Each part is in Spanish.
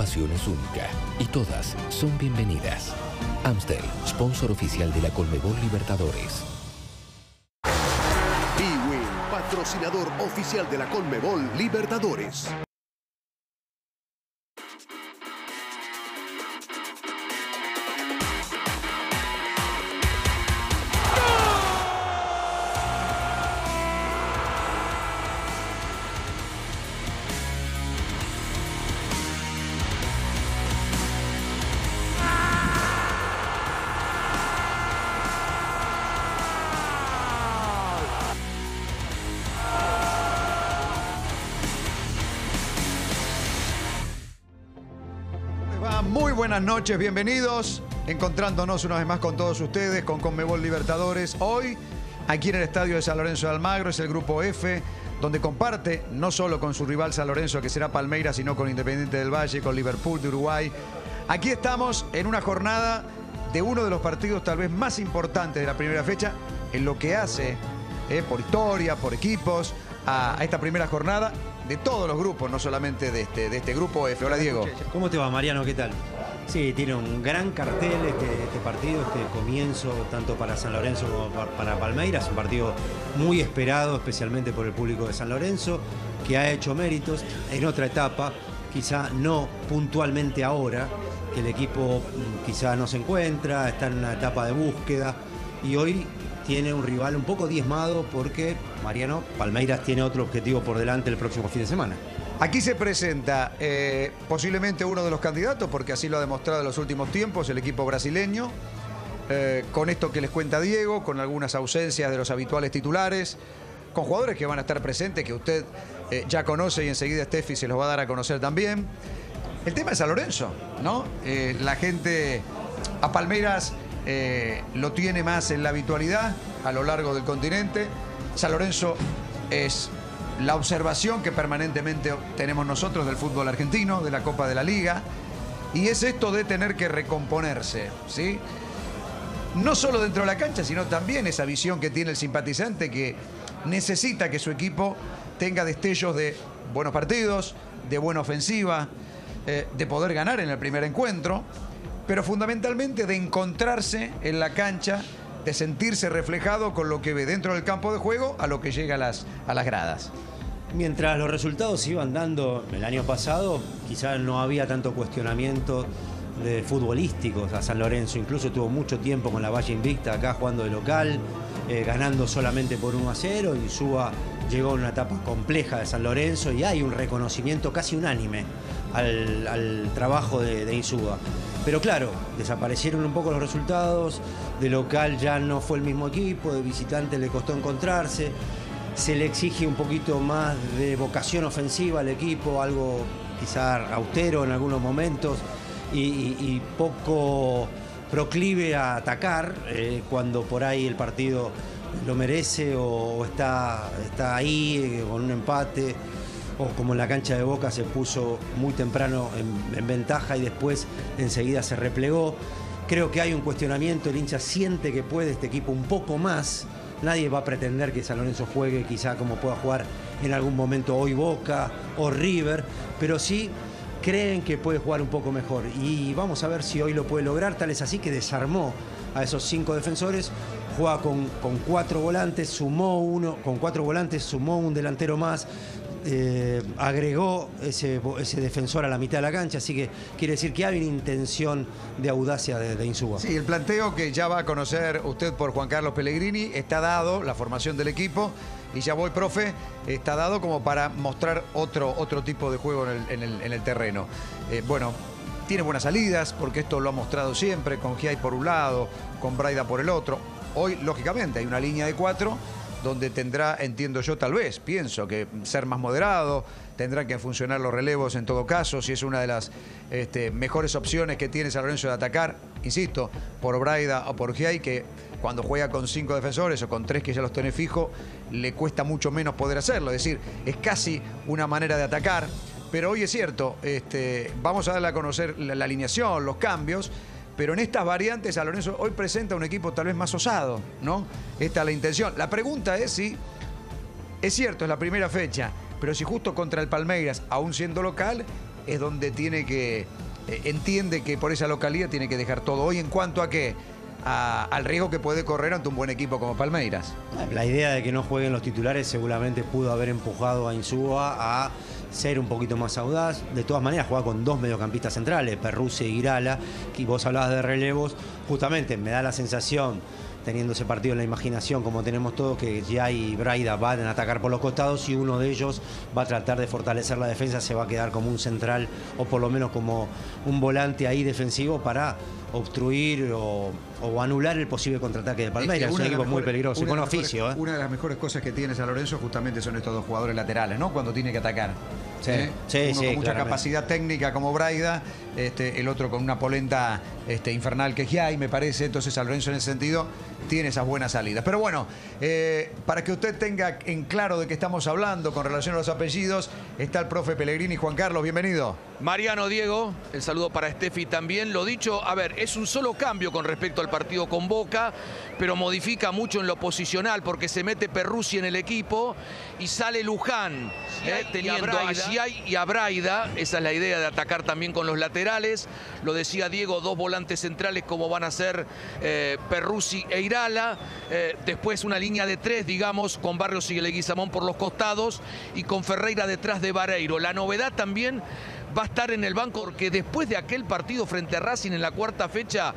pasión es única y todas son bienvenidas. Amstel, sponsor oficial de la Colmebol Libertadores. Bwin, patrocinador oficial de la Colmebol Libertadores. Buenas noches, bienvenidos. Encontrándonos una vez más con todos ustedes, con Conmebol Libertadores. Hoy, aquí en el estadio de San Lorenzo de Almagro, es el grupo F, donde comparte no solo con su rival San Lorenzo, que será Palmeiras, sino con Independiente del Valle, con Liverpool de Uruguay. Aquí estamos en una jornada de uno de los partidos tal vez más importantes de la primera fecha, en lo que hace, eh, por historia, por equipos, a, a esta primera jornada de todos los grupos, no solamente de este, de este grupo F. Hola Diego. ¿Cómo te va, Mariano? ¿Qué tal? Sí, tiene un gran cartel este, este partido, este comienzo, tanto para San Lorenzo como pa- para Palmeiras. Un partido muy esperado, especialmente por el público de San Lorenzo, que ha hecho méritos en otra etapa, quizá no puntualmente ahora, que el equipo mm, quizá no se encuentra, está en una etapa de búsqueda y hoy tiene un rival un poco diezmado porque, Mariano, Palmeiras tiene otro objetivo por delante el próximo fin de semana. Aquí se presenta eh, posiblemente uno de los candidatos, porque así lo ha demostrado en los últimos tiempos, el equipo brasileño. eh, con esto que les cuenta Diego, con algunas ausencias de los habituales titulares, con jugadores que van a estar presentes, que usted eh, ya conoce y enseguida Steffi se los va a dar a conocer también. El tema es San Lorenzo, ¿no? La gente a Palmeiras lo tiene más en la habitualidad a lo largo del continente. San Lorenzo es la observación que permanentemente tenemos nosotros del fútbol argentino, de la Copa de la Liga, y es esto de tener que recomponerse, ¿sí? No solo dentro de la cancha, sino también esa visión que tiene el simpatizante que necesita que su equipo tenga destellos de buenos partidos, de buena ofensiva, eh, de poder ganar en el primer encuentro, pero fundamentalmente de encontrarse en la cancha, de sentirse reflejado con lo que ve dentro del campo de juego a lo que llega a las, a las gradas. Mientras los resultados se iban dando el año pasado, quizás no había tanto cuestionamiento de futbolísticos a San Lorenzo. Incluso tuvo mucho tiempo con la Valle Invicta acá jugando de local, eh, ganando solamente por 1 a 0. Y Suba llegó en una etapa compleja de San Lorenzo y hay un reconocimiento casi unánime al, trabajo de, de. Pero claro, desaparecieron un poco los resultados, de local ya no fue el mismo equipo, de visitante le costó encontrarse se le exige un poquito más de vocación ofensiva al equipo, algo quizá austero en algunos momentos y, poco proclive a atacar eh, cuando por ahí el partido lo merece o, o está, está ahí eh, con un empate o como en la cancha de Boca se puso muy temprano en, en ventaja y después enseguida se replegó. Creo que hay un cuestionamiento, el hincha siente que puede este equipo un poco más. Nadie va a pretender que San Lorenzo juegue quizá como pueda jugar en algún momento hoy Boca o River, pero sí creen que puede jugar un poco mejor. Y vamos a ver si hoy lo puede lograr. Tal es así que desarmó a esos cinco defensores, juega con, cuatro volantes, sumó uno, con cuatro volantes sumó un delantero más. Eh, agregó ese, defensor a la mitad de la cancha, así que quiere decir que hay una intención de audacia de, de Insúa. Sí, el planteo que ya va a conocer usted por Juan Carlos Pellegrini está dado, la formación del equipo, y ya voy, profe, está dado como para mostrar otro, otro tipo de juego en el terreno. Eh, bueno, tiene buenas salidas, porque esto lo ha mostrado siempre, con Giai por un lado, con Braida por el otro. Hoy, lógicamente, hay una línea de cuatro donde tendrá, entiendo yo, tal vez, pienso, que ser más moderado, tendrán que funcionar los relevos en todo caso, si es una de las este, mejores opciones que tiene San Lorenzo de atacar, insisto, por Braida o por Giai, que cuando juega con cinco defensores o con tres que ya los tiene fijo, le cuesta mucho menos poder hacerlo, es decir, es casi una manera de atacar, pero hoy es cierto, este, vamos a darle a conocer la, la alineación, los cambios, pero en estas variantes San Lorenzo hoy presenta un equipo tal vez más osado, ¿no? Esta es la intención. La pregunta es si, es cierto, es la primera fecha, pero si justo contra el Palmeiras, aún siendo local, es donde tiene que, eh, entiende que por esa localidad tiene que dejar todo. Hoy en cuanto a qué, al riesgo que puede correr ante un buen equipo como Palmeiras. La idea de que no jueguen los titulares seguramente pudo haber empujado a Insúa a ser un poquito más audaz. De todas maneras, juega con dos mediocampistas centrales, Perruce y Girala, que vos hablabas de relevos. Justamente me da la sensación, teniendo ese partido en la imaginación, como tenemos todos, que Jai y Braida van a atacar por los costados y uno de ellos va a tratar de fortalecer la defensa, se va a quedar como un central o por lo menos como un volante ahí defensivo para obstruir o, o anular el posible contraataque de Palmeiras. Es que Es un equipo muy peligroso y con oficio. mejores- ¿eh? Una de las mejores cosas que tiene San Lorenzo justamente son estos dos jugadores laterales, ¿no? Cuando tiene que atacar. Sí, ¿Eh? sí, Uno sí, con mucha claramente. capacidad técnica como Braida, este, el otro con una polenta este, infernal que es me parece. Entonces San Lorenzo en ese sentido tiene esas buenas salidas. Pero bueno, eh, para que usted tenga en claro de qué estamos hablando con relación a los apellidos, está el profe Pellegrini. Juan Carlos, bienvenido. Mariano Diego, el saludo para Steffi también. Lo dicho, a ver, es un solo cambio con respecto al partido con Boca, pero modifica mucho en lo posicional porque se mete Perrusi en el equipo y sale Luján, eh, teniendo a Giai y a Braida. Esa es la idea de atacar también con los laterales. Lo decía Diego, dos volantes centrales como van a ser eh, Perrusi e Irala. Eh, después una línea de tres, digamos, con Barrios y Leguizamón por los costados y con Ferreira detrás de Vareiro. La novedad también va a estar en el banco porque después de aquel partido frente a Racing en la cuarta fecha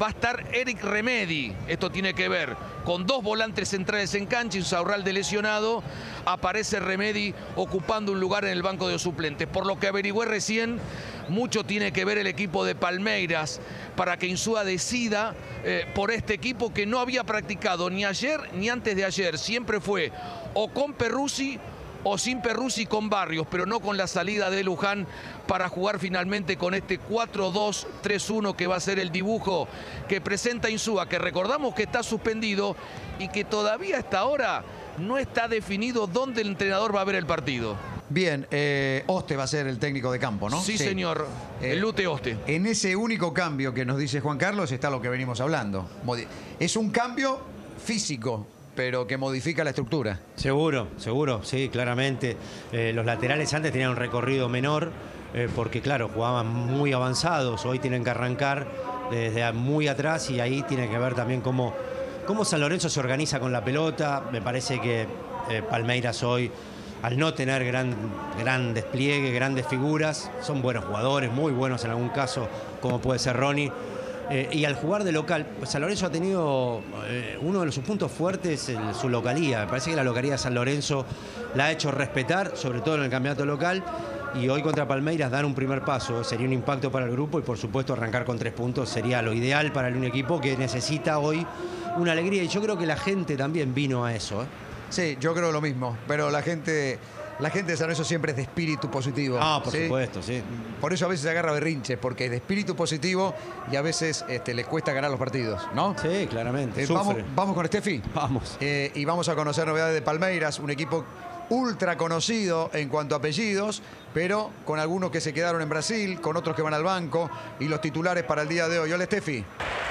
va a estar Eric Remedi. Esto tiene que ver con dos volantes centrales en cancha y un Saurral de lesionado. Aparece Remedi ocupando un lugar en el banco de suplentes. Por lo que averigüé recién, mucho tiene que ver el equipo de Palmeiras para que Insúa decida eh, por este equipo que no había practicado ni ayer ni antes de ayer. Siempre fue o con Perrusi o sin Perrusi con Barrios, pero no con la salida de Luján para jugar finalmente con este 4-2-3-1 que va a ser el dibujo que presenta Insúa, que recordamos que está suspendido y que todavía hasta ahora no está definido dónde el entrenador va a ver el partido. Bien, eh, Oste va a ser el técnico de campo, ¿no? Sí, señor, Eh, el Lute Oste. En ese único cambio que nos dice Juan Carlos está lo que venimos hablando. Es un cambio físico, pero que modifica la estructura. Seguro, seguro, sí, claramente. Eh, los laterales antes tenían un recorrido menor, eh, porque claro, jugaban muy avanzados, hoy tienen que arrancar desde muy atrás y ahí tiene que ver también cómo, cómo San Lorenzo se organiza con la pelota. Me parece que eh, Palmeiras hoy, al no tener gran, gran despliegue, grandes figuras, son buenos jugadores, muy buenos en algún caso, como puede ser Ronnie. Eh, y al jugar de local, pues San Lorenzo ha tenido eh, uno de sus puntos fuertes en su localía. Me parece que la localía de San Lorenzo la ha hecho respetar, sobre todo en el campeonato local. Y hoy contra Palmeiras dar un primer paso sería un impacto para el grupo y por supuesto arrancar con tres puntos sería lo ideal para un equipo que necesita hoy una alegría. Y yo creo que la gente también vino a eso. ¿eh? Sí, yo creo lo mismo, pero la gente, la gente de San Lorenzo siempre es de espíritu positivo. Ah, por ¿sí? supuesto, sí. Por eso a veces se agarra berrinches, porque es de espíritu positivo y a veces este, les cuesta ganar los partidos, ¿no? Sí, claramente. Eh, vamos con Steffi. Vamos. Eh, y vamos a conocer novedades de Palmeiras, un equipo ultra conocido en cuanto a apellidos, pero con algunos que se quedaron en Brasil, con otros que van al banco y los titulares para el día de hoy. Hola, Steffi.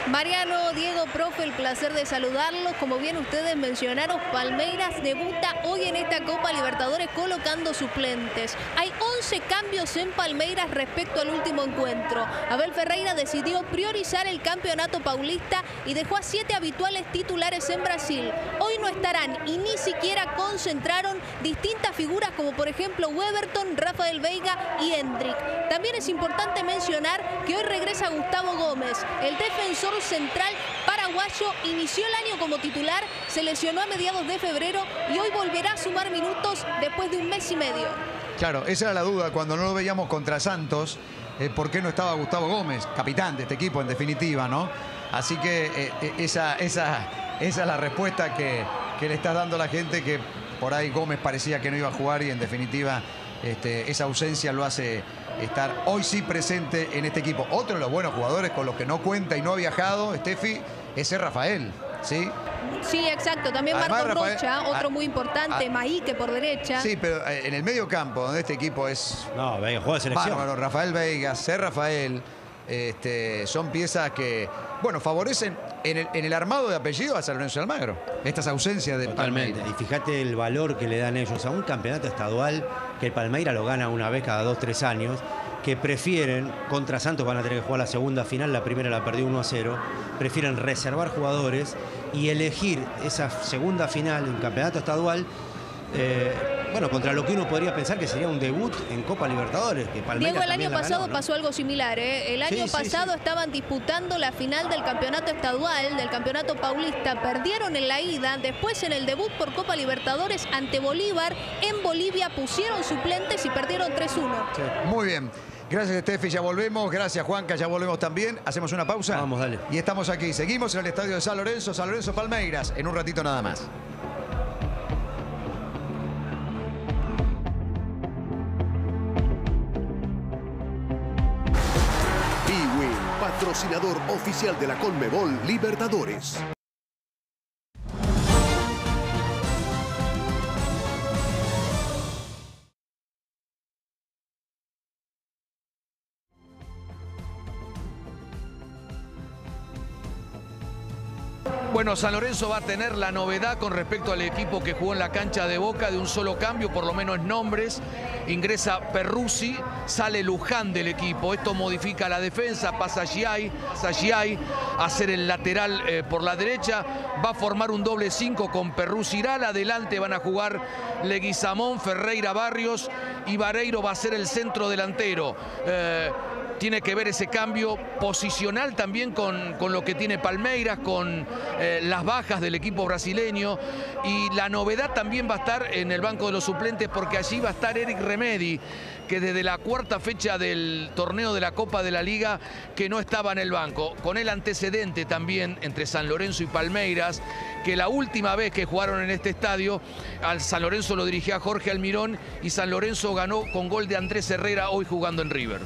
Mariano, Diego, profe, el placer de saludarlos. Como bien ustedes mencionaron, Palmeiras debuta hoy en esta Copa Libertadores colocando suplentes. Hay 11 cambios en Palmeiras respecto al último encuentro. Abel Ferreira decidió priorizar el campeonato paulista y dejó a siete habituales titulares en Brasil. Hoy no estarán y ni siquiera concentraron distintas figuras como por ejemplo Weberton, Rafael Veiga y Hendrik. También es importante mencionar que hoy regresa Gustavo Gómez, el defensor central paraguayo, inició el año como titular, se lesionó a mediados de febrero y hoy volverá a sumar minutos después de un mes y medio. Claro, esa era la duda cuando no lo veíamos contra Santos, eh, ¿por qué no estaba Gustavo Gómez, capitán de este equipo en definitiva, ¿no? Así que eh, eh, esa, esa, esa es la respuesta que, que le estás dando a la gente, que por ahí Gómez parecía que no iba a jugar y en definitiva este, esa ausencia lo hace estar hoy sí presente en este equipo. Otro de los buenos jugadores con los que no cuenta y no ha viajado, Steffi, ese es Rafael, ¿sí? Sí, exacto. También Además, Marco Rafael- Rocha, otro muy importante, Maíque por derecha. Sí, pero eh, en el medio campo, donde este equipo es No, Veiga juega de selección. Bárbaro, Rafael Veiga, C. Rafael, este, son piezas que, bueno, favorecen en el, en el armado de apellido a San Lorenzo de Almagro. Estas ausencias de Totalmente. Palmeiras. Y fíjate el valor que le dan ellos a un campeonato estadual que el Palmeira lo gana una vez cada dos, tres años. que prefieren, contra Santos van a tener que jugar la segunda final, la primera la perdió 1 a 0, prefieren reservar jugadores y elegir esa segunda final en campeonato estadual eh, bueno, contra lo que uno podría pensar que sería un debut en Copa Libertadores. Que Diego, el año pasado pasó algo similar. ¿eh? El año pasado estaban disputando la final del campeonato estadual, del campeonato paulista. Perdieron en la ida. Después en el debut por Copa Libertadores ante Bolívar, en Bolivia pusieron suplentes y perdieron 3-1. Muy bien. Gracias, Steffi. Ya volvemos. Gracias, Juanca. Ya volvemos también. Hacemos una pausa. Vamos, dale. Y estamos aquí. Seguimos en el estadio de San Lorenzo, San Lorenzo Palmeiras. En un ratito nada más. Patrocinador oficial de la Conmebol Libertadores. Bueno, San Lorenzo va a tener la novedad con respecto al equipo que jugó en la cancha de Boca de un solo cambio, por lo menos nombres. Ingresa Perruzzi, sale Luján del equipo. Esto modifica la defensa, pasa Giai, a ser el lateral eh, por la derecha. Va a formar un doble 5 con Perruzzi Iral. Adelante van a jugar Leguizamón, Ferreira Barrios y Vareiro va a ser el centro delantero. Eh, tiene que ver ese cambio posicional también con, lo que tiene Palmeiras, con eh, las bajas del equipo brasileño. Y la novedad también va a estar en el banco de los suplentes porque allí va a estar Eric Remedi, que desde la cuarta fecha del torneo de la Copa de la Liga que no estaba en el banco. Con el antecedente también entre San Lorenzo y Palmeiras, que la última vez que jugaron en este estadio, al San Lorenzo lo dirigía Jorge Almirón y San Lorenzo ganó con gol de Andrés Herrera hoy jugando en River.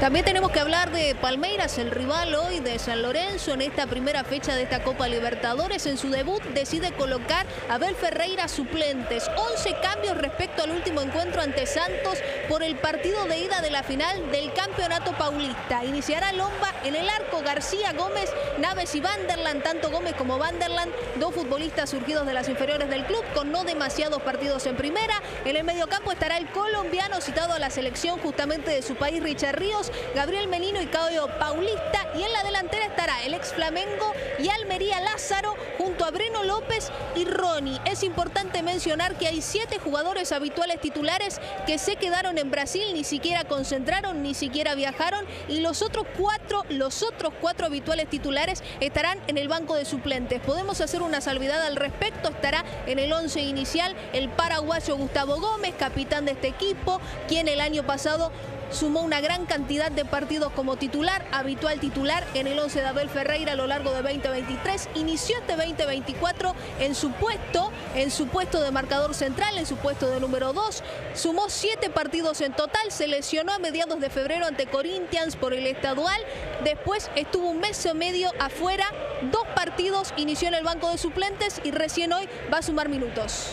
También tenemos que hablar de Palmeiras, el rival hoy de San Lorenzo en esta primera fecha de esta Copa Libertadores. En su debut decide colocar a Abel Ferreira suplentes. 11 cambios respecto al último encuentro ante Santos por el partido de ida de la final del Campeonato Paulista. Iniciará Lomba en el arco García Gómez, Naves y Vanderland, tanto Gómez como Vanderland, dos futbolistas surgidos de las inferiores del club con no demasiados partidos en primera. En el mediocampo estará el colombiano citado a la selección justamente de su país, Richard Ríos. Gabriel Menino y Claudio Paulista. Y en la delantera estará el ex Flamengo y Almería Lázaro junto a Breno López y Ronnie. Es importante mencionar que hay siete jugadores habituales titulares que se quedaron en Brasil, ni siquiera concentraron, ni siquiera viajaron. Y los otros cuatro, los otros cuatro habituales titulares estarán en el banco de suplentes. Podemos hacer una salvedad al respecto. Estará en el once inicial el paraguayo Gustavo Gómez, capitán de este equipo, quien el año pasado sumó una gran cantidad de partidos como titular, habitual titular en el 11 de Abel Ferreira a lo largo de 2023. Inició este 2024 en su puesto, en su puesto de marcador central, en su puesto de número 2. Sumó siete partidos en total, se lesionó a mediados de febrero ante Corinthians por el estadual. Después estuvo un mes y medio afuera, dos partidos, inició en el banco de suplentes y recién hoy va a sumar minutos.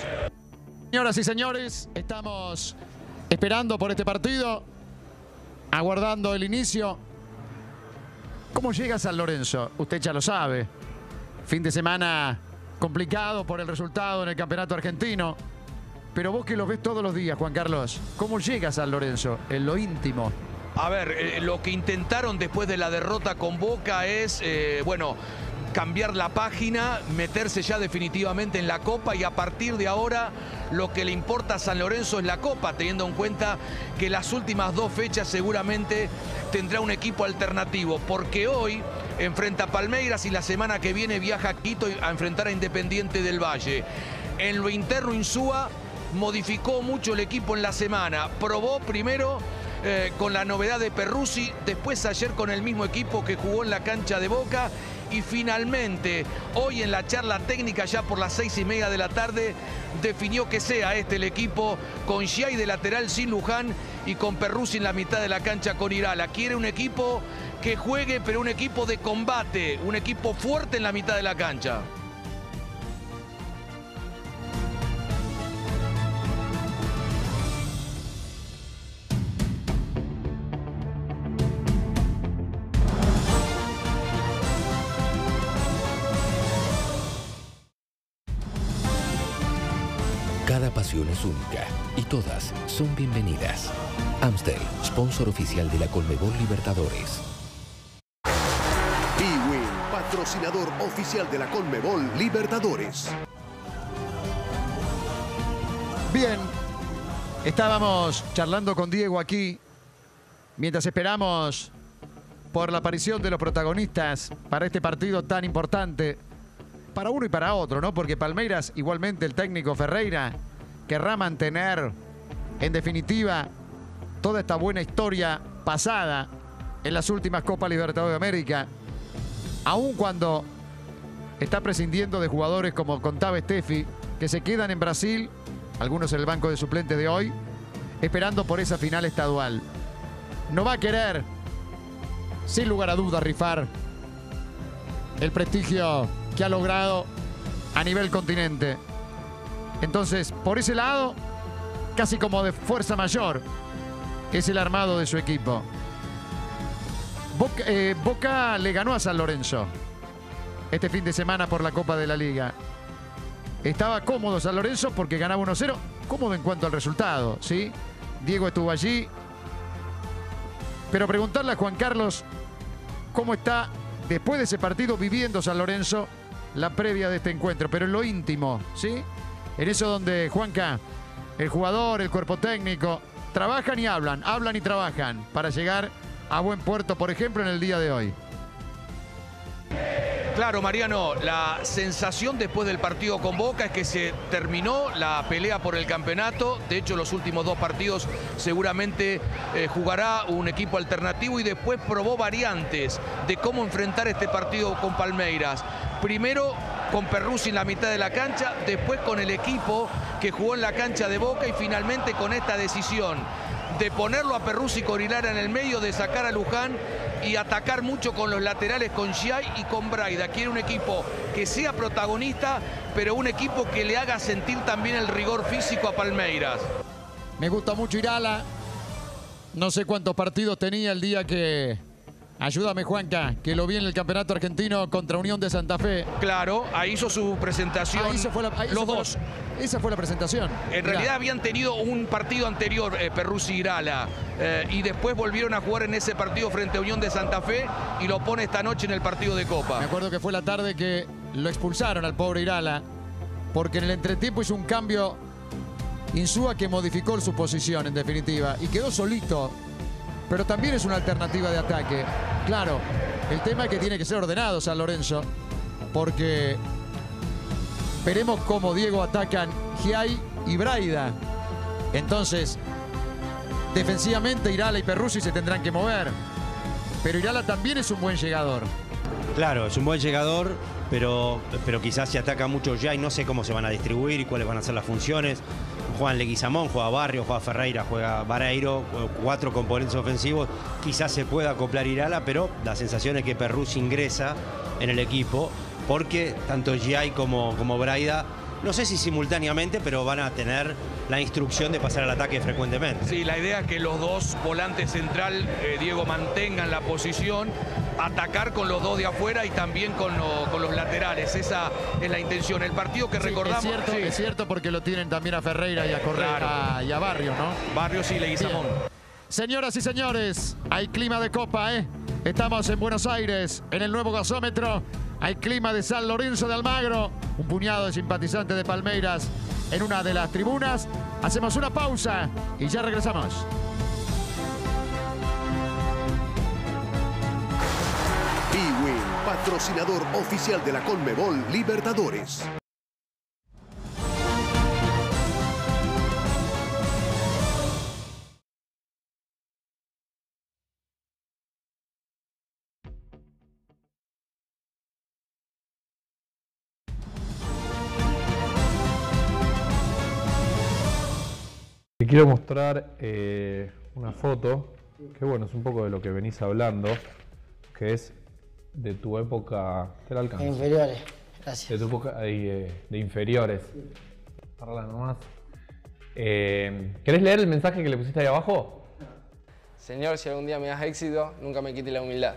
Señoras y señores, estamos esperando por este partido aguardando el inicio. ¿Cómo llega San Lorenzo? Usted ya lo sabe. Fin de semana complicado por el resultado en el campeonato argentino. Pero vos que lo ves todos los días, Juan Carlos, ¿cómo llega San Lorenzo en lo íntimo? A ver, eh, lo que intentaron después de la derrota con Boca es, eh, bueno, cambiar la página, meterse ya definitivamente en la Copa y a partir de ahora lo que le importa a San Lorenzo es la Copa, teniendo en cuenta que las últimas dos fechas seguramente tendrá un equipo alternativo, porque hoy enfrenta a Palmeiras y la semana que viene viaja a Quito a enfrentar a Independiente del Valle. En lo interno Insúa modificó mucho el equipo en la semana, probó primero eh, con la novedad de Perruzzi, después ayer con el mismo equipo que jugó en la cancha de Boca y finalmente hoy en la charla técnica ya por las seis y media de la tarde definió que sea este el equipo con Giai de lateral sin Luján y con Perruzzi en la mitad de la cancha con Irala. Quiere un equipo que juegue pero un equipo de combate, un equipo fuerte en la mitad de la cancha. Es única y todas son bienvenidas. Amstel, sponsor oficial de la Colmebol Libertadores. Bwin, patrocinador oficial de la Colmebol Libertadores. Bien, estábamos charlando con Diego aquí mientras esperamos por la aparición de los protagonistas para este partido tan importante, para uno y para otro, ¿no? Porque Palmeiras, igualmente el técnico Ferreira, querrá mantener, en definitiva, toda esta buena historia pasada en las últimas Copas Libertadores de América, aun cuando está prescindiendo de jugadores como contaba Steffi, que se quedan en Brasil, algunos en el banco de suplentes de hoy, esperando por esa final estadual. No va a querer, sin lugar a dudas, rifar el prestigio que ha logrado a nivel continente. Entonces, por ese lado, casi como de fuerza mayor, es el armado de su equipo. Boca, eh, Boca le ganó a San Lorenzo este fin de semana por la Copa de la Liga. Estaba cómodo San Lorenzo porque ganaba 1-0, cómodo en cuanto al resultado, ¿sí? Diego estuvo allí. Pero preguntarle a Juan Carlos cómo está después de ese partido viviendo San Lorenzo la previa de este encuentro, pero en lo íntimo, ¿sí? En eso donde Juanca, el jugador, el cuerpo técnico, trabajan y hablan, hablan y trabajan para llegar a buen puerto, por ejemplo, en el día de hoy. Claro, Mariano, la sensación después del partido con Boca es que se terminó la pelea por el campeonato. De hecho, los últimos dos partidos seguramente eh, jugará un equipo alternativo y después probó variantes de cómo enfrentar este partido con Palmeiras. Primero con Perruzzi en la mitad de la cancha, después con el equipo que jugó en la cancha de Boca y finalmente con esta decisión de ponerlo a Perruzzi con Hilara en el medio, de sacar a Luján y atacar mucho con los laterales, con Giai y con Braida. Quiere un equipo que sea protagonista, pero un equipo que le haga sentir también el rigor físico a Palmeiras. Me gusta mucho Irala. No sé cuántos partidos tenía el día que... Ayúdame, Juanca, que lo vi en el campeonato argentino contra Unión de Santa Fe. Claro, ahí hizo su presentación. Ahí se fue la- ahí los fue la- dos. esa fue la presentación. En Mirá. realidad habían tenido un partido anterior, eh, Perruzzi y Irala, eh, y después volvieron a jugar en ese partido frente a Unión de Santa Fe y lo pone esta noche en el partido de Copa. Me acuerdo que fue la tarde que lo expulsaron al pobre Irala, porque en el entretiempo hizo un cambio Insúa que modificó su posición en definitiva y quedó solito. Pero también es una alternativa de ataque. Claro, el tema es que tiene que ser ordenado San Lorenzo, porque veremos cómo Diego atacan Giai y Braida. Entonces, defensivamente Irala y Perruzzi se tendrán que mover. Pero Irala también es un buen llegador. Claro, es un buen llegador, pero, pero quizás se ataca mucho ya y no sé cómo se van a distribuir y cuáles van a ser las funciones. Juegan Leguizamón, juega Barrio, juega Ferreira, juega Vareiro, cuatro componentes ofensivos. Quizás se pueda acoplar Irala, pero la sensación es que Perruz ingresa en el equipo porque tanto Giai como, como Braida, no sé si simultáneamente, pero van a tener la instrucción de pasar al ataque frecuentemente. Sí, la idea es que los dos volantes central, eh, Diego, mantengan la posición, atacar con los dos de afuera y también con, lo- con los laterales. Esa es la intención. El partido que Sí, recordamos. Es cierto, sí, es cierto porque lo tienen también a Ferreira y a Correa Claro. y a Barrio, ¿no? Barrios y Leguizamón. Señoras y señores, hay clima de copa, ¿eh? Estamos en Buenos Aires, en el nuevo gasómetro. Hay clima de San Lorenzo de Almagro. Un puñado de simpatizantes de Palmeiras en una de las tribunas. Hacemos una pausa y ya regresamos. Patrocinador oficial de la Conmebol Libertadores. Te quiero mostrar eh, una foto, que bueno, es un poco de lo que venís hablando, que es de tu época, te la alcanzo, Inferiores, de gracias. tu época eh, de inferiores. Parla nomás. Eh, ¿Querés leer el mensaje que le pusiste ahí abajo? Señor, si algún día me das éxito, nunca me quite la humildad.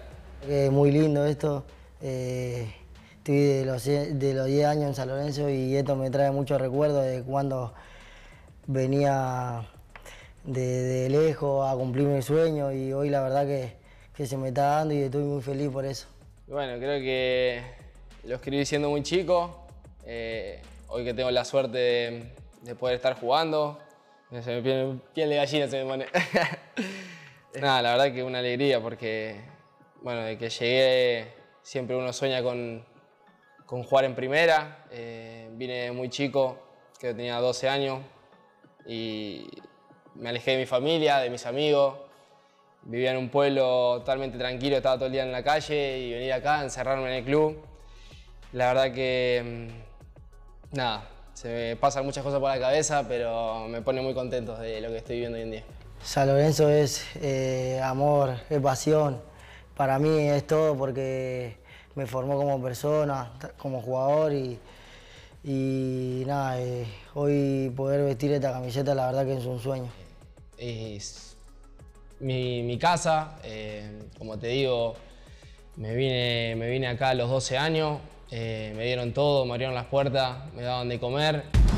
Eh, muy lindo esto. eh, estoy de los, de los 10 años en San Lorenzo y esto me trae muchos recuerdos de cuando venía de, lejos a cumplir mi sueño y hoy la verdad que, que se me está dando y estoy muy feliz por eso. Bueno, creo que lo escribí siendo muy chico. Eh, hoy que tengo la suerte de, de poder estar jugando, se me de gallina se me pone. Nada, la verdad que una alegría porque, bueno, de que llegué siempre uno sueña con, con jugar en primera. Eh, vine muy chico, que tenía 12 años y me alejé de mi familia, de mis amigos. Vivía en un pueblo totalmente tranquilo, estaba todo el día en la calle y venir acá, encerrarme en el club. La verdad que, mm, nada, se me pasan muchas cosas por la cabeza, pero me pone muy contento de lo que estoy viviendo hoy en día. San Lorenzo es eh, amor, es pasión. Para mí es todo porque me formó como persona, como jugador y, nada, eh, hoy poder vestir esta camiseta la verdad que es un sueño. Es mi, casa, eh, como te digo, me vine, me vine acá a los 12 años, eh, me dieron todo, me abrieron las puertas, me daban de comer.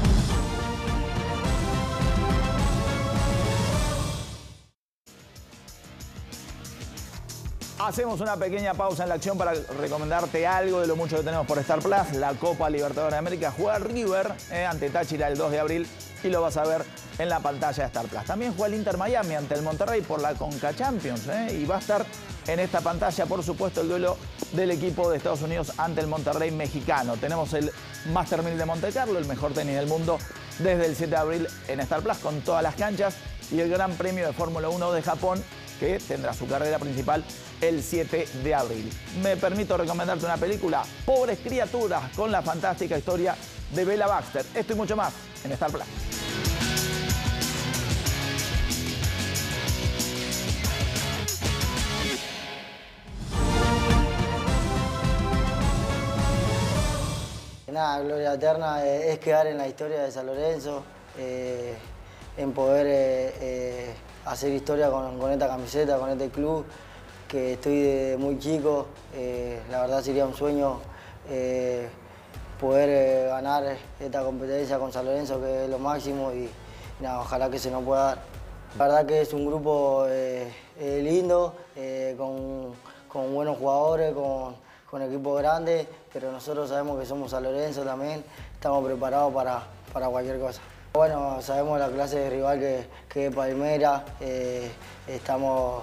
Hacemos una pequeña pausa en la acción para recomendarte algo de lo mucho que tenemos por Star Plus. La Copa Libertadores de América juega River eh, ante Táchira el 2 de abril y lo vas a ver en la pantalla de Star Plus. También juega el Inter Miami ante el Monterrey por la Conca Champions eh, y va a estar en esta pantalla, por supuesto, el duelo del equipo de Estados Unidos ante el Monterrey mexicano. Tenemos el Master 1000 de Monte Carlo, el mejor tenis del mundo, desde el 7 de abril en Star Plus con todas las canchas y el Gran Premio de Fórmula 1 de Japón que tendrá su carrera principal el 7 de abril. Me permito recomendarte una película, Pobres Criaturas, con la fantástica historia de Bella Baxter. Esto y mucho más en Star Plus. Nada, Gloria Eterna eh, es quedar en la historia de San Lorenzo, eh, en poder eh, eh, hacer historia con, con esta camiseta, con este club, que estoy de muy chico. eh, la verdad sería un sueño eh, poder eh, ganar esta competencia con San Lorenzo, que es lo máximo, y nada, ojalá que se nos pueda dar. La verdad que es un grupo lindo, con, con buenos jugadores, con, con equipos grandes, pero nosotros sabemos que somos San Lorenzo también, estamos preparados para, para cualquier cosa. Bueno, sabemos la clase de rival que, que es Palmera, estamos,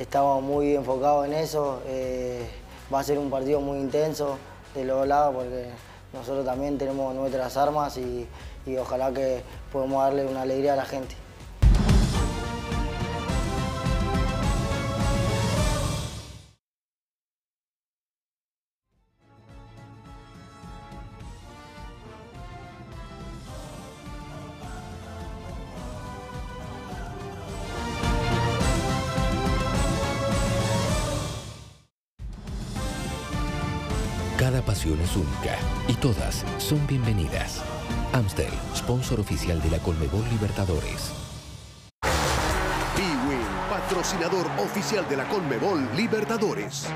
estamos muy enfocados en eso, eh, va a ser un partido muy intenso de los dos lados porque nosotros también tenemos nuestras armas y, y ojalá que podamos darle una alegría a la gente. Cada pasión es única y todas son bienvenidas. Amstel, sponsor oficial de la Colmebol Libertadores. Bwin, patrocinador oficial de la Conmebol Libertadores.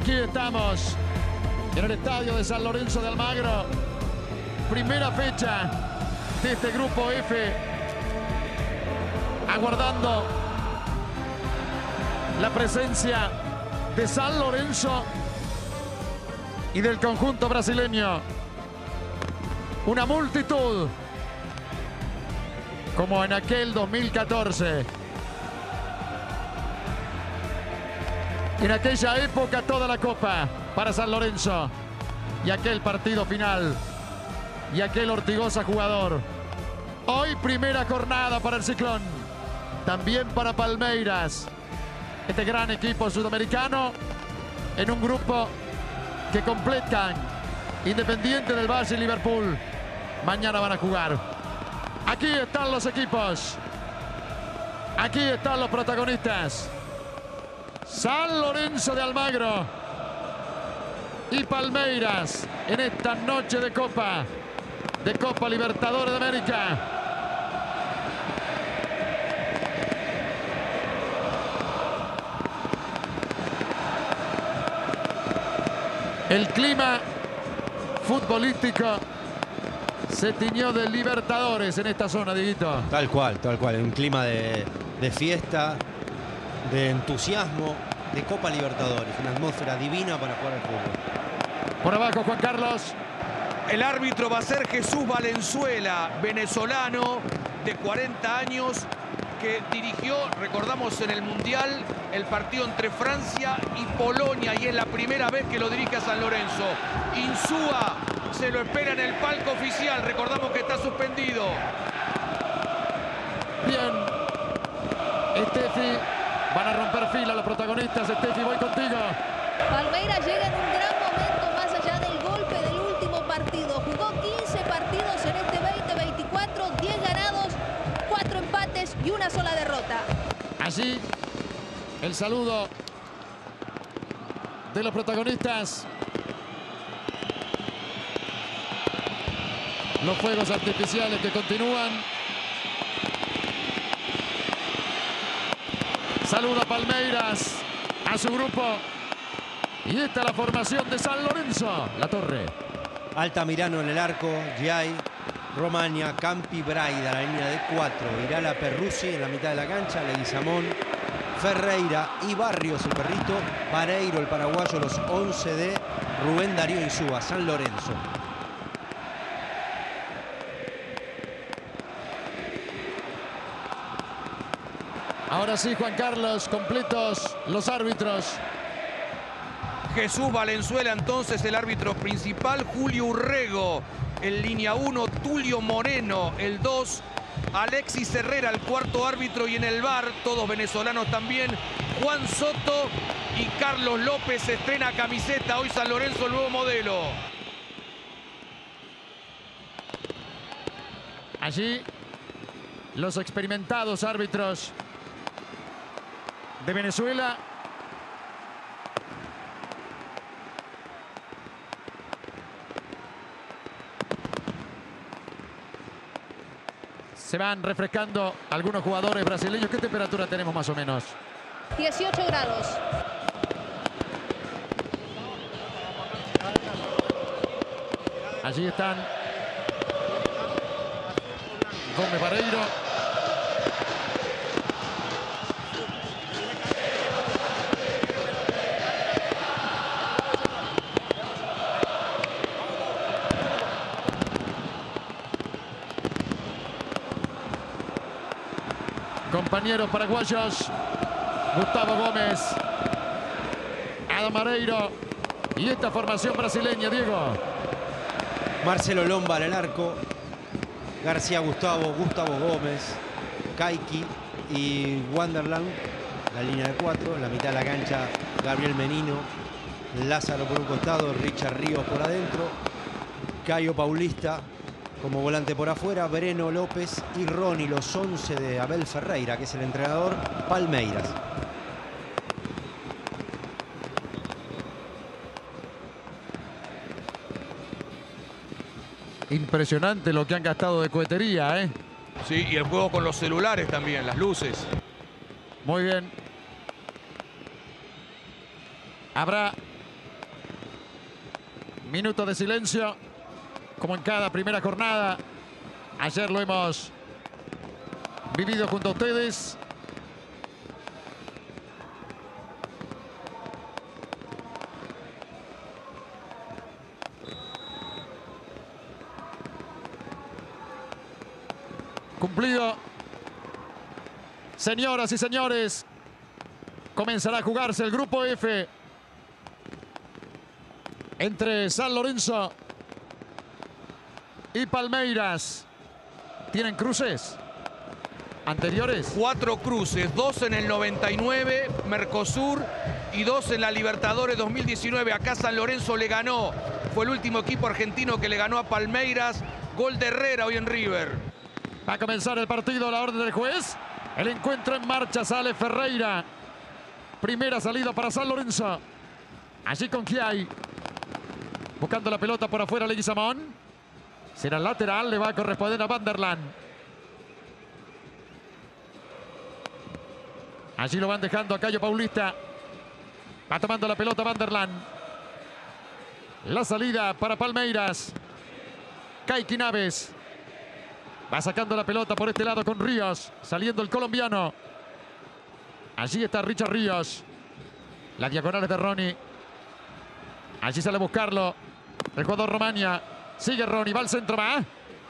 Aquí estamos en el estadio de San Lorenzo de Almagro. Primera fecha de este grupo F. Aguardando la presencia de San Lorenzo y del conjunto brasileño. Una multitud como en aquel 2014. En aquella época toda la copa para San Lorenzo. Y aquel partido final. Y aquel Ortigosa jugador. Hoy primera jornada para el Ciclón. También para Palmeiras. Este gran equipo sudamericano. En un grupo que completan Independiente del Valle y Liverpool. Mañana van a jugar. Aquí están los equipos. Aquí están los protagonistas. San Lorenzo de Almagro y Palmeiras en esta noche de Copa. de Copa Libertadores de América. El clima futbolístico se tiñó de Libertadores en esta zona, Dieguito. Tal cual, tal cual. Un clima de, de fiesta, de entusiasmo, de Copa Libertadores. Una atmósfera divina para jugar al fútbol. Por abajo, Juan Carlos. El árbitro va a ser Jesús Valenzuela, venezolano de 40 años, que dirigió, recordamos en el Mundial, el partido entre Francia y Polonia y es la primera vez que lo dirige a San Lorenzo. Insúa se lo espera en el palco oficial, recordamos que está suspendido. Bien. Estefi. Van a romper fila los protagonistas. Estefi, voy contigo. Palmeiras llega en un gran momento más allá del golpe del último partido. Jugó 15 partidos en este 2024, 10 ganados, 4 empates y una sola derrota. Allí el saludo de los protagonistas. Los fuegos artificiales que continúan. Saluda Palmeiras, a su grupo. Y esta es la formación de San Lorenzo. La torre. Altamirano en el arco, Giai, Romagna, Campi, Braida, la línea de cuatro. Irala Perruzzi en la mitad de la cancha, Leguizamón, Ferreira y Barrios, el perrito. Pareiro, el paraguayo, los 11 de Rubén Darío Insúa, San Lorenzo. Ahora sí, Juan Carlos, completos los árbitros. Jesús Valenzuela entonces el árbitro principal, Julio Urrego en línea 1, Tulio Moreno el 2, Alexis Herrera el cuarto árbitro y en el bar, todos venezolanos también, Juan Soto y Carlos López estrena camiseta, hoy San Lorenzo el nuevo modelo. Allí los experimentados árbitros de Venezuela. Se van refrescando algunos jugadores brasileños. ¿Qué temperatura tenemos más o menos? 18 grados. Allí están Gómez Barreiro. Paraguayos. Gustavo Gómez. Adam Mareiro. Y esta formación brasileña, Diego. Marcelo Lomba el arco, García Gustavo, Gustavo Gómez, Kaiki y Wanderland, la línea de cuatro, en la mitad de la cancha Gabriel Menino, Lázaro por un costado, Richard Ríos por adentro, Cayo Paulista como volante por afuera, Breno López y Ronnie, los 11 de Abel Ferreira, que es el entrenador, Palmeiras. Impresionante lo que han gastado de cohetería, ¿eh? Sí, y el juego con los celulares también, las luces. Muy bien. Habrá minutos de silencio, como en cada primera jornada. Ayer lo hemos vivido junto a ustedes. Cumplido. Señoras y señores, comenzará a jugarse el grupo F entre San Lorenzo y Palmeiras. ¿Tienen cruces anteriores? Cuatro cruces, dos en el 99, Mercosur y dos en la Libertadores 2019. Acá San Lorenzo le ganó. Fue el último equipo argentino que le ganó a Palmeiras. Gol de Herrera hoy en River. Va a comenzar el partido, la orden del juez. El encuentro en marcha, sale Ferreira. Primera salida para San Lorenzo. Allí con Kiai. Buscando la pelota por afuera, Leguizamón. Será lateral, le va a corresponder a Vanderland. Allí lo van dejando a Cayo Paulista. Va tomando la pelota Vanderland. La salida para Palmeiras. Kaiki Naves. Va sacando la pelota por este lado con Ríos. Saliendo el colombiano. Allí está Richard Ríos. La diagonal es de Ronnie. Allí sale a buscarlo. El jugador Romania. Sigue Ronnie. Va al centro. Va.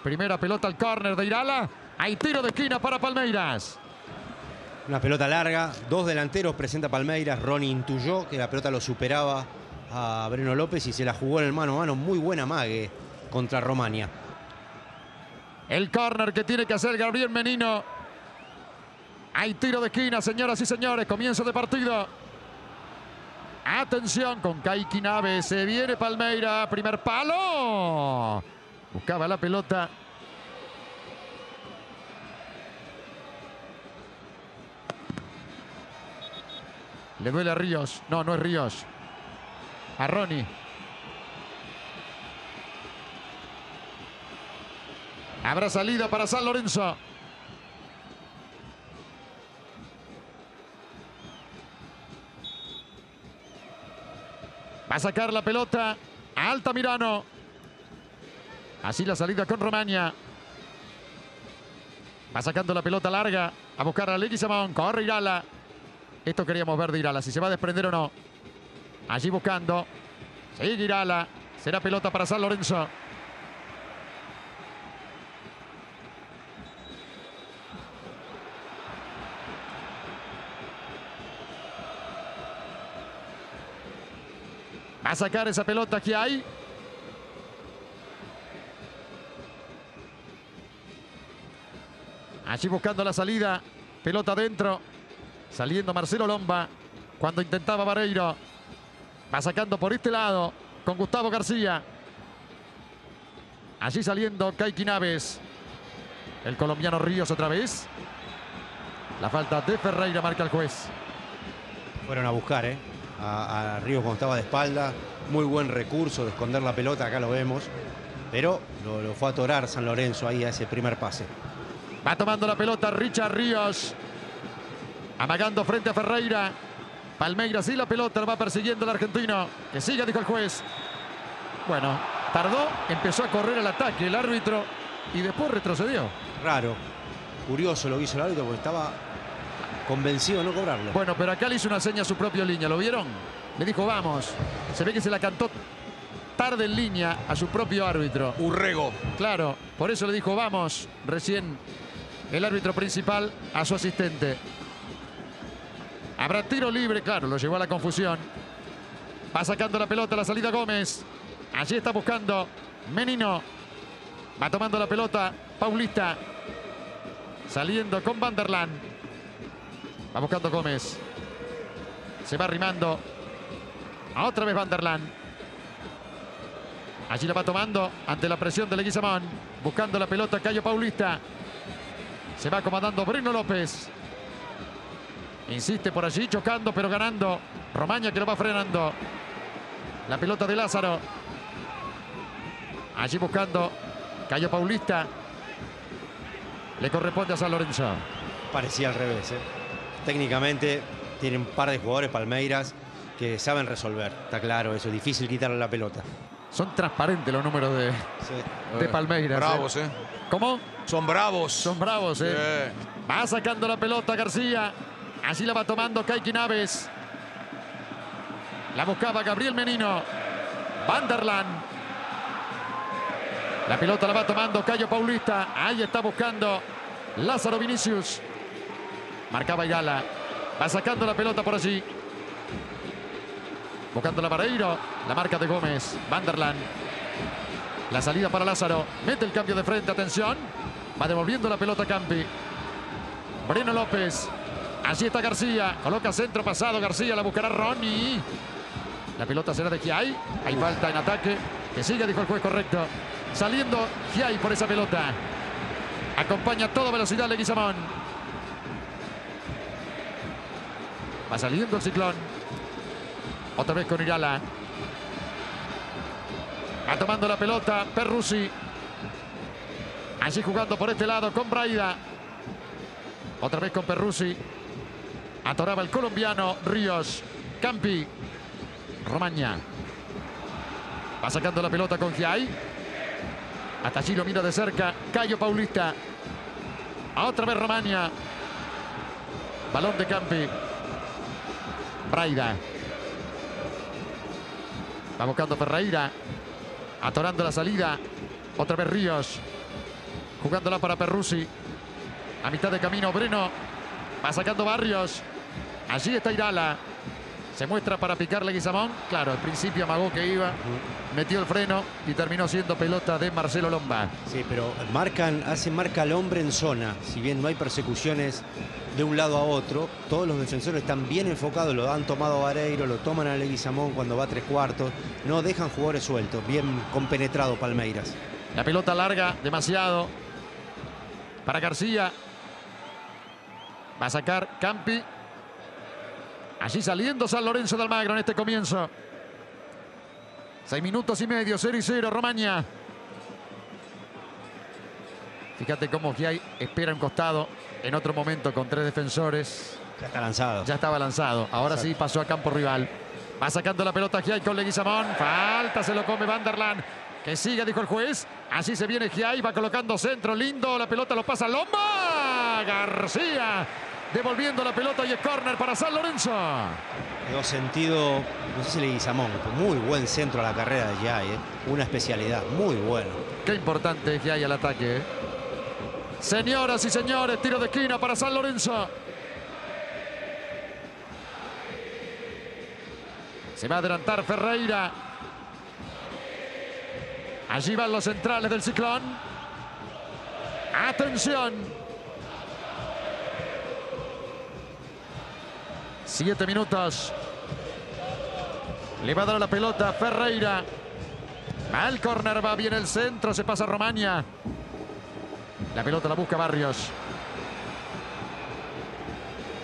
Primera pelota al córner de Irala. Hay tiro de esquina para Palmeiras. Una pelota larga, dos delanteros presenta Palmeiras. Ronnie intuyó que la pelota lo superaba a Breno López y se la jugó en el mano a mano. Muy buena mague contra Romania. El córner que tiene que hacer Gabriel Menino. Hay tiro de esquina, señoras y señores. Comienzo de partido. Atención con Kaiki Nave. Se viene Palmeira. Primer palo. Buscaba la pelota. Le duele a Ríos. No, no es Ríos. A Ronnie. Habrá salida para San Lorenzo. Va a sacar la pelota a Altamirano. Así la salida con Romagna. Va sacando la pelota larga a buscar a Leguizamón. Corre Irala. Esto queríamos ver de Irala, si se va a desprender o no. Allí buscando. Sigue Irala. Será pelota para San Lorenzo. A sacar esa pelota que hay. Allí buscando la salida. Pelota adentro. Saliendo Marcelo Lomba. Cuando intentaba Vareiro. Va sacando por este lado. Con Gustavo García. Allí saliendo Kaiki Naves. El colombiano Ríos otra vez. La falta de Ferreira marca el juez. Fueron a buscar, ¿eh? A, a Ríos cuando estaba de espalda. Muy buen recurso de esconder la pelota, acá lo vemos. Pero lo, lo fue a atorar San Lorenzo ahí a ese primer pase. Va tomando la pelota Richard Ríos. Amagando frente a Ferreira. Palmeiras y la pelota la va persiguiendo el argentino. Que siga, dijo el juez. Bueno, tardó, empezó a correr el ataque el árbitro y después retrocedió. Raro. Curioso lo que hizo el árbitro porque estaba convencido de no cobrarlo. Bueno, pero acá le hizo una seña a su propia línea, ¿lo vieron? Le dijo, vamos. Se ve que se la cantó tarde en línea a su propio árbitro. Urrego. Claro, por eso le dijo, vamos, recién el árbitro principal a su asistente. Habrá tiro libre, claro, lo llevó a la confusión. Va sacando la pelota, la salida Gómez. Allí está buscando Menino. Va tomando la pelota Paulista. Saliendo con Vanderland. Va buscando Gómez. Se va arrimando. Otra vez Vanderland. Allí la va tomando ante la presión de Leguizamón. Buscando la pelota Cayo Paulista. Se va acomodando Bruno López. Insiste por allí, chocando, pero ganando. Romaña que lo va frenando. La pelota de Lázaro. Allí buscando Cayo Paulista. Le corresponde a San Lorenzo. Parecía al revés. ¿eh? Técnicamente tienen un par de jugadores Palmeiras que saben resolver. Está claro eso, difícil quitarle la pelota. Son transparentes los números de, de Palmeiras. Bravos, ¿eh? ¿Cómo? Son bravos. Son bravos, ¿eh? Va sacando la pelota García. Así la va tomando Kaiki Naves. La buscaba Gabriel Menino. Vanderland. La pelota la va tomando Cayo Paulista. Ahí está buscando Lázaro Vinicius. Marcaba Igala. Va sacando la pelota por allí. Buscando la Vareiro. La marca de Gómez. Vanderland. La salida para Lázaro. Mete el cambio de frente. Atención. Va devolviendo la pelota Campi. Breno López. Allí está García. Coloca centro pasado. García la buscará Ronnie. La pelota será de Giai. Hay falta en ataque. Que siga, dijo el juez correcto. Saliendo Giai por esa pelota. Acompaña a toda velocidad Leguizamón. Va saliendo el ciclón. Otra vez con Irala. Va tomando la pelota Perrusi. Allí jugando por este lado con Braida. Otra vez con Perrusi. Atoraba el colombiano Ríos. Campi. Romaña. Va sacando la pelota con Giai. Hasta allí lo mira de cerca. Cayo Paulista. Otra vez Romaña. Balón de Campi. Braida. Va buscando Ferreira. Atorando la salida. Otra vez Ríos. Jugándola para Perrusi. A mitad de camino Breno. Va sacando Barrios. Allí está Irala. Se muestra para picarle Guizamón. Claro, al principio amagó que iba. Metió el freno y terminó siendo pelota de Marcelo Lomba. Sí, pero marcan, hacen marca al hombre en zona. Si bien no hay persecuciones de un lado a otro, todos los defensores están bien enfocados, lo han tomado a Vareiro, lo toman a Leguizamón cuando va a tres cuartos. No dejan jugadores sueltos, bien compenetrado Palmeiras. La pelota larga, demasiado. Para García. Va a sacar Campi. Allí saliendo San Lorenzo de Almagro en este comienzo. Seis minutos y medio, 0 y 0, Romaña. Fíjate cómo Giai espera un costado en otro momento con tres defensores. Ya está lanzado. Ya estaba lanzado. Ahora sí pasó a campo rival. Va sacando la pelota Giai con Leguizamón. Falta, se lo come Vanderland. Que siga, dijo el juez. Así se viene Giai, va colocando centro lindo. La pelota lo pasa Lomba. García devolviendo la pelota y es córner para San Lorenzo. Quedó sentido, no sé si Leguizamón, muy buen centro a la carrera de Giai, ¿eh? una especialidad, muy bueno. Qué importante es Giai al ataque. ¿eh? Señoras y señores, tiro de esquina para San Lorenzo. Se va a adelantar Ferreira. Allí van los centrales del ciclón. Atención. Siete minutos. Le va a dar la pelota Ferreira. Al córner va bien el centro. Se pasa Romaña. La pelota la busca Barrios.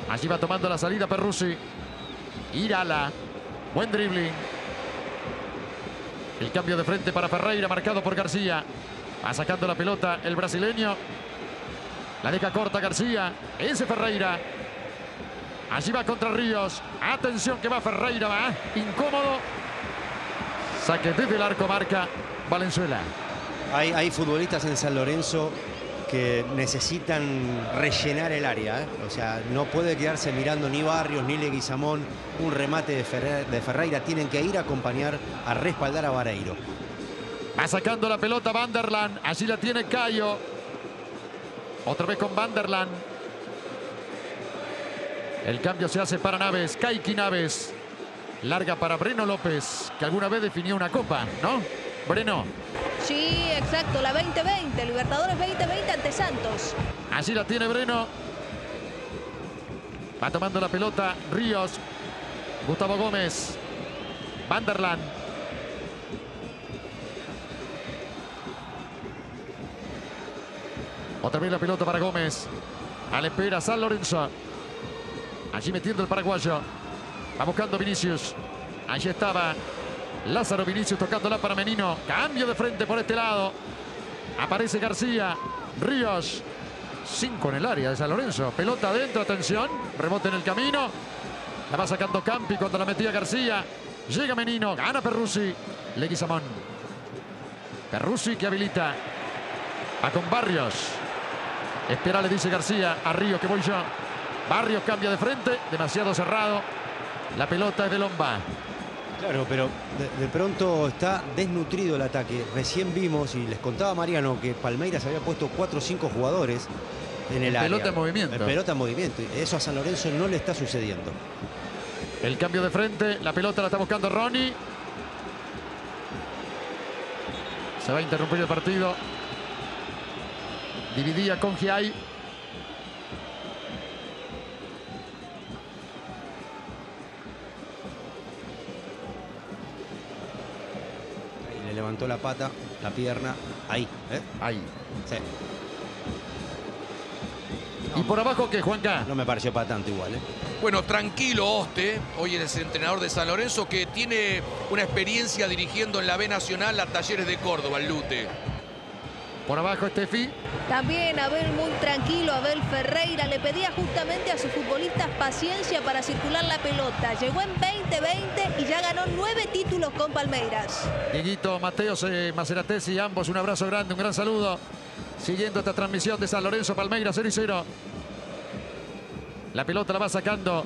Allí va tomando la salida Perrusi. Irala. Buen dribbling. El cambio de frente para Ferreira, marcado por García. Va sacando la pelota el brasileño. La deja corta García. Ese Ferreira. Allí va contra Ríos. Atención que va Ferreira, va. Incómodo. Saque desde el arco, marca Valenzuela. Hay, hay futbolistas en San Lorenzo que necesitan rellenar el área. ¿eh? O sea, no puede quedarse mirando ni Barrios ni Leguizamón. Un remate de, Ferre- de Ferreira. Tienen que ir a acompañar, a respaldar a Vareiro. Va sacando la pelota Vanderland. Allí la tiene Cayo. Otra vez con Vanderland. El cambio se hace para Naves. Kaiki Naves. Larga para Breno López, que alguna vez definió una copa, ¿no? Breno. Sí, exacto, la 2020, Libertadores 2020 ante Santos. Allí la tiene Breno. Va tomando la pelota Ríos. Gustavo Gómez. Vanderland. Otra vez la pelota para Gómez. A la espera San Lorenzo. Allí metiendo el paraguayo. Va buscando Vinicius. Allí estaba Lázaro Vinicius tocándola para Menino. Cambio de frente por este lado. Aparece García. Ríos. Cinco en el área de San Lorenzo. Pelota adentro, atención. Rebote en el camino. La va sacando Campi cuando la metía García. Llega Menino. Gana Perrusi. Leguizamón. Perrusi que habilita. Va con Barrios. Espera, le dice García a Ríos que voy yo. Barrios cambia de frente. Demasiado cerrado. La pelota es de Lomba. Claro, pero de, de pronto está desnutrido el ataque. Recién vimos, y les contaba Mariano, que Palmeiras había puesto 4 o 5 jugadores en el En área. pelota en movimiento. En pelota en movimiento. Y Eso a San Lorenzo no le está sucediendo. El cambio de frente. La pelota la está buscando Ronnie. Se va a interrumpir el partido. Dividía con Giai. Levantó la pata, la pierna. Ahí. ¿eh? Ahí. Sí. ¿Y por abajo qué, Juanca? No me pareció para tanto igual. ¿eh? Bueno, tranquilo Oste, hoy es el entrenador de San Lorenzo que tiene una experiencia dirigiendo en la B Nacional a Talleres de Córdoba, el Lute. Por abajo Estefi. También Abel muy tranquilo, Abel Ferreira le pedía justamente a sus futbolistas paciencia para circular la pelota. Llegó en 2020 y ya ganó nueve títulos con Palmeiras. Dieguito, Mateos, eh, Maceratesi, ambos un abrazo grande, un gran saludo. Siguiendo esta transmisión de San Lorenzo, Palmeiras 0 y 0. La pelota la va sacando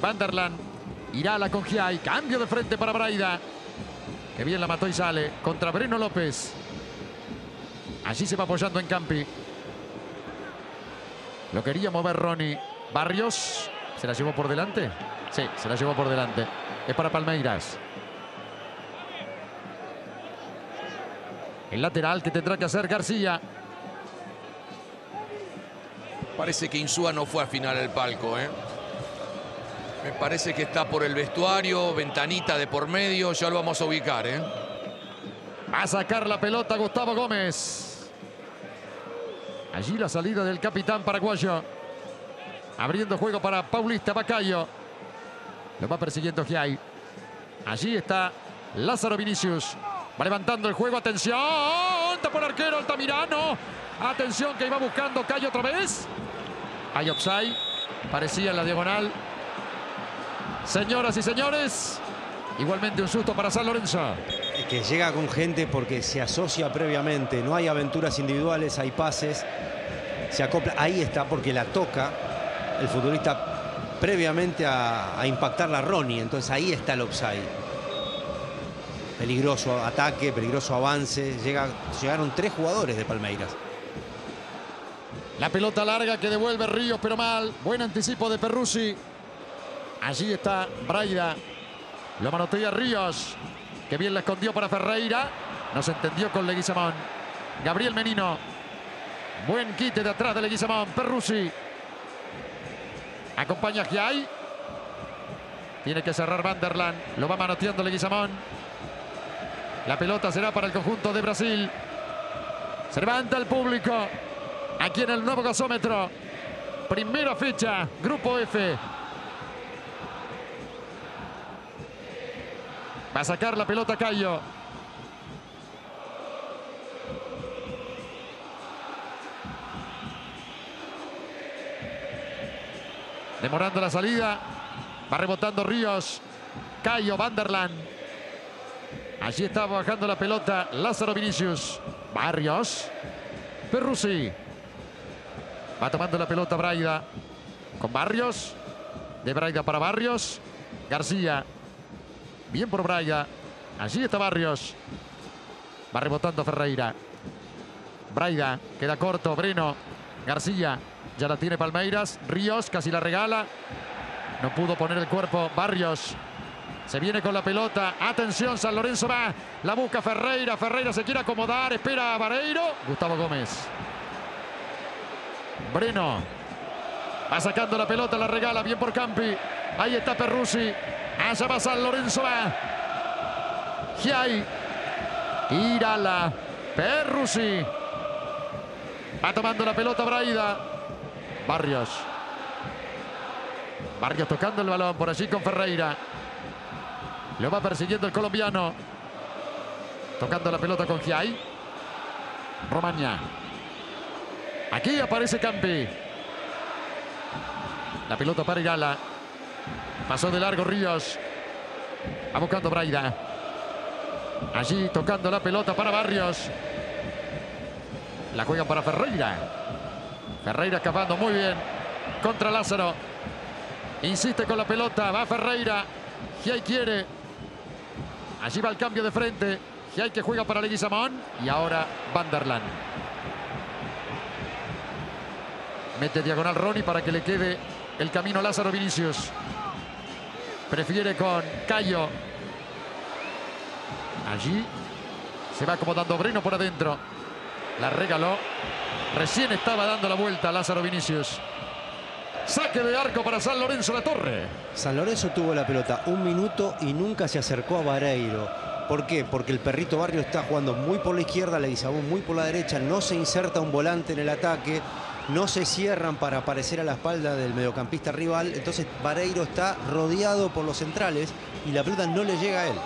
Vanderland. Irá a la con Giai. Cambio de frente para Braida. Que bien la mató y sale. Contra Breno López. Allí se va apoyando en Campi. Lo quería mover Ronnie. Barrios. ¿Se la llevó por delante? Sí, se la llevó por delante. Es para Palmeiras. El lateral que tendrá que hacer García. Parece que Insúa no fue a final el palco, ¿eh? Me parece que está por el vestuario, ventanita de por medio, ya lo vamos a ubicar, ¿eh? A sacar la pelota Gustavo Gómez. Allí la salida del capitán paraguayo. Abriendo juego para Paulista Bacayo. Lo va persiguiendo Giai. Allí está Lázaro Vinicius. Va levantando el juego. Atención. El arquero Altamirano. Atención que iba buscando Cayo otra vez. Hay offside. Parecía en la diagonal. Señoras y señores. Igualmente un susto para San Lorenzo. Que llega con gente porque se asocia previamente. No hay aventuras individuales, hay pases. Se acopla. Ahí está porque la toca el futbolista previamente a, a impactar a Ronnie. Entonces ahí está el offside. Peligroso ataque, peligroso avance. Llega, llegaron tres jugadores de Palmeiras. La pelota larga que devuelve Ríos, pero mal. Buen anticipo de Perrusi. Allí está Braida. Lo manotea Ríos. Que bien la escondió para Ferreira. No se entendió con Leguizamón. Gabriel Menino. Buen quite de atrás de Leguizamón. Perrusi. Acompaña a Giai. Tiene que cerrar Vanderland. Lo va manoteando Leguizamón. La pelota será para el conjunto de Brasil. Se levanta el público. Aquí en el nuevo gasómetro. Primera fecha. Grupo F. Va a sacar la pelota Cayo. Demorando la salida. Va rebotando Ríos. Cayo, Vanderland. Allí está bajando la pelota Lázaro Vinicius. Barrios. Perrusi. Va tomando la pelota Braida. Con Barrios. De Braida para Barrios. García. Bien por Braida. Allí está Barrios. Va rebotando Ferreira. Braida. Queda corto. Breno. García. Ya la tiene Palmeiras. Ríos casi la regala. No pudo poner el cuerpo. Barrios. Se viene con la pelota. Atención, San Lorenzo va. La busca Ferreira. Ferreira se quiere acomodar. Espera a Vareiro. Gustavo Gómez. Breno. Va sacando la pelota. La regala bien por Campi. Ahí está Perrusi. Va San Lorenzo va. Giai. Irala. Perrusi. Va tomando la pelota Braida. Barrios. Barrios tocando el balón por allí con Ferreira. Lo va persiguiendo el colombiano. Tocando la pelota con Giai. Romaña. Aquí aparece Campi. La pelota para Igala. Pasó de largo Ríos. Va buscando Braida. Allí tocando la pelota para Barrios. La juegan para Ferreira. Ferreira escapando muy bien. Contra Lázaro. Insiste con la pelota. Va Ferreira. Giai quiere. Allí va el cambio de frente. Giai que juega para Leguizamón. Y ahora Vanderland. Mete diagonal Ronnie para que le quede el camino a Lázaro Vinicius. Prefiere con Cayo. Allí se va acomodando Breno por adentro. La regaló. Recién estaba dando la vuelta Lázaro Vinicius. Saque de arco para San Lorenzo La Torre. San Lorenzo tuvo la pelota un minuto y nunca se acercó a Vareiro. ¿Por qué? Porque el perrito Barrio está jugando muy por la izquierda, Leguizamón muy por la derecha, no se inserta un volante en el ataque, no se cierran para aparecer a la espalda del mediocampista rival, entonces Vareiro está rodeado por los centrales y la pelota no le llega a él.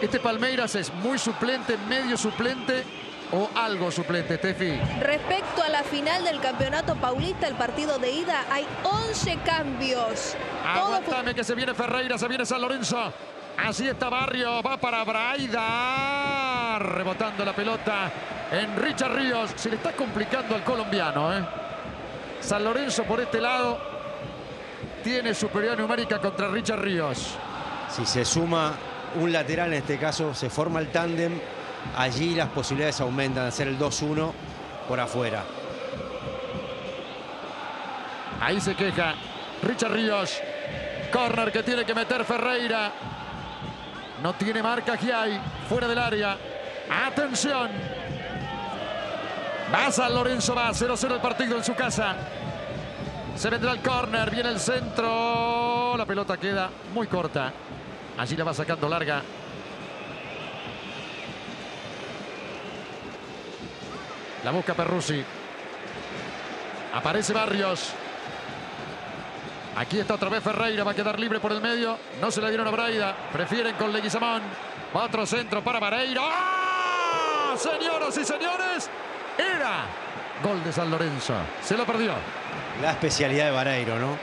Este Palmeiras es muy suplente, medio suplente o algo suplente, Tefi. Respecto a la final del Campeonato Paulista, el partido de ida, hay 11 cambios. Todo Aguantame que se viene Ferreira, se viene San Lorenzo. Así está Barrio, va para Braida. Rebotando la pelota en Richard Ríos. Se le está complicando al colombiano. ¿eh? San Lorenzo por este lado tiene superioridad numérica contra Richard Ríos. Si se suma un lateral, en este caso se forma el tándem, allí las posibilidades aumentan de hacer el 2-1 por afuera. Ahí se queja Richard Ríos. Corner que tiene que meter Ferreira. No tiene marca hay Fuera del área. Atención. Va Lorenzo, va 0-0 el partido en su casa. Se vendrá el córner, viene el centro. La pelota queda muy corta. Allí la va sacando larga. La busca Perrusi. Aparece Barrios. Aquí está otra vez Ferreira, va a quedar libre por el medio. No se la dieron a Braida. Prefieren con Leguizamón. Va otro centro para Vareiro. ¡Ah! Señoras y señores, era gol de San Lorenzo. Se lo perdió. La especialidad de Vareiro, ¿no?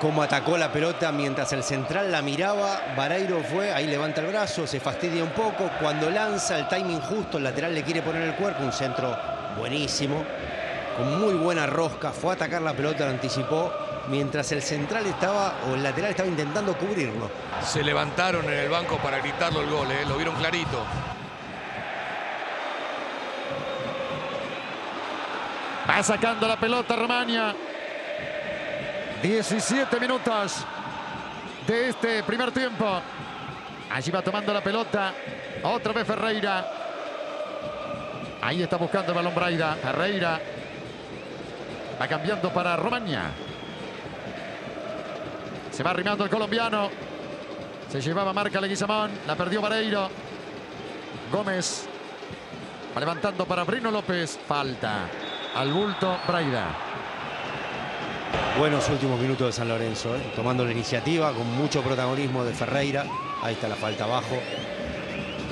Cómo atacó la pelota mientras el central la miraba. Vareiro fue, ahí levanta el brazo, se fastidia un poco. Cuando lanza el timing justo, el lateral le quiere poner el cuerpo. Un centro buenísimo, con muy buena rosca. Fue a atacar la pelota, lo anticipó mientras el central estaba o el lateral estaba intentando cubrirlo. Se levantaron en el banco para gritarlo el gol, ¿eh? lo vieron clarito. Va sacando la pelota Romania. 17 minutos de este primer tiempo. Allí va tomando la pelota. Otra vez Ferreira. Ahí está buscando el balón Braida. Ferreira va cambiando para Romania. Se va arrimando el colombiano. Se llevaba marca Leguizamón. La perdió Vareiro. Gómez. Va levantando para Brino López. Falta. Al bulto Braida. Buenos últimos minutos de San Lorenzo, ¿eh? tomando la iniciativa con mucho protagonismo de Ferreira. Ahí está la falta abajo,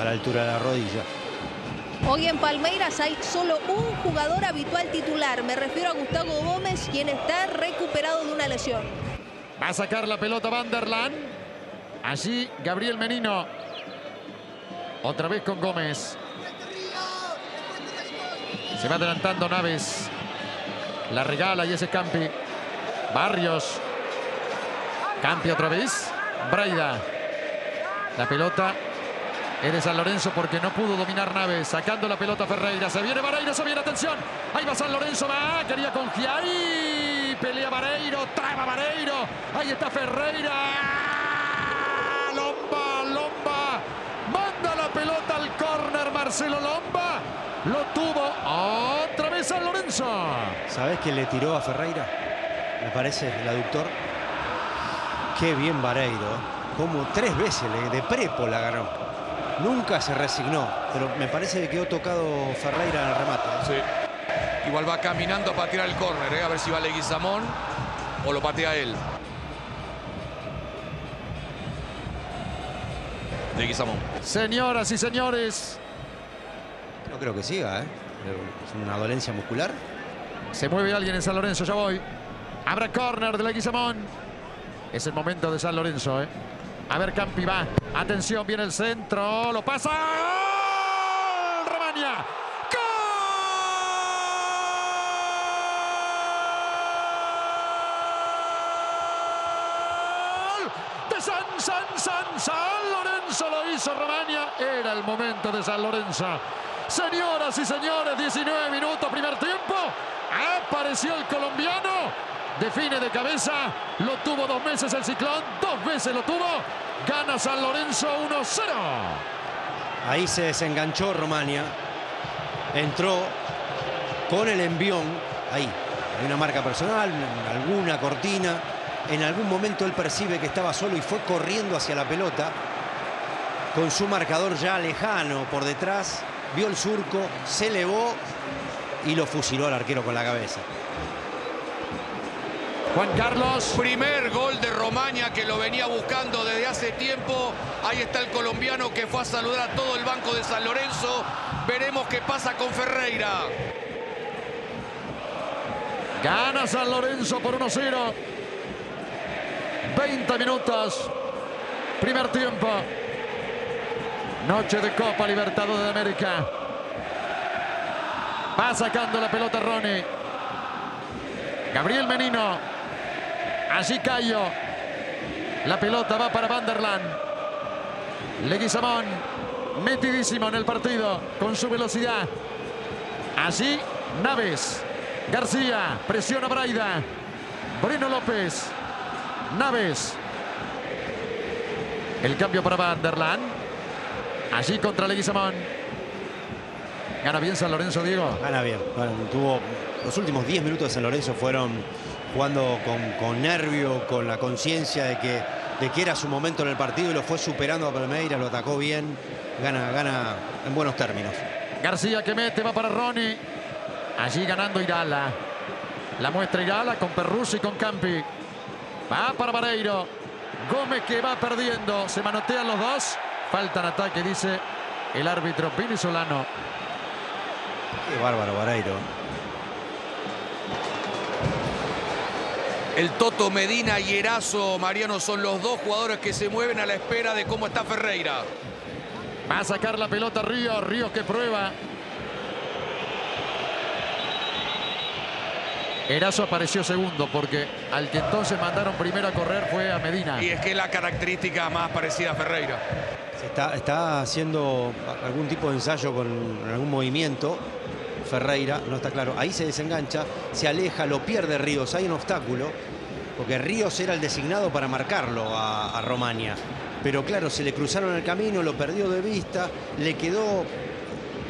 a la altura de la rodilla. Hoy en Palmeiras hay solo un jugador habitual titular. Me refiero a Gustavo Gómez, quien está recuperado de una lesión. A sacar la pelota Vanderland. Allí Gabriel Menino. Otra vez con Gómez. Se va adelantando Naves. La regala y ese Campi. Barrios. Campi otra vez. Braida. La pelota es de San Lorenzo porque no pudo dominar Naves. Sacando la pelota Ferreira. Se viene Vareiro, se viene, atención. Ahí va San Lorenzo, va. Quería con Giai. Pelea Vareiro, traba Vareiro. Ahí está Ferreira. Lomba, Lomba. Manda la pelota al córner Marcelo Lomba. Lo tuvo otra vez San Lorenzo. ¿Sabes quién le tiró a Ferreira? Me parece el aductor. Qué bien Vareiro. ¿eh? Como tres veces de prepo la ganó. Nunca se resignó, pero me parece que quedó tocado Ferreira en el remate. ¿eh? Sí. Igual va caminando para tirar el córner, ¿eh? a ver si va Leguizamón o lo patea él. Leguizamón. Señoras y señores, No creo que siga, ¿eh? Es una dolencia muscular. se mueve alguien en San Lorenzo, ya voy. Habrá córner de Leguizamón. Es el momento de San Lorenzo, ¿eh? A ver, Campi va. Atención, viene el centro. Lo pasa. ¡Gol! Romania. ¡Gol! De San, San, San, San Lorenzo lo hizo Romania. Era el momento de San Lorenzo. Señoras y señores, 19 minutos, primer tiempo. Apareció el colombiano. Define de cabeza. Lo tuvo dos veces el ciclón. Dos veces lo tuvo. Gana San Lorenzo 1-0. Ahí se desenganchó Romania. Entró con el envión. Ahí. Hay una marca personal, alguna cortina. En algún momento él percibe que estaba solo y fue corriendo hacia la pelota. Con su marcador ya lejano por detrás. Vio el surco, se elevó y lo fusiló al arquero con la cabeza. Juan Carlos. Primer gol de Romaña que lo venía buscando desde hace tiempo. Ahí está el colombiano que fue a saludar a todo el banco de San Lorenzo. Veremos qué pasa con Ferreira. Gana San Lorenzo por 1-0. 20 minutos. Primer tiempo. Noche de Copa Libertadores de América. Va sacando la pelota Ronnie. Gabriel Menino. Allí Cayo. La pelota va para Vanderland. Leguizamón. Metidísimo en el partido. Con su velocidad. Allí Naves. García. Presiona Braida. Breno López. Naves. El cambio para Vanderland. Allí contra Leguizamón. Gana bien San Lorenzo, Diego. Gana bien. Tuvo los últimos 10 minutos de San Lorenzo fueron jugando con, con nervio, con la conciencia de que, de que era su momento en el partido y lo fue superando a Palmeiras, lo atacó bien, gana, gana en buenos términos. García que mete, va para Ronnie. Allí ganando Irala. La muestra Irala con Perruzzi y con Campi. Va para Vareiro. Gómez que va perdiendo. Se manotean los dos. Falta en ataque, dice el árbitro Pini Solano. Qué bárbaro Vareiro. El Toto Medina y Erazo, Mariano, son los dos jugadores que se mueven a la espera de cómo está Ferreira. Va a sacar la pelota Ríos. Ríos que prueba. Erazo apareció segundo porque al que entonces mandaron primero a correr fue a Medina. Y es que es la característica más parecida a Ferreira. Está haciendo algún tipo de ensayo con algún movimiento. Ferreira, no está claro. Ahí se desengancha, se aleja, lo pierde Ríos. Hay un obstáculo, porque Ríos era el designado para marcarlo a, a Romania. Pero claro, se le cruzaron el camino, lo perdió de vista, le quedó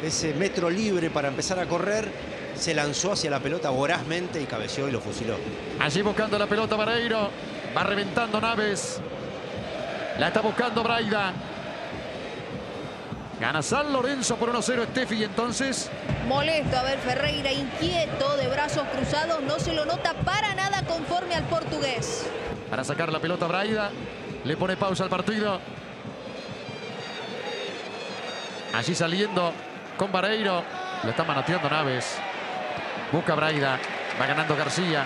ese metro libre para empezar a correr, se lanzó hacia la pelota vorazmente y cabeció y lo fusiló. Allí buscando la pelota Vareiro, va reventando Naves, la está buscando Braida. Gana San Lorenzo por 1-0 Steffi y entonces... Molesto a ver Ferreira inquieto de brazos cruzados. No se lo nota para nada conforme al portugués. Para sacar la pelota Braida. Le pone pausa al partido. Allí saliendo con Vareiro. Lo está manoteando Naves. Busca Braida. Va ganando García.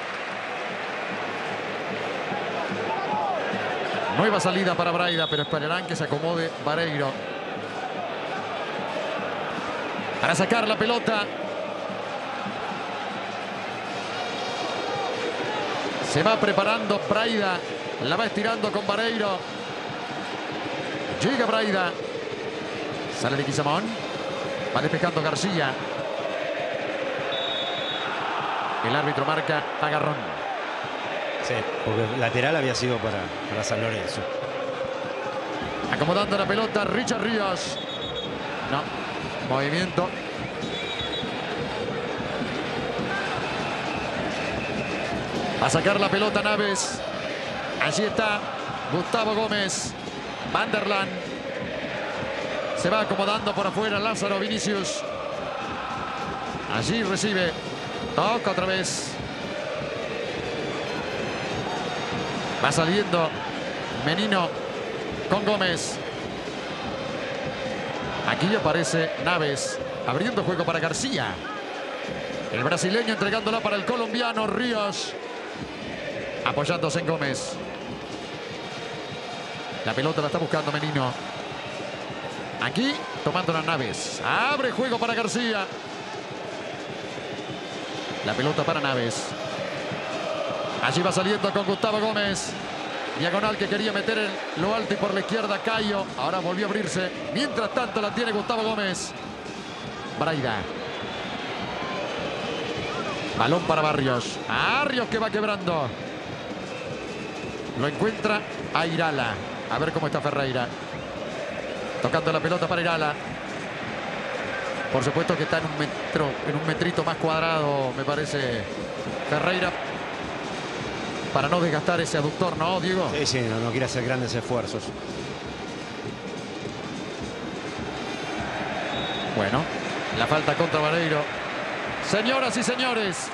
Nueva salida para Braida, pero esperarán que se acomode Vareiro. Para sacar la pelota. Se va preparando Braida. La va estirando con Vareiro. Llega Braida. Sale de Quizamón. Va despejando García. El árbitro marca agarrón. Sí, porque lateral había sido para, para San Lorenzo. Acomodando la pelota Richard Ríos. No. Movimiento. A sacar la pelota Naves. Allí está Gustavo Gómez. Vanderland. Se va acomodando por afuera Lázaro Vinicius. Allí recibe. Toca otra vez. Va saliendo Menino con Gómez. Aquí aparece Naves abriendo juego para García. El brasileño entregándola para el colombiano Ríos. Apoyándose en Gómez. La pelota la está buscando Menino. Aquí tomando las naves. Abre juego para García. La pelota para Naves. Allí va saliendo con Gustavo Gómez. Diagonal que quería meter en lo alto y por la izquierda Cayo. Ahora volvió a abrirse. Mientras tanto la tiene Gustavo Gómez. Braida. Balón para Barrios. Barrios que va quebrando. Lo encuentra a Irala. A ver cómo está Ferreira. Tocando la pelota para Irala. Por supuesto que está en un metro, en un metrito más cuadrado, me parece Ferreira. Para no desgastar ese aductor, ¿no, Diego? Sí, sí, no, no quiere hacer grandes esfuerzos. Bueno, la falta contra Vareiro. Señoras y señores.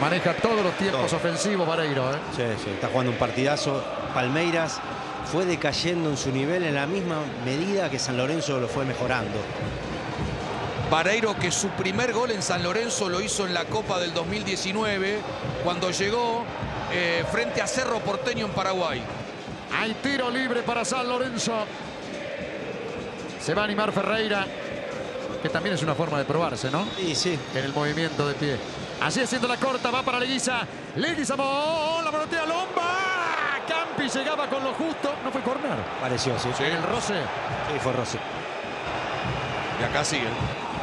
Maneja todos los tiempos ofensivos Vareiro. ¿eh? Sí, sí, está jugando un partidazo. Palmeiras fue decayendo en su nivel en la misma medida que San Lorenzo lo fue mejorando. Vareiro que su primer gol en San Lorenzo lo hizo en la Copa del 2019 cuando llegó eh, frente a Cerro Porteño en Paraguay. Hay tiro libre para San Lorenzo. Se va a animar Ferreira, que también es una forma de probarse, ¿no? Sí, sí. En el movimiento de pie. Así haciendo la corta, va para Leguiza. Leguizamón, la manotea Lomba. Campi llegaba con lo justo. ¿No fue corner? Pareció, sí. En el roce. Sí, fue roce. Y acá siguen.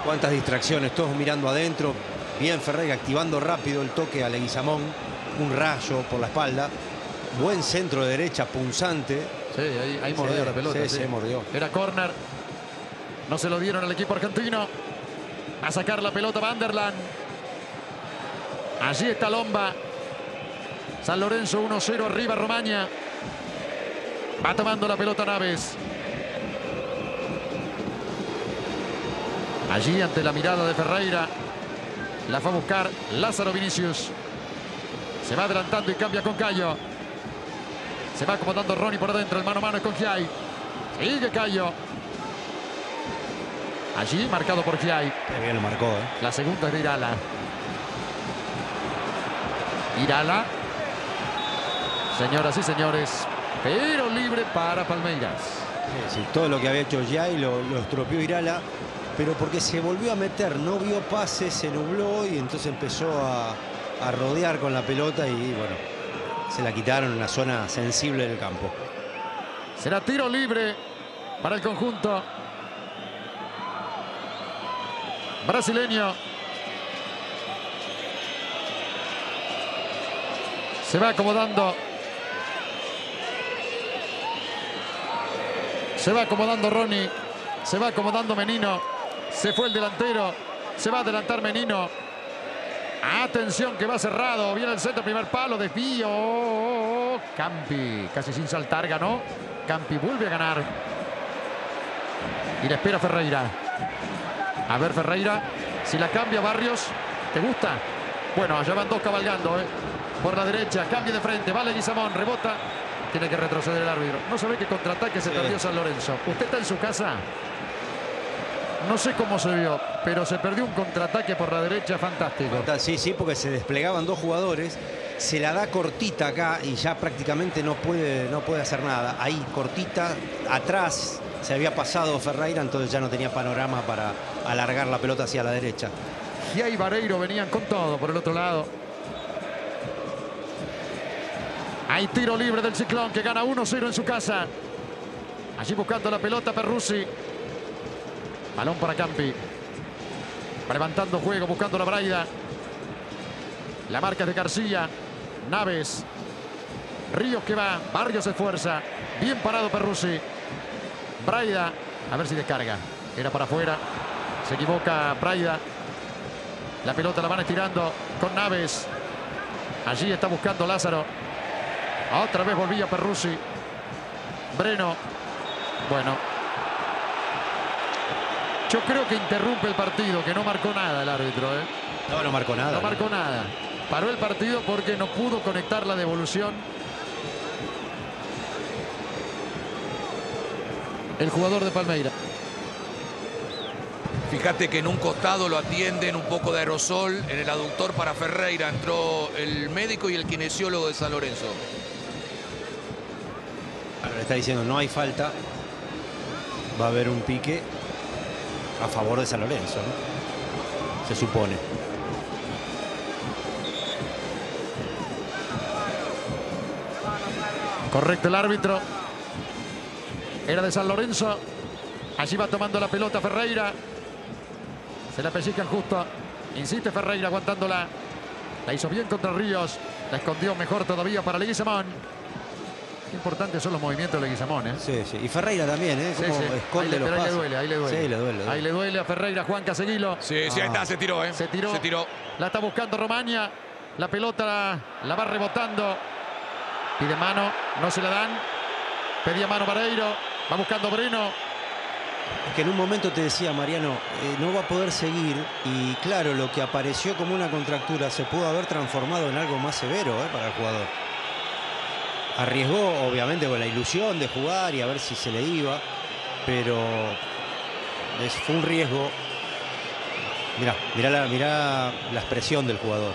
Cuántas distracciones, todos mirando adentro. Bien Ferreira activando rápido el toque a Leguizamón. Un rayo por la espalda. Buen centro de derecha, punzante. Sí, ahí, ahí mordió Sí, la pelota. sí, se mordió. Era corner. No se lo dieron al equipo argentino. A sacar la pelota Vanderland. Allí está Lomba. San Lorenzo 1-0 arriba Romaña. Va tomando la pelota Naves. Allí ante la mirada de Ferreira. La fue a buscar Lázaro Vinicius. Se va adelantando y cambia con Cayo. Se va acomodando Ronnie por dentro. El mano a mano es con Giai. Sigue Cayo. Allí marcado por Giai. Qué bien lo marcó, ¿eh? La segunda es de Irala. Irala. Señoras y señores. Pero libre para Palmeiras. Sí, sí, todo lo que había hecho Jai lo, lo estropeó Irala, pero porque se volvió a meter, no vio pase, se nubló y entonces empezó a rodear con la pelota y bueno, se la quitaron en la zona sensible del campo. Será tiro libre para el conjunto brasileño. Se va acomodando. Se va acomodando Ronnie. Se va acomodando Menino. Se fue el delantero. Se va a adelantar Menino. Atención que va cerrado. Viene el centro, primer palo, desvío. Campi, casi sin saltar, ganó. Campi vuelve a ganar. Y le espera Ferreira. A ver Ferreira, si la cambia Barrios, ¿te gusta? Bueno, allá van dos cabalgando, ¿eh? Por la derecha, cambia de frente, vale Guizamón, rebota. Tiene que retroceder el árbitro. No sabe qué contraataque se perdió San Lorenzo. ¿Usted está en su casa? No sé cómo se vio, pero se perdió un contraataque por la derecha fantástico. Sí, sí, porque se desplegaban dos jugadores, se la da cortita acá y ya prácticamente no puede, no puede hacer nada. Ahí cortita, atrás se había pasado Ferreira, entonces ya no tenía panorama para alargar la pelota hacia la derecha. Gia y Vareiro venían con todo por el otro lado. Hay tiro libre del Ciclón que gana 1-0 en su casa. Allí buscando la pelota Perruzzi. Balón para Campi. Levantando juego, buscando la Braida. La marca de García. Naves. Ríos que va. Barrios se esfuerza. Bien parado Perruzzi. Braida. A ver si descarga. Era para afuera. Se equivoca Braida. La pelota la van estirando con Naves. Allí está buscando Lázaro. Otra vez volvía Perruzzi. Breno. Bueno. Yo creo que interrumpe el partido, que no marcó nada el árbitro. ¿eh? No, no marcó nada. No marcó nada. Paró el partido porque no pudo conectar la devolución. El jugador de Palmeira. Fíjate que en un costado lo atienden un poco de aerosol. En el aductor para Ferreira entró el médico y el kinesiólogo de San Lorenzo. Ahora le está diciendo no hay falta. Va a haber un pique a favor de San Lorenzo, ¿no? Se supone. Correcto el árbitro. Era de San Lorenzo. Allí va tomando la pelota Ferreira. Se la pellizcan justo. Insiste Ferreira aguantándola. La hizo bien contra Ríos. La escondió mejor todavía para Leguizamón. Qué importantes son los movimientos de Leguizamón, ¿eh? Sí, sí. Y Ferreira también, ¿eh? Sí, Como sí. esconde ahí, le, los pero ahí le duele, ahí le duele. Sí, le duele. le duele. Ahí le duele a Ferreira, Juan Caseguilo. Sí, sí, ahí está, se tiró, ¿eh? Se tiró. Se tiró. La está buscando Romaña. La pelota la, la va rebotando. Pide mano, no se la dan. Pedía mano Vareiro. Va buscando Breno. que en un momento te decía Mariano, eh, no va a poder seguir y claro, lo que apareció como una contractura se pudo haber transformado en algo más severo eh, para el jugador. Arriesgó obviamente con la ilusión de jugar y a ver si se le iba, pero fue un riesgo. Mirá, mirá la, mirá la expresión del jugador.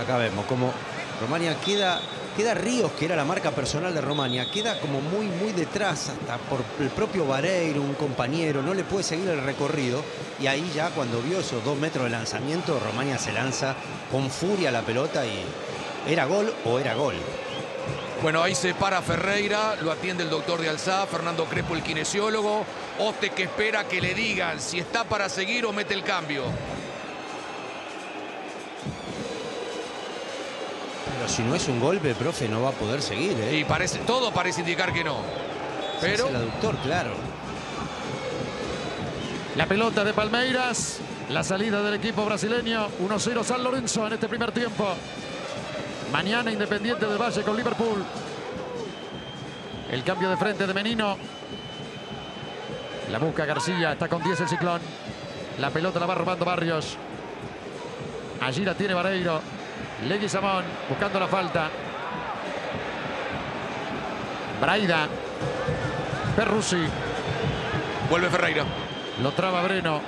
Acá vemos cómo Romania queda, queda Ríos, que era la marca personal de Romania, queda como muy, muy detrás, hasta por el propio Vareiro, un compañero, no le puede seguir el recorrido. Y ahí ya cuando vio esos dos metros de lanzamiento, Romania se lanza con furia la pelota y era gol o era gol. Bueno, ahí se para Ferreira, lo atiende el doctor de Alzá, Fernando Crespo, el kinesiólogo. Oste que espera que le digan si está para seguir o mete el cambio. Pero si no es un golpe, profe, no va a poder seguir. ¿eh? Y parece, todo parece indicar que no. Pero hace el aductor, claro. La pelota de Palmeiras. La salida del equipo brasileño. 1-0 San Lorenzo en este primer tiempo. Mañana Independiente del Valle con Liverpool. El cambio de frente de Menino. La busca García. Está con 10 el ciclón. La pelota la va robando Barrios. Allí la tiene Vareiro. Legui Samón buscando la falta. Braida. Perrusi. vuelve Ferreira. Lo traba Breno.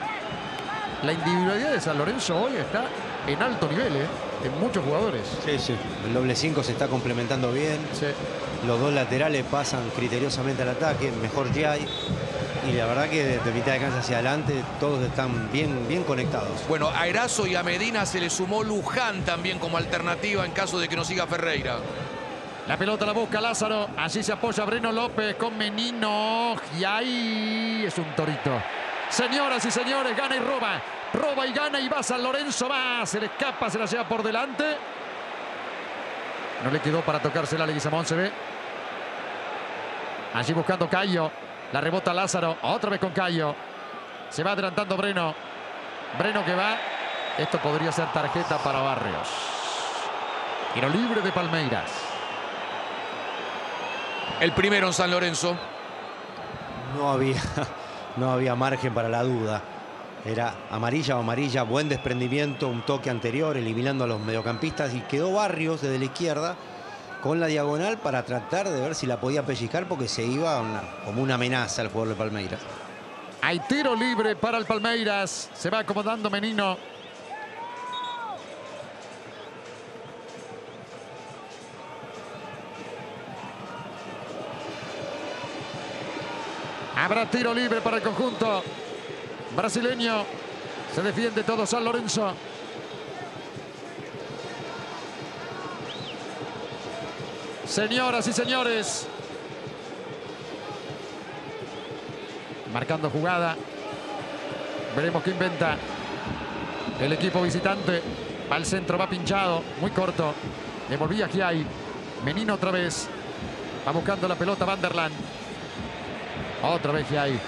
La individualidad de San Lorenzo hoy está en alto nivel, ¿eh? en muchos jugadores. Sí, sí. El doble 5 se está complementando bien. Sí. Los dos laterales pasan criteriosamente al ataque, mejor Jai. Y la verdad que desde mitad de cancha hacia adelante todos están bien, bien conectados. Bueno, a Erazo y a Medina se le sumó Luján también como alternativa en caso de que no siga Ferreira. La pelota la busca Lázaro. Allí se apoya Breno López con Menino. Y ahí es un torito. Señoras y señores, gana y roba. Roba y gana y va San Lorenzo. Va, se le escapa, se la lleva por delante. No le quedó para tocársela a Leguizamón, se ve. Allí buscando Cayo. La rebota Lázaro. Otra vez con Cayo. Se va adelantando Breno. Breno que va. Esto podría ser tarjeta para Barrios. Tiro libre de Palmeiras. El primero en San Lorenzo. No había, no había margen para la duda. Era amarilla o amarilla, buen desprendimiento, un toque anterior, eliminando a los mediocampistas y quedó Barrios desde la izquierda con la diagonal para tratar de ver si la podía pellizcar porque se iba como una amenaza al jugador de Palmeiras. Hay tiro libre para el Palmeiras. Se va acomodando Menino. Habrá tiro libre para el conjunto brasileño. Se defiende todo San Lorenzo. Señoras y señores. Marcando jugada. Veremos qué inventa el equipo visitante. Va al centro, va pinchado. Muy corto. Devolvía Giai. Menino otra vez. Va buscando la pelota Vanderland. Otra vez Giai.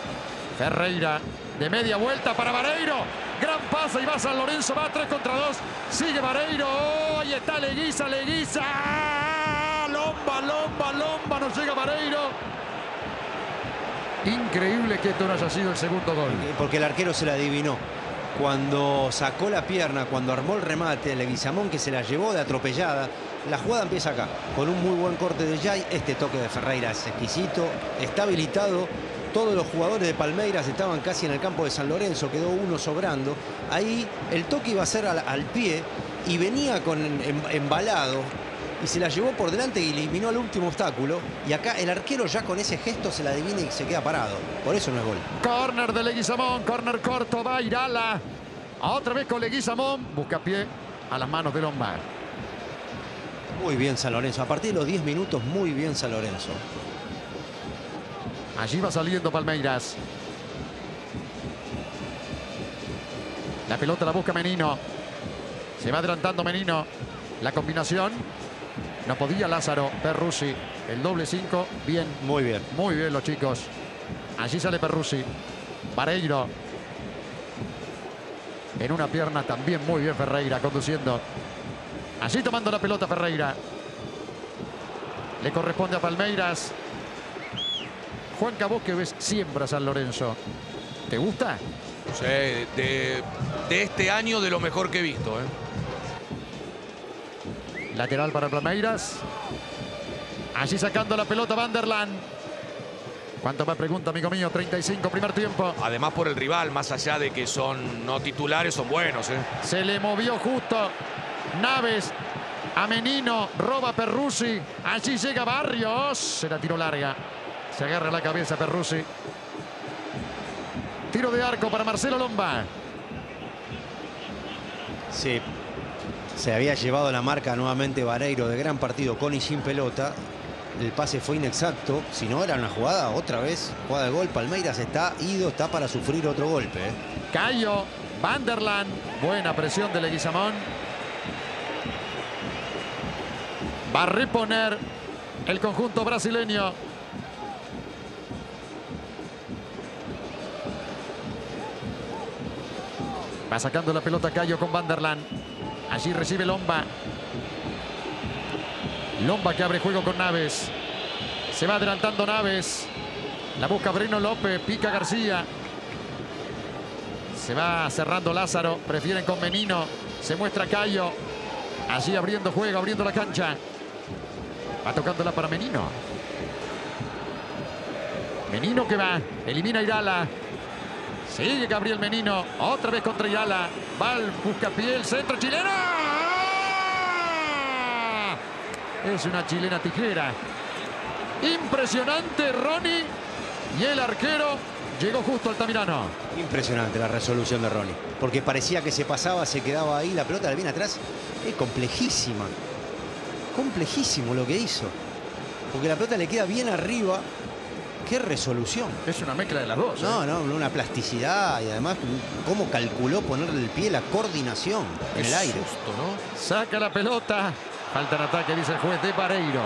Ferreira. De media vuelta para Vareiro. Gran pase y va San Lorenzo. Va 3 contra 2. Sigue Vareiro. Oh, ahí está Leguiza, Leguiza. ¡Ah! Lomba, lomba, lomba. No llega Vareiro. Increíble que esto no haya sido el segundo gol. Porque el arquero se la adivinó. Cuando sacó la pierna, cuando armó el remate, Leguizamón que se la llevó de atropellada, la jugada empieza acá, con un muy buen corte de Jai. Este toque de Ferreira es exquisito, está habilitado. Todos los jugadores de Palmeiras estaban casi en el campo de San Lorenzo, quedó uno sobrando. Ahí el toque iba a ser al, al pie y venía con em- embalado y se la llevó por delante y eliminó al último obstáculo. Y acá el arquero ya con ese gesto se la adivina y se queda parado. Por eso no es gol. Corner de Leguizamón, corner corto, va Irala. Otra vez con Leguizamón, busca pie a las manos de Lombard. Muy bien San Lorenzo. A partir de los 10 minutos, muy bien San Lorenzo. Allí va saliendo Palmeiras. La pelota la busca Menino. Se va adelantando Menino. La combinación. No podía Lázaro. Perrusi. El doble 5. Bien. Muy bien. Muy bien los chicos. Allí sale Perrusi. Vareiro. En una pierna también muy bien Ferreira conduciendo. Allí tomando la pelota Ferreira. Le corresponde a Palmeiras. Juan Cabos que ves siempre a San Lorenzo. ¿Te gusta? Sí, de, de este año de lo mejor que he visto. ¿eh? Lateral para Palmeiras. Allí sacando la pelota Vanderland. ¿Cuánto más pregunta, amigo mío? 35, primer tiempo. Además por el rival, más allá de que son no titulares, son buenos. ¿eh? Se le movió justo Naves a Menino, roba Perrusi. Allí llega Barrios. Se la tiró larga. Se agarra la cabeza Perrusi. Tiro de arco para Marcelo Lomba. Sí. Se había llevado la marca nuevamente Vareiro de gran partido con y sin pelota. El pase fue inexacto. Si no, era una jugada otra vez. Jugada de gol. Palmeiras está ido, está para sufrir otro golpe. ¿eh? Cayo, Vanderland. Buena presión de Leguizamón. Va a reponer el conjunto brasileño. Va sacando la pelota Cayo con Vanderland. Allí recibe Lomba. Lomba que abre juego con Naves. Se va adelantando Naves. La busca Breno López. Pica García. Se va cerrando Lázaro. Prefieren con Menino. Se muestra Cayo. Allí abriendo juego, abriendo la cancha. Va tocándola para Menino. Menino que va. Elimina a Irala. Sigue Gabriel Menino. Otra vez contra Irala. Va al buscapié, el centro chileno. Es una chilena tijera. Impresionante Ronnie. Y el arquero llegó justo al Tamirano. Impresionante la resolución de Ronnie. Porque parecía que se pasaba, se quedaba ahí, la pelota le viene atrás. Es complejísima. Complejísimo lo que hizo. Porque la pelota le queda bien arriba. Qué resolución. Es una mezcla de las dos. No, ¿eh? no, una plasticidad y además cómo calculó ponerle el pie, la coordinación en el aire. Susto, ¿no? Saca la pelota. Falta en ataque, dice el juez de Pareiro.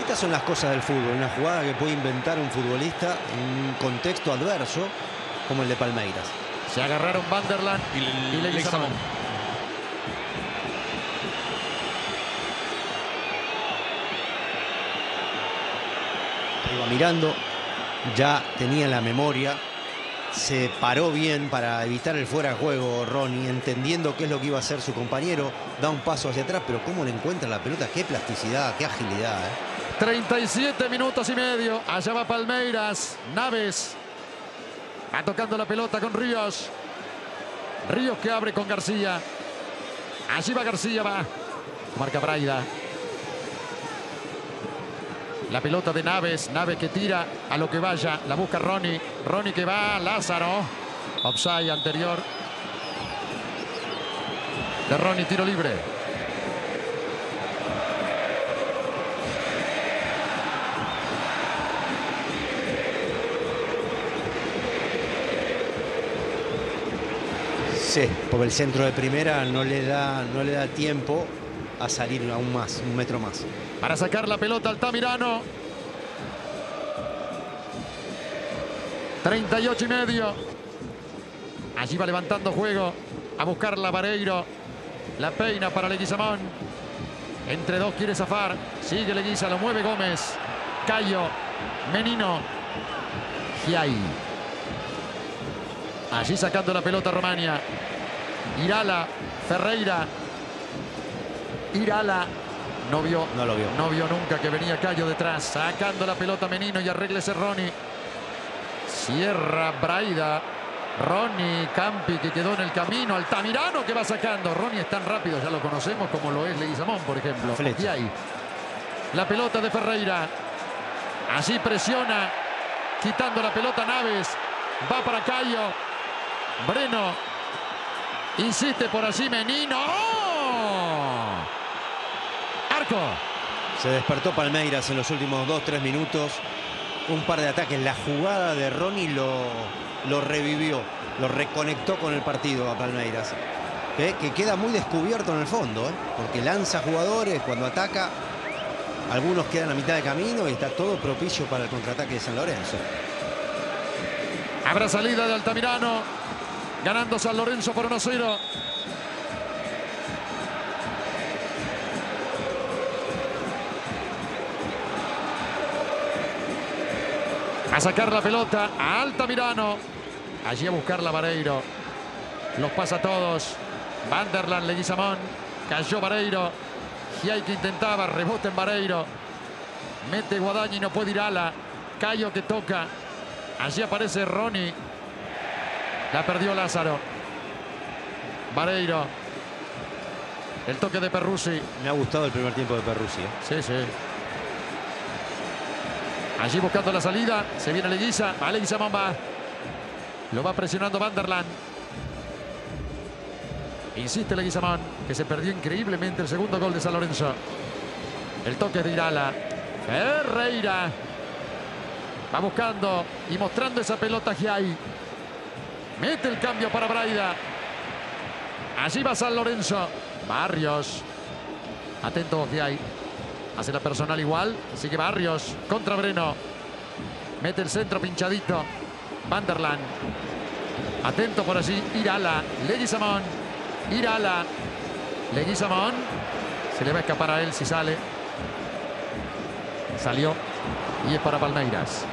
Estas son las cosas del fútbol, una jugada que puede inventar un futbolista en un contexto adverso como el de Palmeiras. Se agarraron Vanderland Y, y Leguizamón. Leguizamón. Iba mirando, ya tenía la memoria, se paró bien para evitar el fuera de juego Ronnie, entendiendo qué es lo que iba a hacer su compañero, da un paso hacia atrás, pero cómo le encuentra la pelota, qué plasticidad, qué agilidad. ¿eh? 37 minutos y medio. Allá va Palmeiras. Naves. Va tocando la pelota con Ríos. Ríos que abre con García. Allí va García, va. Marca Braida. La pelota de Naves. Naves que tira a lo que vaya. La busca Ronnie. Ronnie que va. Lázaro. Offside anterior. De Ronnie, tiro libre. Sí, porque el centro de primera no le da, no le da tiempo a salir aún más, un metro más. Para sacar la pelota Altamirano. 38 y medio. Allí va levantando juego. A buscarla Vareiro. La peina para Leguizamón. Entre dos quiere zafar. Sigue Leguiza, lo mueve Gómez. Cayo. Menino. Giai. Allí sacando la pelota Romania. Irala. Ferreira. Irala. No vio, No lo vio. no vio nunca que venía Cayo detrás. Sacando la pelota Menino y arregle Ronnie. Cierra Braida. Ronnie Campi que quedó en el camino. Altamirano que va sacando. Ronnie es tan rápido, ya lo conocemos como lo es Leguizamón, por ejemplo. Y ahí. La pelota de Ferreira. Allí presiona. Quitando la pelota Naves. Va para Cayo. Breno. Insiste por allí Menino. ¡Oh! Se despertó Palmeiras en los últimos 2-3 minutos. Un par de ataques. La jugada de Ronnie lo, lo revivió, lo reconectó con el partido a Palmeiras. Que, que queda muy descubierto en el fondo, ¿eh? porque lanza jugadores cuando ataca. Algunos quedan a mitad de camino y está todo propicio para el contraataque de San Lorenzo. Habrá salida de Altamirano. Ganando San Lorenzo por 1-0. A sacar la pelota a Altamirano. Allí a buscarla Vareiro. Los pasa a todos. Vanderland, Leguizamón. Cayó Vareiro. Giai que intentaba, rebote en Vareiro. Mete Guadaña y no puede ir ala. Cayo que toca. Allí aparece Ronnie. La perdió Lázaro. Vareiro. El toque de Perrusi. Me ha gustado el primer tiempo de Perrusi. ¿eh? Sí, sí. Allí buscando la salida. Se viene Leguiza. Va Leguizamón va. Lo va presionando Vanderland. Insiste Leguizamón, que se perdió increíblemente el segundo gol de San Lorenzo. El toque de Irala. Ferreira. Va buscando y mostrando esa pelota Giai. Mete el cambio para Braida. Allí va San Lorenzo. Barrios. Atento Giai. Hace la personal igual. Sigue Barrios contra Breno. Mete el centro pinchadito. Vanderland. Atento por allí. Irala. Leguizamón. Irala. Leguizamón. Se le va a escapar a él si sale. Salió. Y es para Palmeiras.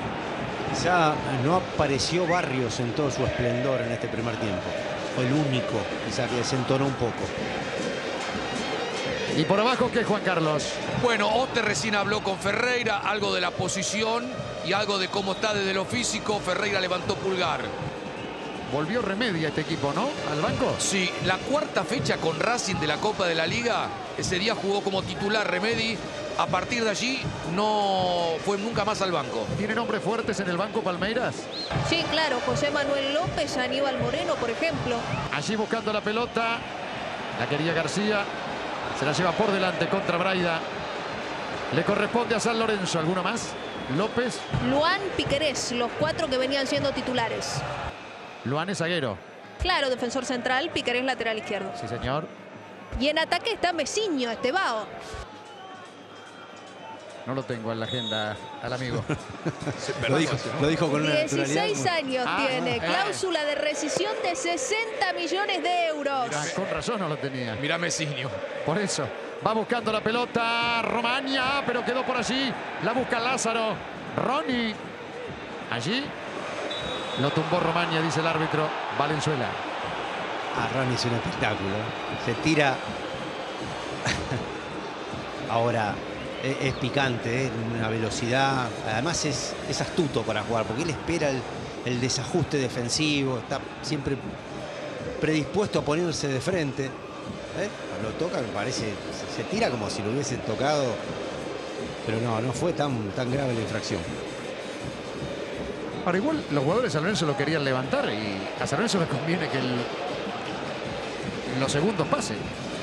Quizá no apareció Barrios en todo su esplendor en este primer tiempo. Fue el único, quizá que desentonó un poco. Y por abajo, ¿qué Juan Carlos? Bueno, Ote recién habló con Ferreira, algo de la posición y algo de cómo está desde lo físico. Ferreira levantó pulgar. Volvió Remedia este equipo, ¿no? Al banco. Sí, la cuarta fecha con Racing de la Copa de la Liga. Ese día jugó como titular Remedi. A partir de allí no fue nunca más al banco. ¿Tiene nombres fuertes en el banco Palmeiras? Sí, claro, José Manuel López, Aníbal Moreno, por ejemplo. Allí buscando la pelota. La quería García. Se la lleva por delante contra Braida. Le corresponde a San Lorenzo. ¿Alguno más? López. Luan Piquerés, los cuatro que venían siendo titulares. Luan es zaguero. Claro, defensor central, Piquerés lateral izquierdo. Sí, señor. Y en ataque está Mesiño, Estebao. No lo tengo en la agenda al amigo. lo, dijo, lo dijo con una 16 naturalidad. años Ah, tiene, no. cláusula de rescisión de 60 millones de euros. Con razón no lo tenía. Mirá Mesiño. Por eso. Va buscando la pelota Romaña, pero quedó por allí. La busca Lázaro. Ronnie. Allí. Lo tumbó Romaña, dice el árbitro. Valenzuela. Ah, Ronnie es un espectáculo. Se tira. Ahora, es, es picante, ¿eh? una velocidad. Además es, es astuto para jugar, porque él espera el, el desajuste defensivo, está siempre predispuesto a ponerse de frente. ¿eh? Lo toca, me parece, se, se tira como si lo hubiese tocado. Pero no, no fue tan, tan grave la infracción. Ahora igual los jugadores de San Lorenzo lo querían levantar y a San Lorenzo le conviene que el, los segundos pasen.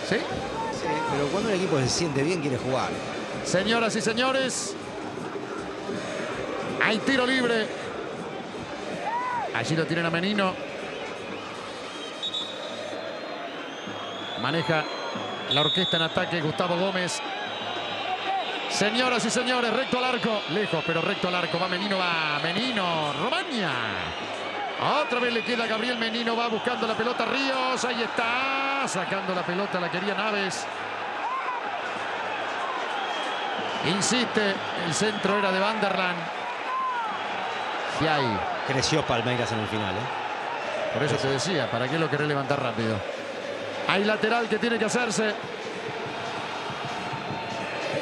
¿Sí? Sí, pero cuando un equipo se siente bien quiere jugar. Señoras y señores, hay tiro libre. Allí lo tienen a Menino. Maneja la orquesta en ataque Gustavo Gómez. Señoras y señores, recto al arco. Lejos, pero recto al arco. Va Menino, va Menino. Romaña. Otra vez le queda Gabriel Menino. Va buscando la pelota Ríos. Ahí está. Sacando la pelota. La quería Naves. Insiste. El centro era de Vanderland. Giai. Creció Palmeiras en el final. ¿eh? Por eso te decía, ¿para qué lo querés levantar rápido? Hay lateral que tiene que hacerse.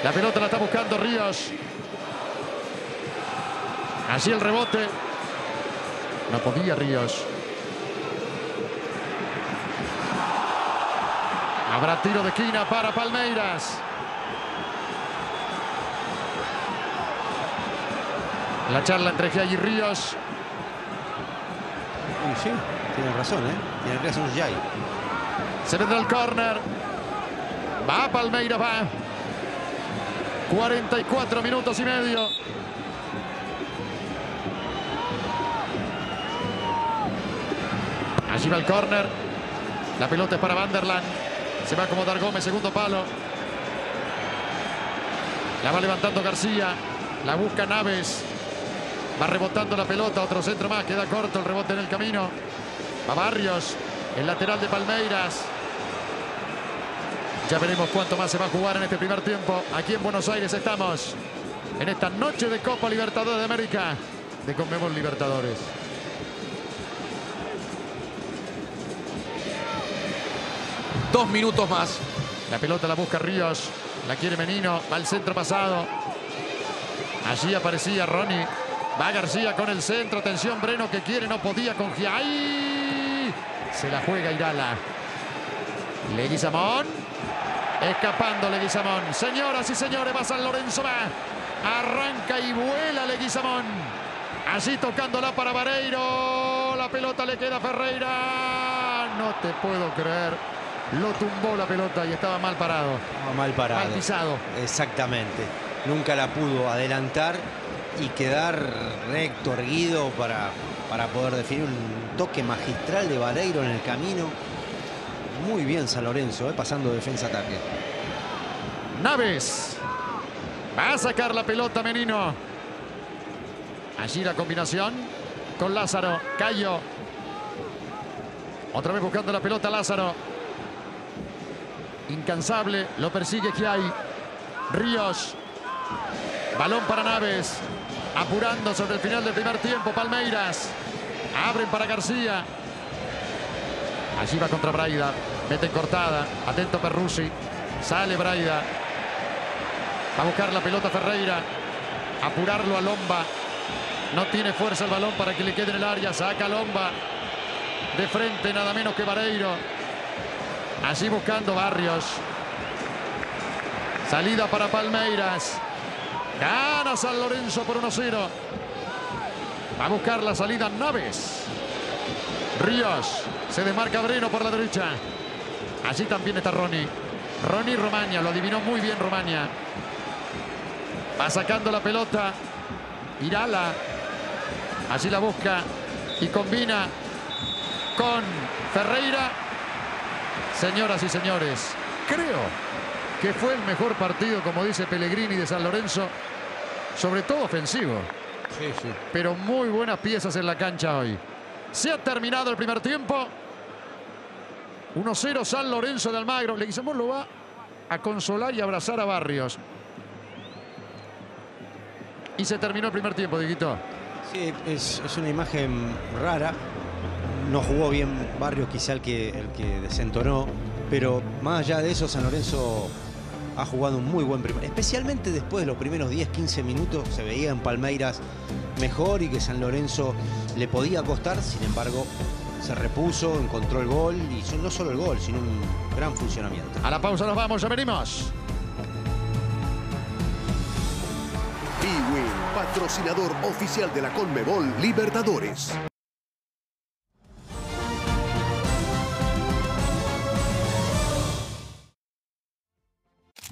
La pelota la está buscando Ríos. Allí el rebote. No podía Ríos. Habrá tiro de esquina para Palmeiras. La charla entre Giai y Ríos. Sí, tiene razón, ¿eh? Tiene razón Jai. Se vendrá el córner. Va Palmeiras, va. 44 minutos y medio. Allí va el córner. La pelota es para Vanderland. Se va a acomodar Gómez, segundo palo. La va levantando García. La busca Naves. Va rebotando la pelota. Otro centro más. Queda corto el rebote en el camino. Va Barrios. El lateral de Palmeiras. Ya veremos cuánto más se va a jugar en este primer tiempo. Aquí en Buenos Aires estamos. En esta noche de Copa Libertadores de América. de Conmebol Libertadores. Dos minutos más. La pelota la busca Ríos. La quiere Menino. Va al centro pasado. Allí aparecía Ronnie. Va García con el centro. Atención, Breno que quiere, no podía con Giai. Se la juega Irala. Leguizamón. Escapando Leguizamón. Señoras y señores, va San Lorenzo, va. Arranca y vuela Leguizamón. Allí tocándola para Vareiro. La pelota le queda a Ferreira. No te puedo creer. Lo tumbó la pelota y estaba mal parado. No, mal parado. Mal pisado. Exactamente. Nunca la pudo adelantar y quedar recto, erguido para, para poder definir un toque magistral de Vareiro en el camino. Muy bien San Lorenzo, eh, pasando defensa-ataque. Naves. Va a sacar la pelota Menino. Allí la combinación con Lázaro. Cayo. Otra vez buscando la pelota Lázaro. Incansable. Lo persigue Giai. Ríos. Balón para Naves. Apurando sobre el final del primer tiempo. Palmeiras. Abren para García. Allí va contra Braida. Mete cortada. Atento Perrusi. Sale Braida. Va a buscar la pelota Ferreira. Apurarlo a Lomba. No tiene fuerza el balón para que le quede en el área. Saca Lomba. De frente nada menos que Vareiro. Allí buscando Barrios. Salida para Palmeiras. Gana San Lorenzo por 1-0. Va a buscar la salida Naves. Ríos. Se desmarca Breno por la derecha. Allí también está Ronnie. Ronnie Romagna. Lo adivinó muy bien Romagna. Va sacando la pelota. Irala. Allí la busca. Y combina con Ferreira. Señoras y señores, creo que fue el mejor partido, como dice Pellegrini de San Lorenzo, sobre todo ofensivo. Sí, sí. Pero muy buenas piezas en la cancha hoy. Se ha terminado el primer tiempo. 1-0 San Lorenzo de Almagro. Leguizamón lo va a consolar y abrazar a Barrios. Y se terminó el primer tiempo, Diguito. Sí, es, es una imagen rara. No jugó bien Barrios, quizá el que, el que desentonó. Pero más allá de eso, San Lorenzo ha jugado un muy buen primer. Especialmente después de los primeros 10-15 minutos, se veía en Palmeiras mejor y que San Lorenzo le podía costar. Sin embargo, se repuso, encontró el gol y no solo el gol, sino un gran funcionamiento. A la pausa nos vamos, ya venimos. Bwin, patrocinador oficial de la Conmebol Libertadores.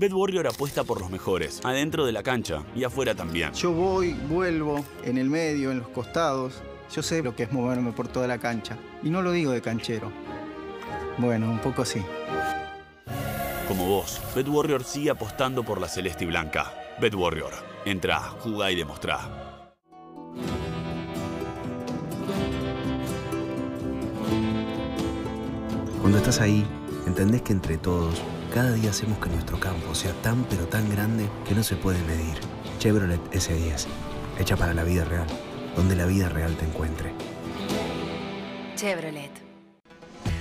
Bet Warrior apuesta por los mejores, adentro de la cancha y afuera también. Yo voy, vuelvo, en el medio, en los costados. Yo sé lo que es moverme por toda la cancha. Y no lo digo de canchero. Bueno, un poco sí. Como vos, Bet Warrior sigue apostando por la celeste y blanca. Bet Warrior. Entra, jugá y demostrá. Cuando estás ahí, entendés que entre todos, cada día hacemos que nuestro campo sea tan pero tan grande que no se puede medir. Chevrolet S10, hecha para la vida real, donde la vida real te encuentre. Chevrolet.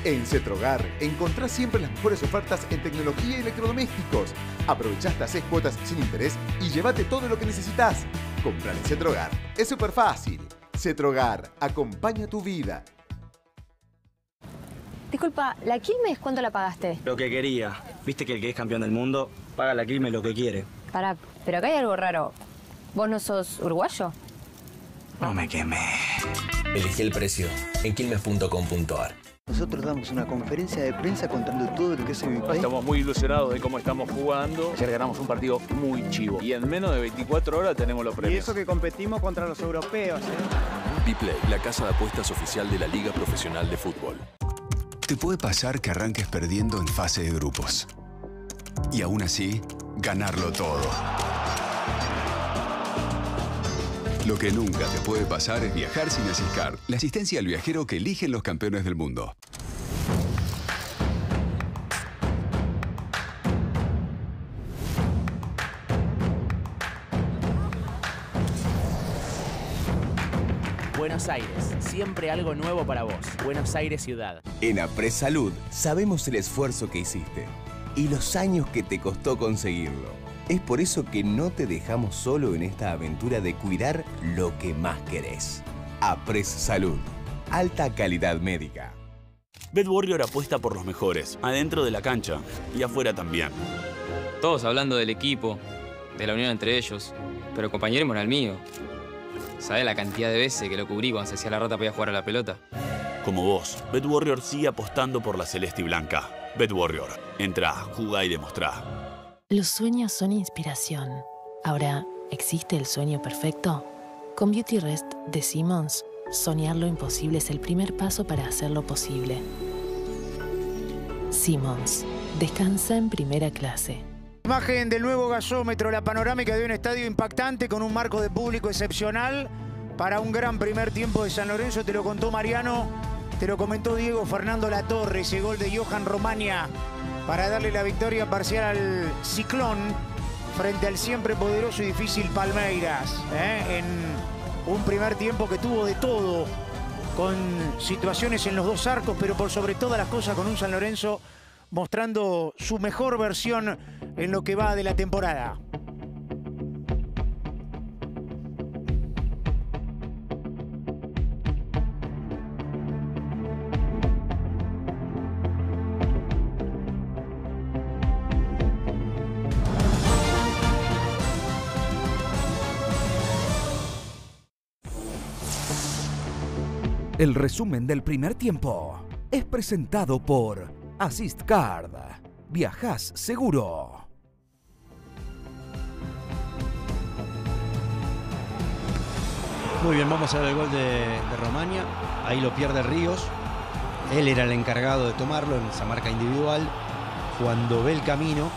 En Cetrogar encontrás siempre las mejores ofertas en tecnología y electrodomésticos. Aprovechá hasta 6 cuotas sin interés y llévate todo lo que necesitas. Comprar en Cetrogar es súper fácil. Cetrogar, acompaña tu vida. Disculpa, ¿la Quilmes cuánto la pagaste? Lo que quería. Viste que el que es campeón del mundo paga la Quilmes lo que quiere. Pará, pero acá hay algo raro. ¿Vos no sos uruguayo? No me quemé. Elegí el precio en quilmes.com.ar. Nosotros damos una conferencia de prensa contando todo lo que hace mi país. Estamos muy ilusionados de cómo estamos jugando. Ayer ganamos un partido muy chivo. Y en menos de 24 horas tenemos los premios. Y eso que competimos contra los europeos. ¿eh? Biplay, la casa de apuestas oficial de la Liga Profesional de Fútbol. Te puede pasar que arranques perdiendo en fase de grupos. Y aún así, ganarlo todo. Lo que nunca te puede pasar es viajar sin Asiscar, la asistencia al viajero que eligen los campeones del mundo. Buenos Aires, siempre algo nuevo para vos. Buenos Aires Ciudad. En Apres Salud sabemos el esfuerzo que hiciste y los años que te costó conseguirlo. Es por eso que no te dejamos solo en esta aventura de cuidar lo que más querés. Apres Salud. Alta calidad médica. Bet Warrior apuesta por los mejores, adentro de la cancha y afuera también. Todos hablando del equipo, de la unión entre ellos, pero compañero era el mío. ¿Sabes la cantidad de veces que lo cubrí cuando se hacía la rata para ir a jugar a la pelota? Como vos, Bet Warrior sigue apostando por la celeste y blanca. Bet Warrior. Entra, juega y demostrá. Los sueños son inspiración. Ahora, ¿existe el sueño perfecto? Con Beauty Rest de Simmons, soñar lo imposible es el primer paso para hacerlo posible. Simmons, descansa en primera clase. Imagen del nuevo gasómetro, la panorámica de un estadio impactante con un marco de público excepcional para un gran primer tiempo de San Lorenzo. Te lo contó Mariano, te lo comentó Diego Fernando Latorre, ese gol de Johan Romania para darle la victoria parcial al Ciclón frente al siempre poderoso y difícil Palmeiras. ¿eh? En un primer tiempo que tuvo de todo, con situaciones en los dos arcos, pero por sobre todas las cosas con un San Lorenzo mostrando su mejor versión en lo que va de la temporada. El resumen del primer tiempo es presentado por Assist Card. Viajas seguro. Muy bien, vamos a ver el gol de, de. Ahí lo pierde Ríos. Él era el encargado de tomarlo en esa marca individual. Cuando ve el camino,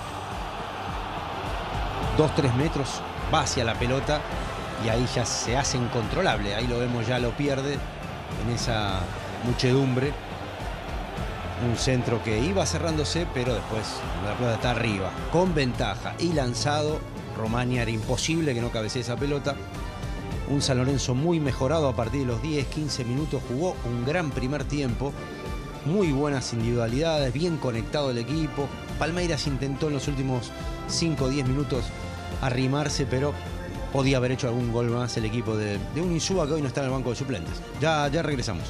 dos, tres metros, va hacia la pelota y ahí ya se hace incontrolable. Ahí lo vemos, ya lo pierde en esa muchedumbre. Un centro que iba cerrándose, pero después la pelota está arriba, con ventaja y lanzado. Romania era imposible que no cabecee esa pelota. Un San Lorenzo muy mejorado a partir de los 10, 15 minutos. Jugó un gran primer tiempo. Muy buenas individualidades, bien conectado el equipo. Palmeiras intentó en los últimos 5 o 10 minutos arrimarse, pero podía haber hecho algún gol más el equipo de, de un Insúa que hoy no está en el banco de suplentes. Ya, ya regresamos.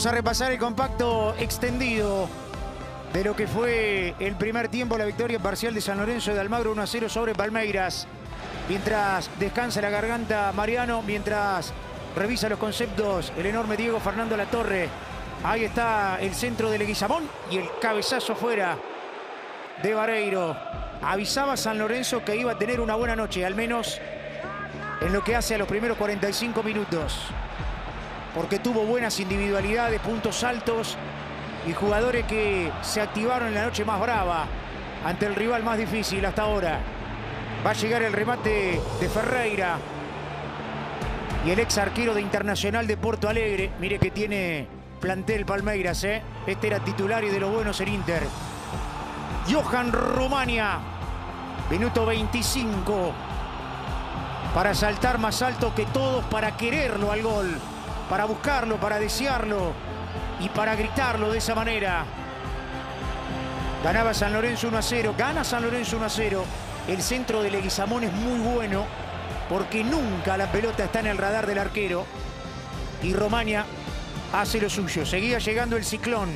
Vamos a repasar el compacto extendido de lo que fue el primer tiempo, la victoria parcial de San Lorenzo de Almagro 1 a 0 sobre Palmeiras. Mientras descansa la garganta Mariano, mientras revisa los conceptos el enorme Diego Fernando Latorre. Ahí está el centro de Leguizamón y el cabezazo fuera de Vareiro. Avisaba San Lorenzo que iba a tener una buena noche, al menos en lo que hace a los primeros 45 minutos porque tuvo buenas individualidades, puntos altos y jugadores que se activaron en la noche más brava ante el rival más difícil hasta ahora. Va a llegar el remate de Ferreira y el ex arquero de Internacional de Porto Alegre. Mire que tiene plantel Palmeiras, ¿eh? Este era titular y de los buenos en Inter. Johan Romania, minuto 25, para saltar más alto que todos, para quererlo al gol para buscarlo, para desearlo y para gritarlo de esa manera. Ganaba San Lorenzo 1 a 0, gana San Lorenzo 1 a 0. El centro de Leguizamón es muy bueno porque nunca la pelota está en el radar del arquero. Y Romania hace lo suyo. Seguía llegando el ciclón.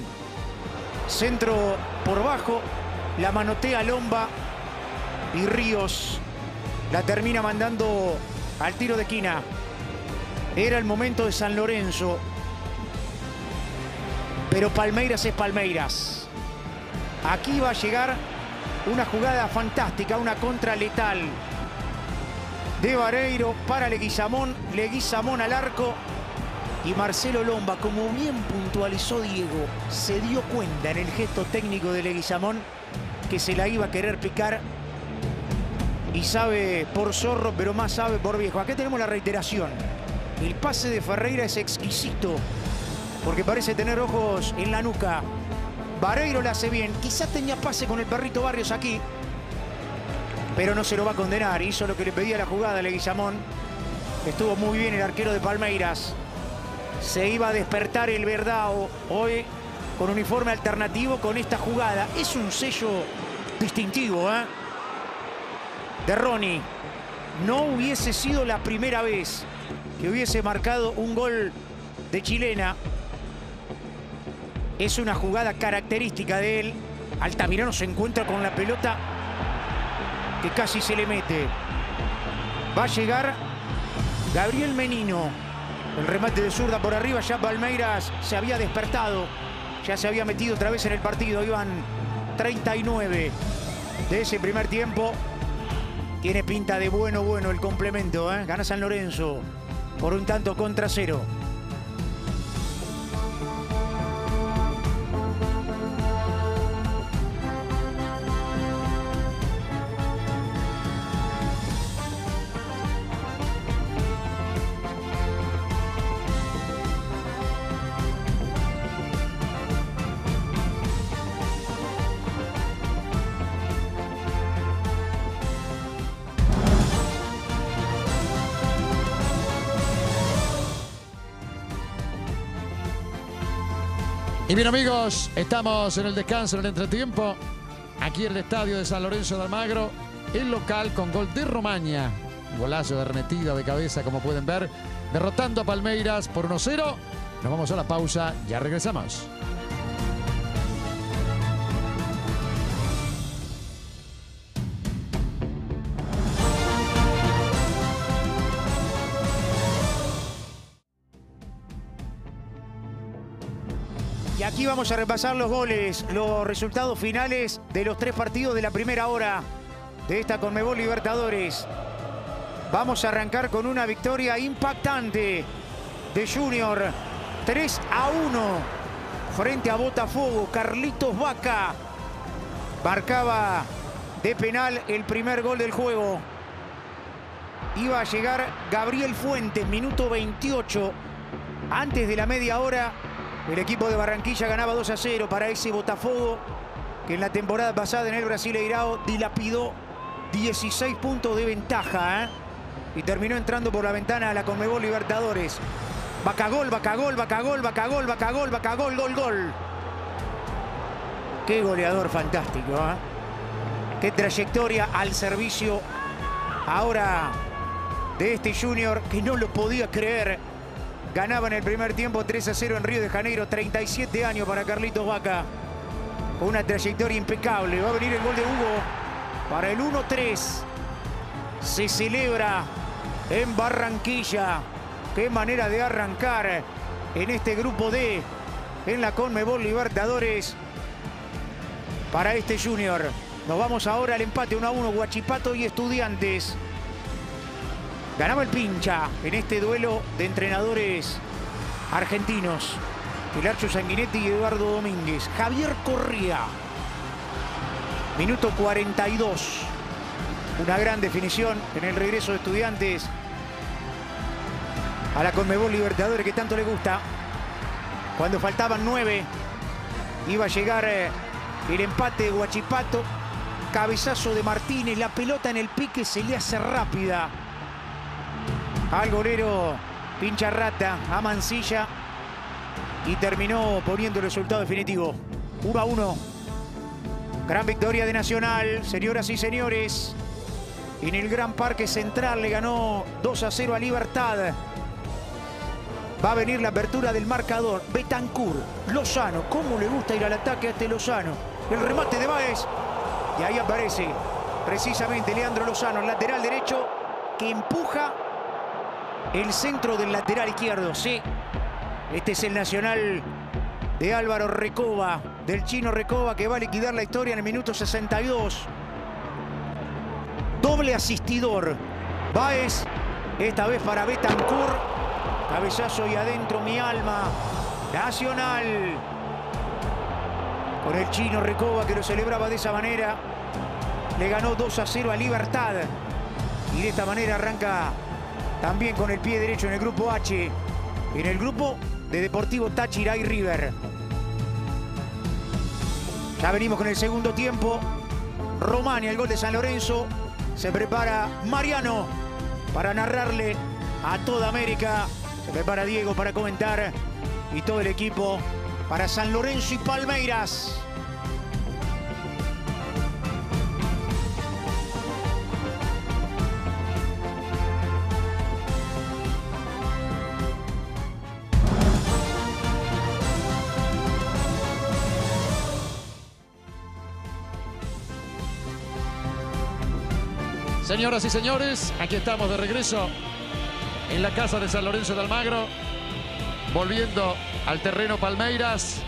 Centro por bajo, la manotea Lomba y Ríos la termina mandando al tiro de esquina. Era el momento de San Lorenzo. Pero Palmeiras es Palmeiras. Aquí va a llegar una jugada fantástica, una contra letal. De Vareiro para Leguizamón. Leguizamón al arco. Y Marcelo Lomba, como bien puntualizó Diego, se dio cuenta en el gesto técnico de Leguizamón que se la iba a querer picar. Y sabe por zorro, pero más sabe por viejo. Aquí tenemos la reiteración. El pase de Ferreira es exquisito, porque parece tener ojos en la nuca. Vareiro la hace bien. Quizás tenía pase con el perrito Barrios aquí, pero no se lo va a condenar. Hizo lo que le pedía la jugada Leguizamón. Estuvo muy bien el arquero de Palmeiras. Se iba a despertar el Verdao hoy con uniforme alternativo con esta jugada. Es un sello distintivo, ¿eh? De Ronnie. No hubiese sido la primera vez que hubiese marcado un gol de chilena. Es una jugada característica de él. Altamirano se encuentra con la pelota que casi se le mete. Va a llegar Gabriel Menino. El remate de zurda por arriba. Ya Palmeiras se había despertado. Ya se había metido otra vez en el partido. Iban 39 de ese primer tiempo. Tiene pinta de bueno, bueno el complemento. ¿eh? Gana San Lorenzo por un tanto contra cero. Y bien amigos, estamos en el descanso, en el entretiempo, aquí en el estadio de San Lorenzo de Almagro, el local con gol de Romaña, golazo de arremetida de cabeza como pueden ver, derrotando a Palmeiras por 1-0. Nos vamos a la pausa, ya regresamos. Aquí vamos a repasar los goles, los resultados finales de los tres partidos de la primera hora de esta Conmebol Libertadores. Vamos a arrancar con una victoria impactante de Junior. 3 a 1 frente a Botafogo. Carlitos Vaca marcaba de penal el primer gol del juego. Iba a llegar Gabriel Fuentes, minuto 28. Antes de la media hora, el equipo de Barranquilla ganaba 2 a 0 para ese Botafogo que en la temporada pasada en el Brasileirao dilapidó 16 puntos de ventaja ¿eh? y terminó entrando por la ventana a la Conmebol Libertadores. Bacagol, Bacagol, Bacagol, Bacagol, Bacagol, Bacagol, gol, gol. Qué goleador fantástico, ¿eh? Qué trayectoria al servicio ahora de este Junior que no lo podía creer. Ganaba en el primer tiempo 3 a 0 en Río de Janeiro. 37 años para Carlitos Vaca. Una trayectoria impecable. Va a venir el gol de Hugo para el 1-3. Se celebra en Barranquilla. Qué manera de arrancar en este grupo D. En la Conmebol Libertadores. Para este Junior. Nos vamos ahora al empate 1 a 1. Guachipato y Estudiantes. Ganaba el pincha en este duelo de entrenadores argentinos. Pilarcho Sanguinetti y Eduardo Domínguez. Javier Corría. Minuto 42. Una gran definición en el regreso de estudiantes a la Conmebol Libertadores que tanto le gusta. Cuando faltaban nueve, iba a llegar eh, el empate de Guachipato. Cabezazo de Martínez, la pelota en el pique se le hace rápida al golero pincha rata a Mancilla y terminó poniendo el resultado definitivo. 1 a 1. Gran victoria de Nacional, señoras y señores. En el Gran Parque Central le ganó 2 a 0 a Libertad. Va a venir la apertura del marcador. Betancur, Lozano. ¿Cómo le gusta ir al ataque a este Lozano? El remate de Baez. Y ahí aparece precisamente Leandro Lozano, el lateral derecho, que empuja el centro del lateral izquierdo. Sí, este es el Nacional de Álvaro Recoba, del chino Recoba, que va a liquidar la historia en el minuto 62. Doble asistidor. Baez, esta vez para Betancourt. Cabezazo y adentro mi alma. Nacional. Con el chino Recoba que lo celebraba de esa manera. Le ganó 2 a 0 a Libertad. Y de esta manera arranca también con el pie derecho en el grupo H, en el grupo de Deportivo Táchira y River. Ya venimos con el segundo tiempo. Romania, el gol de San Lorenzo. Se prepara Mariano para narrarle a toda América. Se prepara Diego para comentar y todo el equipo para San Lorenzo y Palmeiras. Señoras y señores, aquí estamos de regreso en la casa de San Lorenzo de Almagro, volviendo al terreno Palmeiras.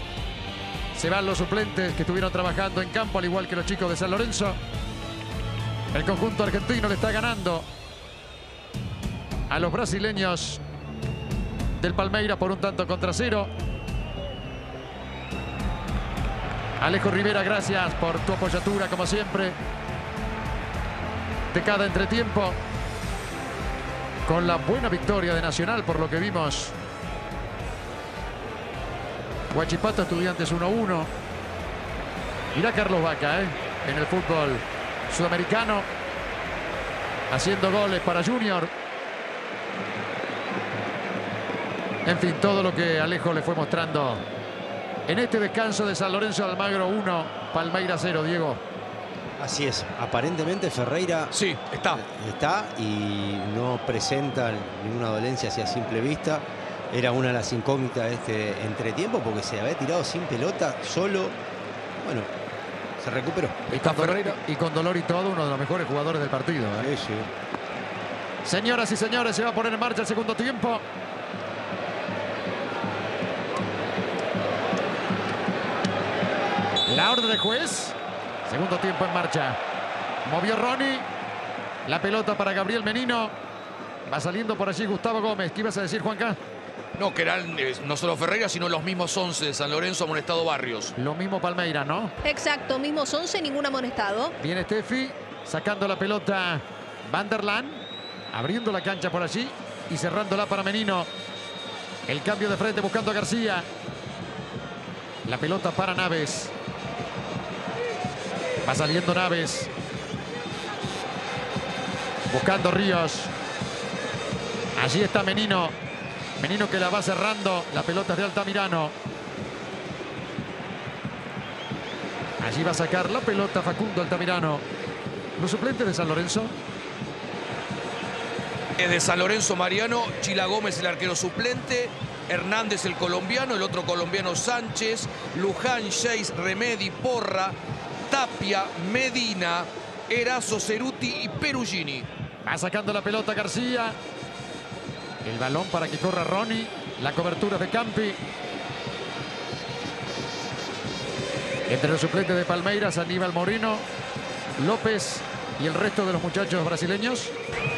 Se van los suplentes que estuvieron trabajando en campo, al igual que los chicos de San Lorenzo. El conjunto argentino le está ganando a los brasileños del Palmeiras por un tanto contra cero. Alejo Rivera, gracias por tu apoyatura, como siempre de cada entretiempo con la buena victoria de Nacional por lo que vimos. Huachipato Estudiantes 1-1. Irá Carlos Vaca ¿eh? en el fútbol sudamericano haciendo goles para Junior. En fin, todo lo que Alejo le fue mostrando en este descanso de San Lorenzo Almagro 1, Palmeira 0, Diego. Así es, aparentemente Ferreira sí, está. está y no presenta ninguna dolencia hacia simple vista. Era una de las incógnitas de este entretiempo porque se había tirado sin pelota, solo. Bueno, se recuperó. Con, Ferreira. y con dolor y todo, uno de los mejores jugadores del partido. ¿eh? Sí, sí. Señoras y señores, se va a poner en marcha el segundo tiempo. La orden del juez. Segundo tiempo en marcha. Movió Ronnie. La pelota para Gabriel Menino. Va saliendo por allí Gustavo Gómez. ¿Qué ibas a decir, Juanca? No, que eran eh, no solo Ferreira, sino los mismos 11 de San Lorenzo amonestado Barrios. Lo mismo Palmeira, ¿no? Exacto, mismos 11, ningún amonestado. Viene Steffi, sacando la pelota Vanderland, abriendo la cancha por allí y cerrándola para Menino. El cambio de frente buscando a García. La pelota para Naves. Va saliendo Naves. Buscando Ríos. Allí está Menino. Menino que la va cerrando. La pelota es de Altamirano. Allí va a sacar la pelota Facundo Altamirano. Los suplentes de San Lorenzo. Es de San Lorenzo Mariano, Chila Gómez el arquero suplente, Hernández el colombiano, el otro colombiano Sánchez, Luján, Sheis, Remedi, Porra, Tapia, Medina, Erazo, Ceruti y Perugini. Va sacando la pelota García. El balón para que corra Ronnie. La cobertura de Campi. Entre los suplentes de Palmeiras, Aníbal Moreno, López y el resto de los muchachos brasileños.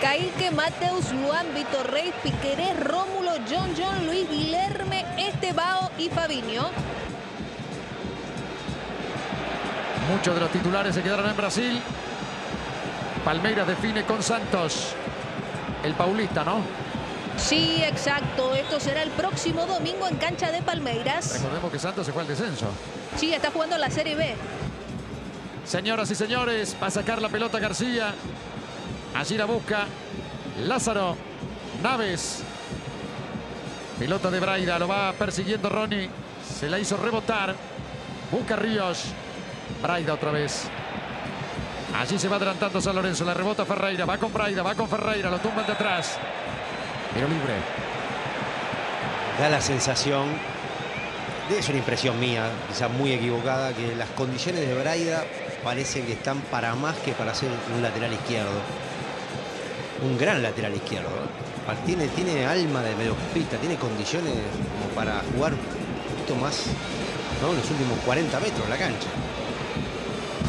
Caíque, Mateus, Luan, Vitor Rey, Piquerés, Rómulo, John John, Luis Guilherme, Estebao y Fabinho. Muchos de los titulares se quedaron en Brasil. Palmeiras define con Santos. El paulista, ¿no? Sí, exacto. Esto será el próximo domingo en cancha de Palmeiras. Recordemos que Santos se fue al descenso. Sí, está jugando la Serie B. Señoras y señores, va a sacar la pelota García. Allí la busca Lázaro. Naves. Pelota de Braida, lo va persiguiendo Ronnie. Se la hizo rebotar. Busca Ríos. Braida otra vez. Allí se va adelantando San Lorenzo. La rebota Ferreira. Va con Braida, va con Ferreira. Lo tumban de atrás. Pero libre. Da la sensación, es una impresión mía, quizá muy equivocada, que las condiciones de Braida parece que están para más que para ser un lateral izquierdo. Un gran lateral izquierdo. Tiene, tiene alma de mediocampista, tiene condiciones como para jugar un poquito más ¿no? en los últimos 40 metros de la cancha.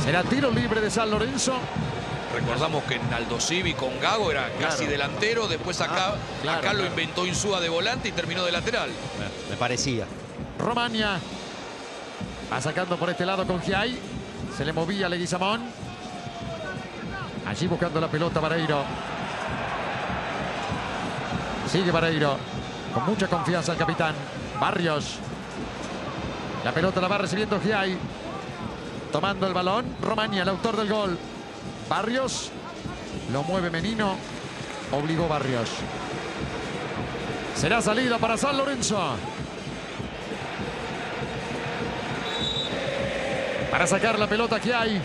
Será tiro libre de San Lorenzo. Recordamos que en Aldo Civi con Gago era casi delantero, después acá, Ah, claro, acá lo inventó Insúa de volante y terminó de lateral. Me parecía. Romania. Va sacando por este lado con Giai. Se le movía Leguizamón. Allí buscando la pelota Vareiro. Sigue Vareiro. Con mucha confianza el capitán. Barrios. La pelota la va recibiendo Giai. Tomando el balón. Romaña, el autor del gol. Barrios. Lo mueve Menino. Obligó Barrios. Será salida para San Lorenzo. Para sacar la pelota que hay.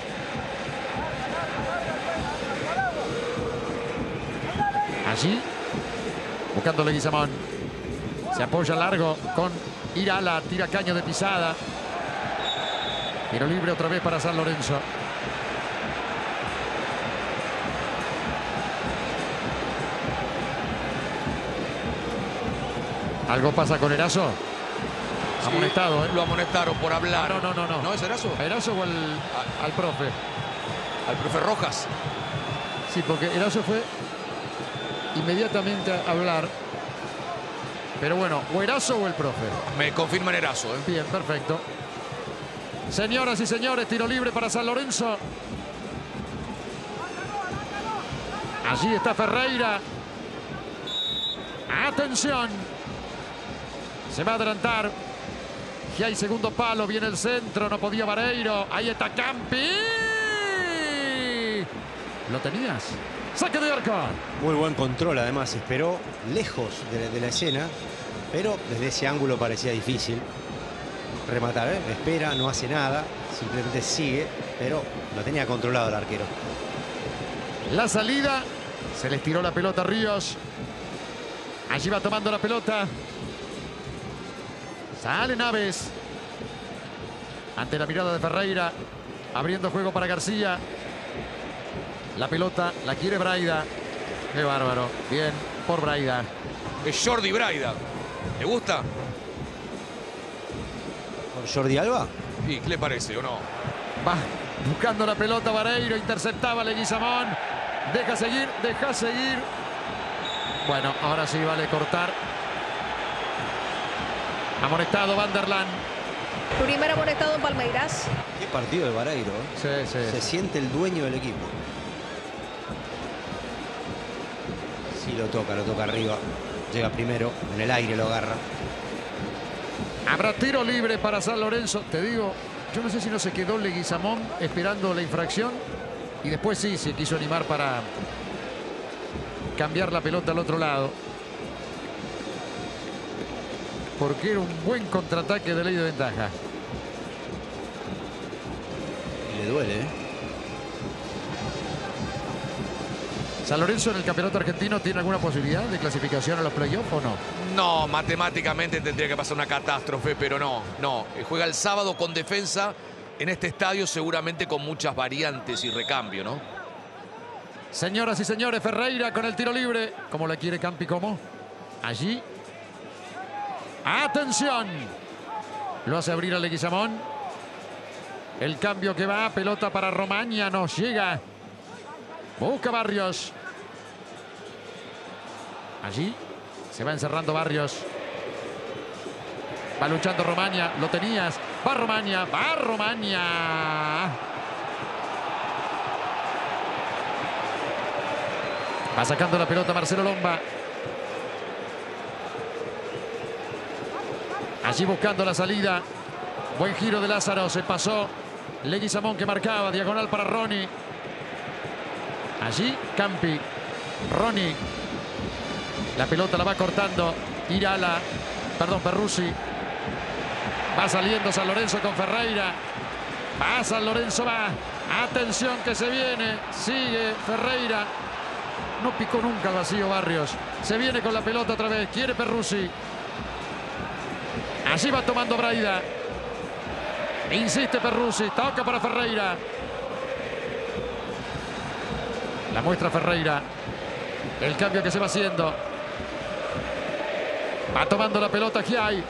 Allí. Buscando Leguizamón. Se apoya largo con Irala. Tira caño de pisada. Tiro libre otra vez para San Lorenzo. ¿Algo pasa con Erazo? Sí, Amonestado, ¿eh? Lo amonestaron por hablar. No, no, no, no. ¿No es Erazo? ¿A Erazo o al, al profe? Al profe Rojas. Sí, porque Erazo fue inmediatamente a hablar. Pero bueno, o Erazo o el profe. Me confirman Erazo. ¿eh? Bien, perfecto. Señoras y señores, tiro libre para San Lorenzo. Allí está Ferreira. Atención. Se va a adelantar. Y hay segundo palo. Viene el centro. No podía Vareiro. Ahí está Campi. ¿Lo tenías? Saque de arco. Muy buen control, además. Esperó lejos de la, de la escena, pero desde ese ángulo parecía difícil rematar. ¿eh? Espera, no hace nada, simplemente sigue, pero lo tenía controlado el arquero. La salida. Se les tiró la pelota a Ríos. Allí va tomando la pelota. Sale Naves. Ante la mirada de Ferreira. Abriendo juego para García. La pelota la quiere Braida. Qué bárbaro. Bien por Braida. Es Jordi Braida. ¿Le gusta? ¿Por Jordi Alba? ¿Y qué le parece o no? Va buscando la pelota Vareiro. Interceptaba Leguizamón. Deja seguir, deja seguir. Bueno, ahora sí vale cortar. Amonestado Vanderland. Primer amonestado en Palmeiras. Qué partido de Vareiro. ¿eh? Sí, sí. Se siente el dueño del equipo. Sí lo toca, lo toca arriba. Llega primero, en el aire lo agarra. Habrá tiro libre para San Lorenzo. Te digo, yo no sé si no se quedó Leguizamón esperando la infracción. Y después sí, se quiso animar para cambiar la pelota al otro lado. Porque era un buen contraataque de ley de ventaja. Y le duele, ¿eh? ¿San Lorenzo en el campeonato argentino tiene alguna posibilidad de clasificación a los playoffs o no? No, matemáticamente tendría que pasar una catástrofe, pero no, no. Eh, Juega el sábado con defensa en este estadio, seguramente con muchas variantes y recambio, ¿no? Señoras y señores, Ferreira con el tiro libre. ¿Cómo la quiere Campi? ¿Cómo? Allí. ¡Atención! Lo hace abrir a Leguizamón. El cambio que va, pelota para Romaña, nos llega. Busca Barrios. Allí se va encerrando Barrios. Va luchando Romaña, lo tenías. Va Romaña, va Romaña. Va sacando la pelota Marcelo Lomba. Allí buscando la salida. Buen giro de Lázaro, se pasó. Leguizamón que marcaba, diagonal para Ronnie. Allí Campi. Ronnie. La pelota la va cortando. Irala. Perdón, Perrusi. Va saliendo San Lorenzo con Ferreira. Va San Lorenzo, va. Atención que se viene. Sigue Ferreira. No picó nunca al vacío Barrios. Se viene con la pelota otra vez. Quiere Perrusi. Allí va tomando Braida. Insiste Perrusi. Toca para Ferreira. La muestra Ferreira. El cambio que se va haciendo. Va tomando la pelota Giai.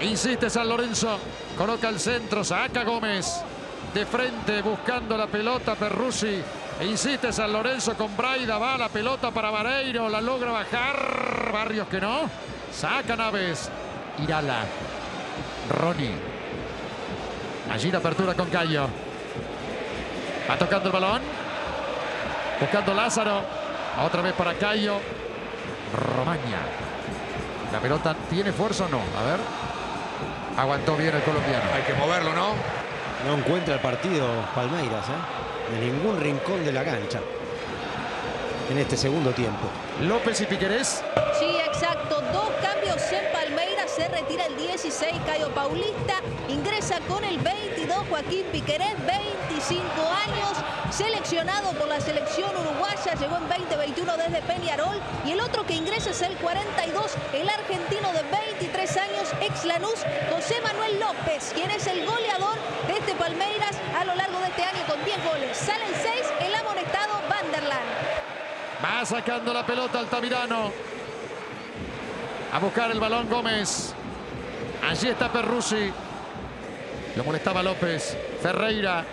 Insiste San Lorenzo. Coloca el centro. Saca Gómez. De frente buscando la pelota Perrusi. Insiste San Lorenzo con Braida. Va la pelota para Vareiro. La logra bajar. Barrios que no. Saca Naves. Irala. Ronnie. Allí la apertura con Cayo. Va tocando el balón. Buscando Lázaro. Otra vez para Cayo. Romaña. La pelota tiene fuerza o no. A ver. Aguantó bien el colombiano. Hay que moverlo, ¿no? No encuentra el partido Palmeiras, ¿eh? De ningún rincón de la cancha. En este segundo tiempo. López y Piquerés. Sí, exacto. Dos cambios en Palmeiras. Se retira el 16, Cayo Paulista. Ingresa con el 22, Joaquín Piquerés, 25 años. Seleccionado por la selección uruguaya. Llegó en 2021 desde Peñarol. Y el otro que ingresa es el 42, el argentino de 23 años, ex Lanús, José Manuel López, quien es el goleador de este Palmeiras a lo largo de este año con 10 goles. Salen 6, el amonestado Vanderland. Va sacando la pelota Altamirano. A buscar el balón Gómez. Allí está Perrusi. Lo molestaba López. Ferreira.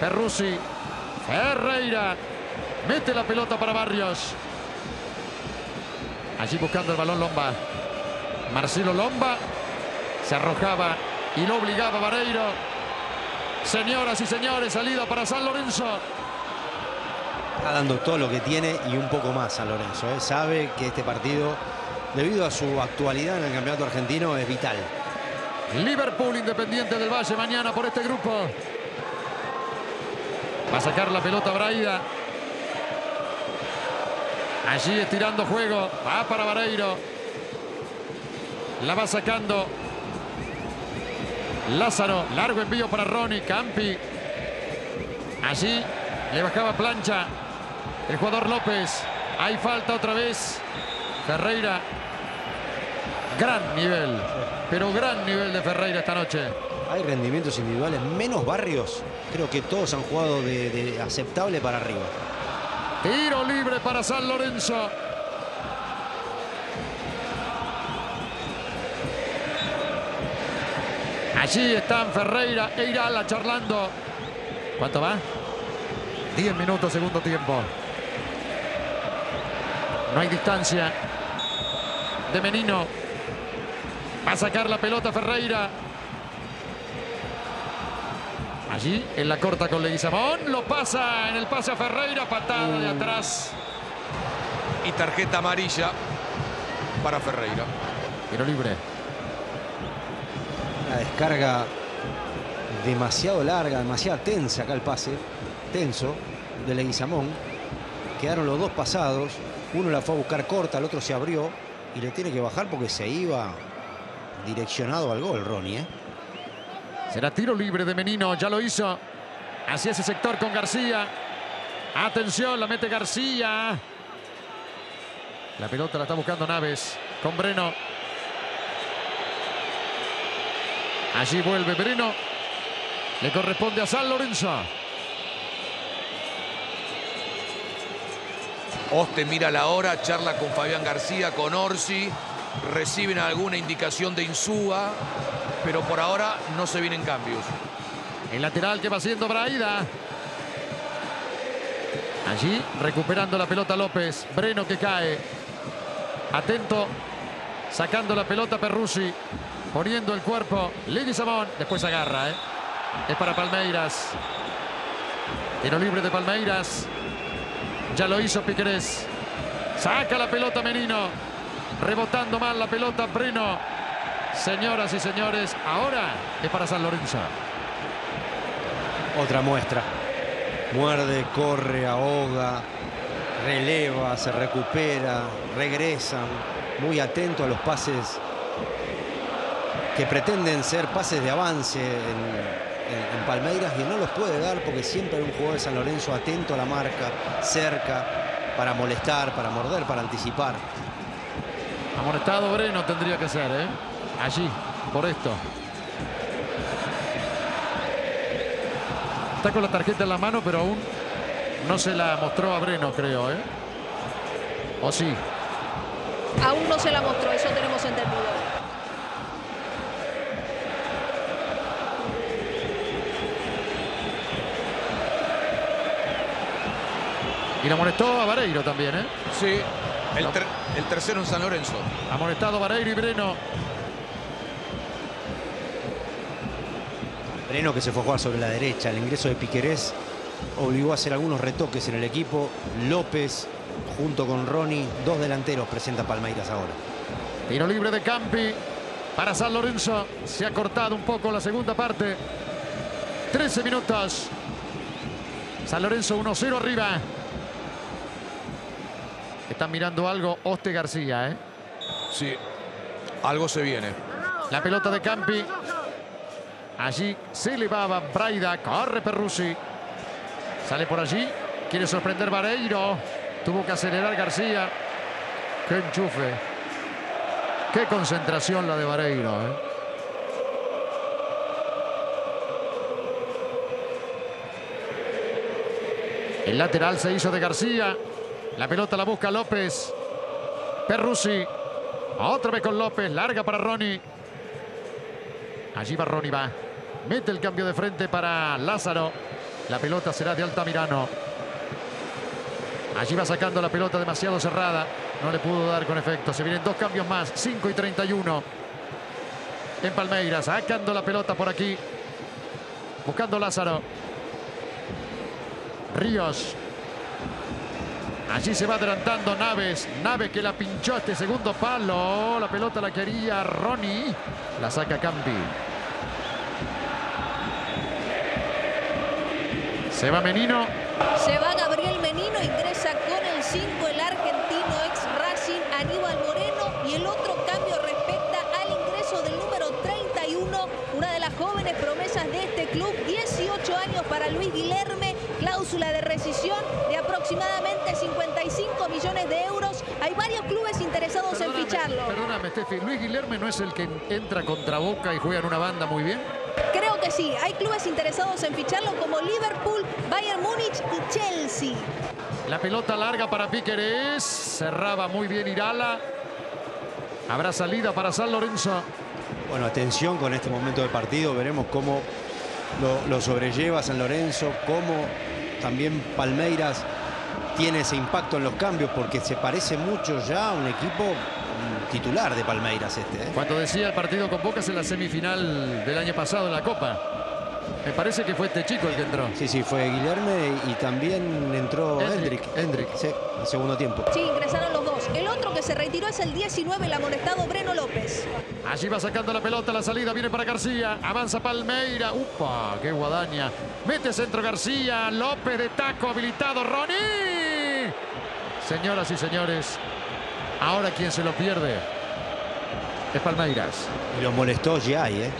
Perrusi. Ferreira. Mete la pelota para Barrios. Allí buscando el balón Lomba. Marcelo Lomba. Se arrojaba y lo obligaba Vareiro. Señoras y señores, salida para San Lorenzo. Está dando todo lo que tiene y un poco más San Lorenzo. ¿eh? Sabe que este partido, debido a su actualidad en el campeonato argentino, es vital. Liverpool Independiente del Valle mañana por este grupo. Va a sacar la pelota Braida. Allí estirando juego. Va para Vareiro. La va sacando. Lázaro. Largo envío para Ronnie. Campi. Allí le bajaba plancha. El jugador López. Hay falta otra vez. Ferreira. Gran nivel. Pero gran nivel de Ferreira esta noche. Hay rendimientos individuales, menos barrios. Creo que todos han jugado de, de aceptable para arriba. Tiro libre para San Lorenzo. Allí están Ferreira e Irala charlando. ¿Cuánto va? 10 minutos, segundo tiempo. No hay distancia. De Menino. Va a sacar la pelota Ferreira. Allí en la corta con Leguizamón. Lo pasa en el pase a Ferreira. Patada de atrás. Y tarjeta amarilla para Ferreira. Tiro libre. Una descarga demasiado larga, demasiado tensa acá el pase. Tenso de Leguizamón. Quedaron los dos pasados. Uno la fue a buscar corta, el otro se abrió. Y le tiene que bajar porque se iba direccionado al gol, Ronnie. ¿eh? Será tiro libre de Menino, ya lo hizo. Hacia ese sector con García. Atención, la mete García. La pelota la está buscando Naves con Breno. Allí vuelve Breno. Le corresponde a San Lorenzo. Oste mira la hora, charla con Fabián García, con Orsi. Reciben alguna indicación de Insúa, pero por ahora no se vienen cambios. El lateral que va haciendo Braida. Allí recuperando la pelota López. Breno que cae. Atento. Sacando la pelota Perrusi. Poniendo el cuerpo. Leguizamón. Después agarra. ¿eh? Es para Palmeiras. Tiro libre de Palmeiras. Ya lo hizo Piquerés. Saca la pelota Menino. Rebotando mal la pelota Breno. Señoras y señores, ahora es para San Lorenzo. Otra muestra. Muerde, corre, ahoga, releva, se recupera, regresan. Muy atento a los pases que pretenden ser pases de avance en, en, en Palmeiras y no los puede dar porque siempre hay un jugador de San Lorenzo atento a la marca, cerca, para molestar, para morder, para anticipar. Amonestado Breno tendría que ser, ¿eh? Allí, por esto. Está con la tarjeta en la mano, pero aún no se la mostró a Breno, creo, ¿eh? ¿O sí? Aún no se la mostró, eso tenemos entendido. Y la amonestó a Vareiro también, ¿eh? Sí, el, ter el tercero en San Lorenzo. Amonestado Vareiro y Breno. Breno que se fue a jugar sobre la derecha. El ingreso de Piquerés obligó a hacer algunos retoques en el equipo. López junto con Ronnie, dos delanteros presenta Palmeiras ahora. Tiro libre de Campi para San Lorenzo. Se ha cortado un poco la segunda parte. 13 minutos. San Lorenzo 1-0 arriba. Están mirando algo Oste García, ¿eh? Sí, algo se viene. La pelota de Campi. Allí se elevaba Braida. Corre Perrusi. Sale por allí. Quiere sorprender Vareiro. Tuvo que acelerar García. Qué enchufe. Qué concentración la de Vareiro. ¿eh? El lateral se hizo de García. La pelota la busca López. Perrusi. Otra vez con López. Larga para Ronnie. Allí va Ronnie, va. Mete el cambio de frente para Lázaro. La pelota será de Altamirano. Allí va sacando la pelota demasiado cerrada. No le pudo dar con efecto. Se vienen dos cambios más. 5 y 31. En Palmeiras. Sacando la pelota por aquí. Buscando Lázaro. Ríos. Allí se va adelantando Naves. Naves que la pinchó a este segundo palo. La pelota la quería Ronnie. La saca Campi. Se va Menino. Se va Gabriel Menino, ingresa con el 5 el argentino ex Racing Aníbal Moreno y el otro cambio respecta al ingreso del número 31, una de las jóvenes promesas de este club, 18 años para Luis Guilherme, cláusula de rescisión de aproximadamente 55 millones de euros. Hay varios clubes interesados en ficharlo. Perdóname, Steffi. Luis Guilherme no es el que entra contra Boca y juega en una banda muy bien. Creo que sí, hay clubes interesados en ficharlo como Liverpool, Bayern Múnich y Chelsea. La pelota larga para Piquerés. Cerraba muy bien Irala. Habrá salida para San Lorenzo. Bueno, atención con este momento del partido. Veremos cómo lo, lo sobrelleva San Lorenzo, cómo también Palmeiras tiene ese impacto en los cambios, porque se parece mucho ya a un equipo titular de Palmeiras este. ¿eh? Cuando decía el partido con Boca es en la semifinal del año pasado en la Copa. Me parece que fue este chico el que entró. Sí, sí, fue Guillerme y también entró Hendrik. Hendrik. Sí, el segundo tiempo. Sí, ingresaron los dos. El otro que se retiró es el 19, el amonestado Breno López. Allí va sacando la pelota, la salida viene para García. Avanza Palmeira. ¡Upa! ¡Qué guadaña! Mete centro García. López de taco habilitado. ¡Ronnie! Señoras y señores, ahora quien se lo pierde es Palmeiras. Y lo molestó Giai, ¿eh?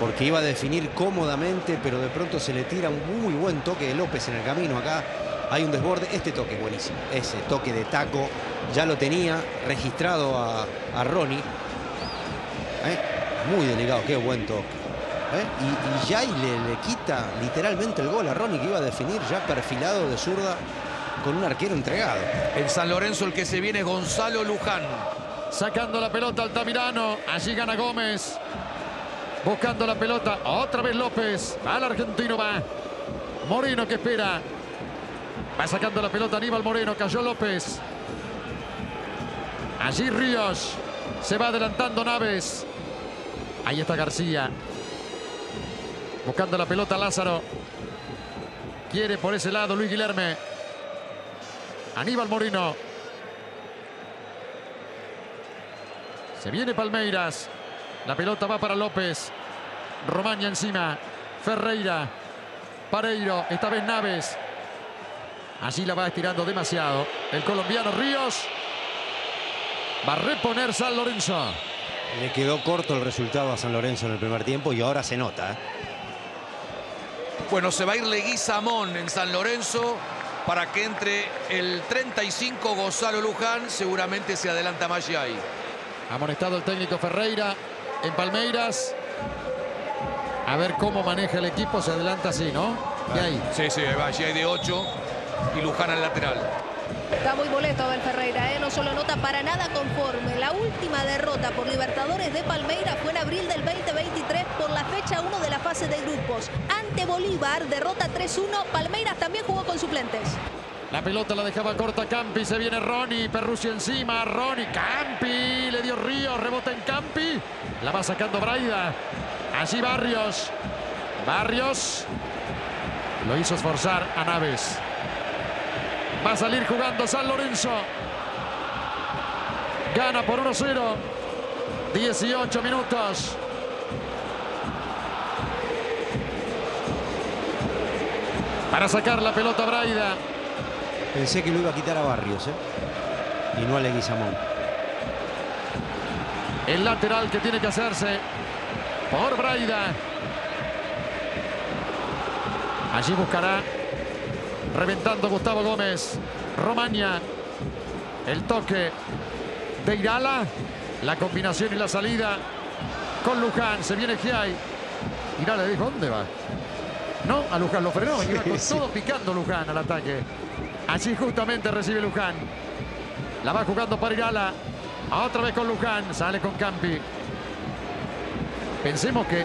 Porque iba a definir cómodamente, pero de pronto se le tira un muy buen toque de López en el camino. Acá hay un desborde. Este toque es buenísimo. Ese toque de taco ya lo tenía registrado a, a Ronnie. ¿Eh? Muy delicado, qué buen toque. ¿Eh? Y, y Jai le, le quita literalmente el gol a Ronnie que iba a definir ya perfilado de zurda con un arquero entregado. En San Lorenzo el que se viene es Gonzalo Luján. Sacando la pelota Altamirano. Allí gana Gómez. Buscando la pelota. Otra vez López. Al argentino va. Moreno que espera. Va sacando la pelota Aníbal Moreno. Cayó López. Allí Ríos. Se va adelantando Naves. Ahí está García. Buscando la pelota Lázaro. Quiere por ese lado Luis Guilherme. Aníbal Moreno. Se viene Palmeiras. La pelota va para López. Romaña encima. Ferreira. Pareiro. Esta vez Naves. Allí la va estirando demasiado. El colombiano Ríos. Va a reponer San Lorenzo. Le quedó corto el resultado a San Lorenzo en el primer tiempo y ahora se nota. ¿eh? Bueno, se va a ir Leguizamón en San Lorenzo para que entre el 35 Gonzalo Luján. Seguramente se adelanta Magiay. Amonestado el técnico Ferreira en Palmeiras. A ver cómo maneja el equipo. Se adelanta así, ¿no? ¿Qué hay? Sí, sí, Magiay de 8 y Luján al lateral. Está muy molesto Abel Ferreira, ¿eh? no solo nota para nada conforme. La última derrota por Libertadores de Palmeiras fue en abril del 2023 por la fecha 1 de la de grupos. Ante Bolívar, derrota 3-1. Palmeiras también jugó con suplentes. La pelota la dejaba corta Campi, se viene Ronnie, Perrucci encima, Ronnie, Campi, le dio Río, rebota en Campi, la va sacando Braida, allí Barrios, Barrios, lo hizo esforzar a Naves, va a salir jugando San Lorenzo, gana por 1-0, 18 minutos. Para sacar la pelota Braida. Pensé que lo iba a quitar a Barrios, ¿eh? Y no a Leguizamón. El lateral que tiene que hacerse por Braida. Allí buscará reventando Gustavo Gómez. Romaña. El toque de Irala. La combinación y la salida con Luján. Se viene Giai. Irala le dijo, ¿dónde va? No, a Luján lo frenó. Iba con Sí, todo picando Luján al ataque. Allí justamente recibe Luján. La va jugando para Irala. Otra vez con Luján. Sale con Campi. Pensemos que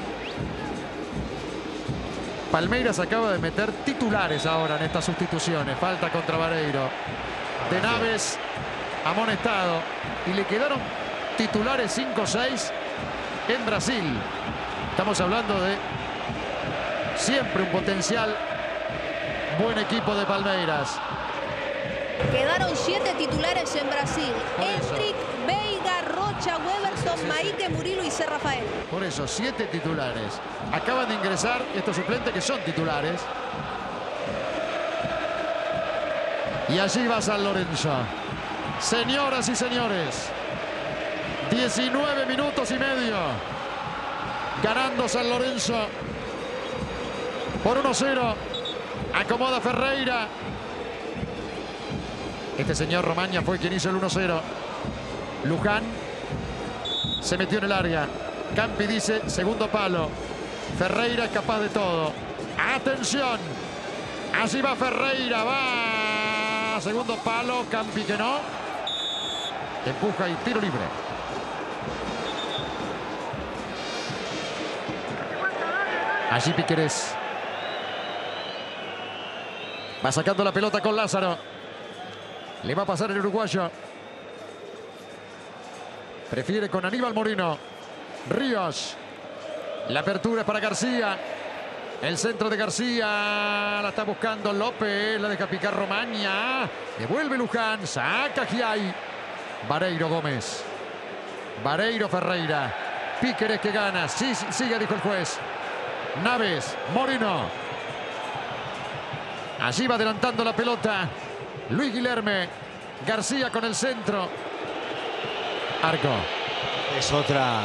Palmeiras acaba de meter titulares ahora en estas sustituciones. Falta contra Vareiro. De Naves amonestado. Y le quedaron titulares 5-6 en Brasil. Estamos hablando de siempre un potencial buen equipo de Palmeiras. Quedaron siete titulares en Brasil. Hendrik, Veiga, Rocha, Weberson, Maite, Murilo y C. Rafael. Por eso, siete titulares. Acaban de ingresar estos suplentes que son titulares. Y allí va San Lorenzo. Señoras y señores, 19 minutos y medio. Ganando San Lorenzo por 1-0. Acomoda Ferreira. Este señor Romaña fue quien hizo el 1-0. Luján se metió en el área. Campi dice segundo palo. Ferreira es capaz de todo. Atención. Así va Ferreira. Va. Segundo palo. Campi que no. Empuja y tiro libre. Allí Piquerés. Va sacando la pelota con Lázaro. Le va a pasar el uruguayo. Prefiere con Aníbal Moreno. Ríos. La apertura es para García. El centro de García. La está buscando López. La deja picar Romaña. Devuelve Luján. Saca Giai. Vareiro Gómez. Vareiro Ferreira. Píqueres que gana. Sí, sigue, dijo el juez. Naves. Moreno. Allí va adelantando la pelota. Luis Guilherme. García con el centro. Arco. Es otra,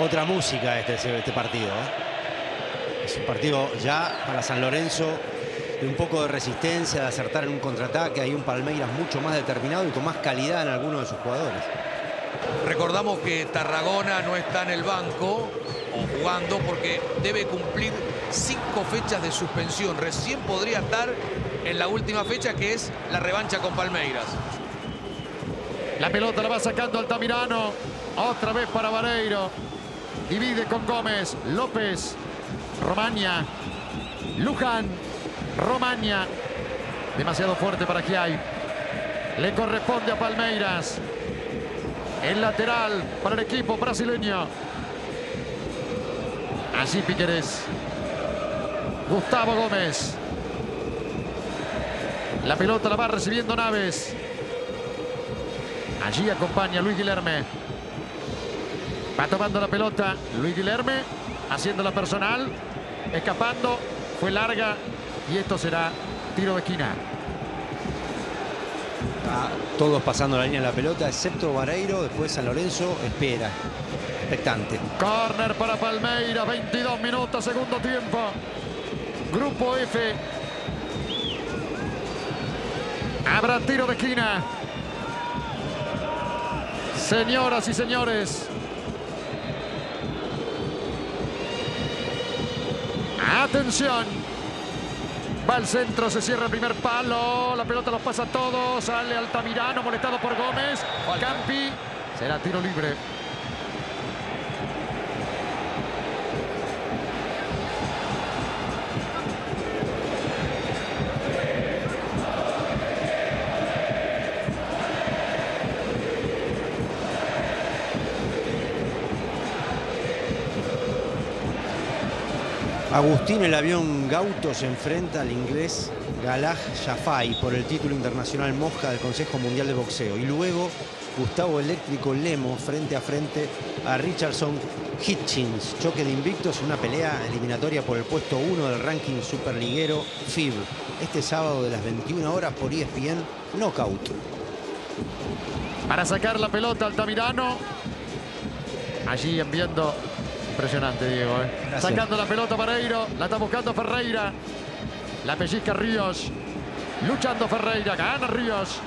otra música este, este partido. ¿eh? Es un partido ya para San Lorenzo de un poco de resistencia, de acertar en un contraataque. Hay un Palmeiras mucho más determinado y con más calidad en algunos de sus jugadores. Recordamos que Tarragona no está en el banco o jugando porque debe cumplir cinco fechas de suspensión. Recién podría estar en la última fecha que es la revancha con Palmeiras. La pelota la va sacando Altamirano. Otra vez para Vareiro. Divide con Gómez. López. Romaña. Luján. Romaña. Demasiado fuerte para Giai. Le corresponde a Palmeiras. El lateral para el equipo brasileño. Allí Piquerés. Gustavo Gómez. La pelota la va recibiendo Naves. Allí acompaña Luis Guilherme. Va tomando la pelota Luis Guilherme. Haciendo la personal. Escapando. Fue larga. Y esto será tiro de esquina. Ah, todos pasando la línea de la pelota, excepto Vareiro. Después San Lorenzo espera. Expectante. Corner para Palmeiras. 22 minutos, segundo tiempo. Grupo F. Habrá tiro de esquina. Señoras y señores. Atención. Va al centro, se cierra el primer palo. La pelota los pasa a todos. Sale Altamirano, molestado por Gómez. Campi. Será tiro libre. Agustín, el avión Gauto, se enfrenta al inglés Galaj Jafai por el título internacional Mosca del Consejo Mundial de Boxeo. Y luego Gustavo Eléctrico Lemo frente a frente a Richardson Hitchins. Choque de invictos, una pelea eliminatoria por el puesto 1 del ranking superliguero FIB. Este sábado de las 21 horas por ESPN, Knockout. Para sacar la pelota Altamirano. Allí enviando. Impresionante, Diego. ¿eh? Sacando la pelota Pereiro. La está buscando Ferreira. La pellizca Ríos. Luchando Ferreira. Gana Ríos.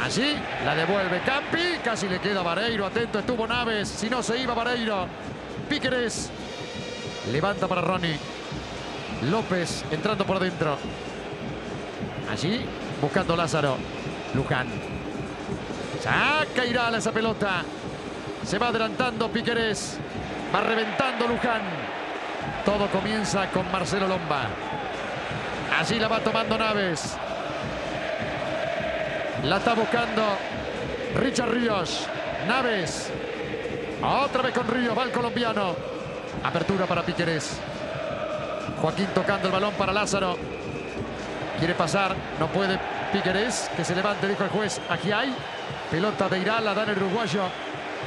Allí la devuelve Campi. Casi le queda Vareiro. Atento estuvo Naves. Si no se iba Vareiro. Píqueres. Levanta para Ronnie. López entrando por dentro. Allí buscando Lázaro. Luján. Saca Irala esa pelota. Se va adelantando Piquerés. Va reventando Luján. Todo comienza con Marcelo Lomba. Allí la va tomando Naves. La está buscando Richard Ríos. Naves. Otra vez con Ríos. Va el colombiano. Apertura para Piquerés. Joaquín tocando el balón para Lázaro. Quiere pasar. No puede Piquerés. Que se levante, dijo el juez. Aquí hay. Pelota de Irala. Da en el uruguayo.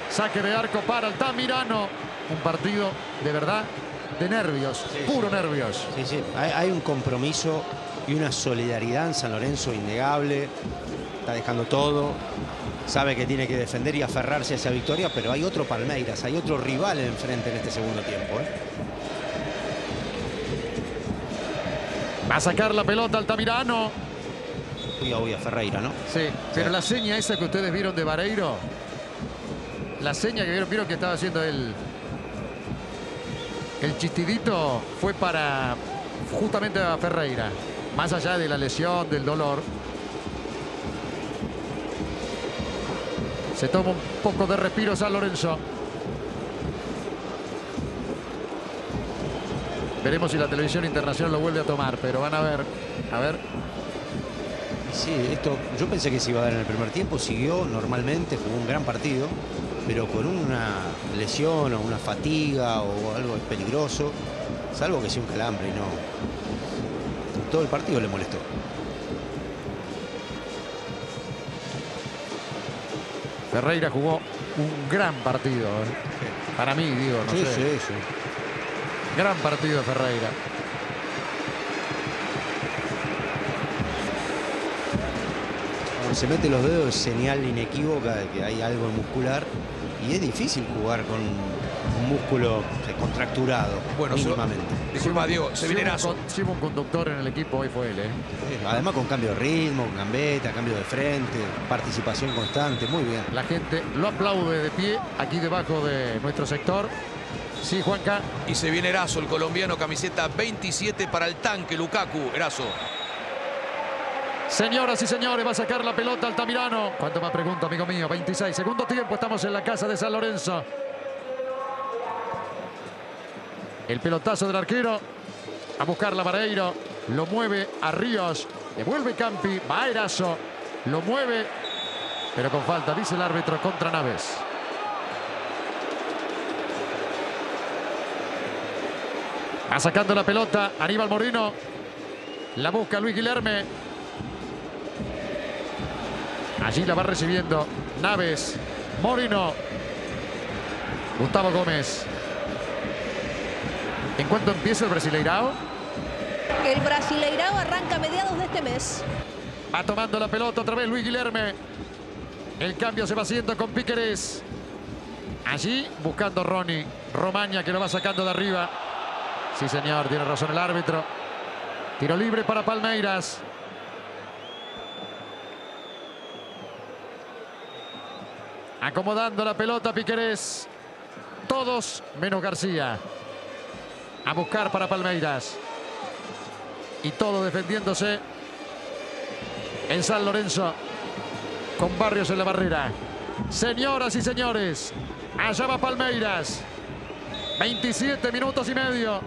Saque de arco para Altamirano. Un partido de verdad de nervios. Puro nervios. Sí, sí. Hay, hay un compromiso y una solidaridad en San Lorenzo innegable. Está dejando todo. Sabe que tiene que defender y aferrarse a esa victoria, pero hay otro Palmeiras, hay otro rival enfrente en este segundo tiempo. ¿eh? Va a sacar la pelota Altamirano. Uy, uy, a Ferreira, ¿no? Sí, pero la seña esa que ustedes vieron de Vareiro, la seña que vieron, vieron que estaba haciendo el, el chistidito fue para justamente a Ferreira. Más allá de la lesión, del dolor. Se toma un poco de respiro San Lorenzo. Veremos si la televisión internacional lo vuelve a tomar, pero van a ver. A ver. Sí, esto yo pensé que se iba a dar en el primer tiempo, siguió normalmente, jugó un gran partido, pero con una lesión o una fatiga o algo peligroso, salvo que sea un calambre y no. Todo el partido le molestó. Ferreira jugó un gran partido. ¿eh? Para mí, digo, no sí, sé. sí, sí. Gran partido Ferreira. Cuando se mete los dedos es señal inequívoca de que hay algo muscular y es difícil jugar con un músculo contracturado Bueno, mínimamente. Disculpa, Diego, se viene si hubo un conductor en el equipo, hoy fue él. ¿eh? Además con cambio de ritmo, con gambeta, cambio de frente, participación constante, muy bien. La gente lo aplaude de pie aquí debajo de nuestro sector. Sí, Juanca. Y se viene Eraso, el colombiano, camiseta 27 para el tanque, Lukaku. Eraso. Señoras y señores, va a sacar la pelota Altamirano. ¿Cuánto más pregunto, amigo mío? 26. Segundo tiempo, estamos en la casa de San Lorenzo. El pelotazo del arquero. A buscar la Vareiro. Lo mueve a Ríos. Devuelve Campi. Va a Eraso. Lo mueve. Pero con falta, dice el árbitro contra Naves. Va sacando la pelota Aníbal Moreno. La busca Luis Guilherme. Allí la va recibiendo Naves, Moreno, Gustavo Gómez. ¿En cuánto empieza el Brasileirao? El Brasileirao arranca a mediados de este mes. Va tomando la pelota otra vez Luis Guilherme. El cambio se va haciendo con Piquerés. Allí buscando Ronnie. Romaña que lo va sacando de arriba. Sí, señor, tiene razón el árbitro. Tiro libre para Palmeiras. Acomodando la pelota Piquerés. Todos menos García. A buscar para Palmeiras. Y todo defendiéndose en San Lorenzo. Con Barrios en la barrera. Señoras y señores, allá va Palmeiras. 27 minutos y medio.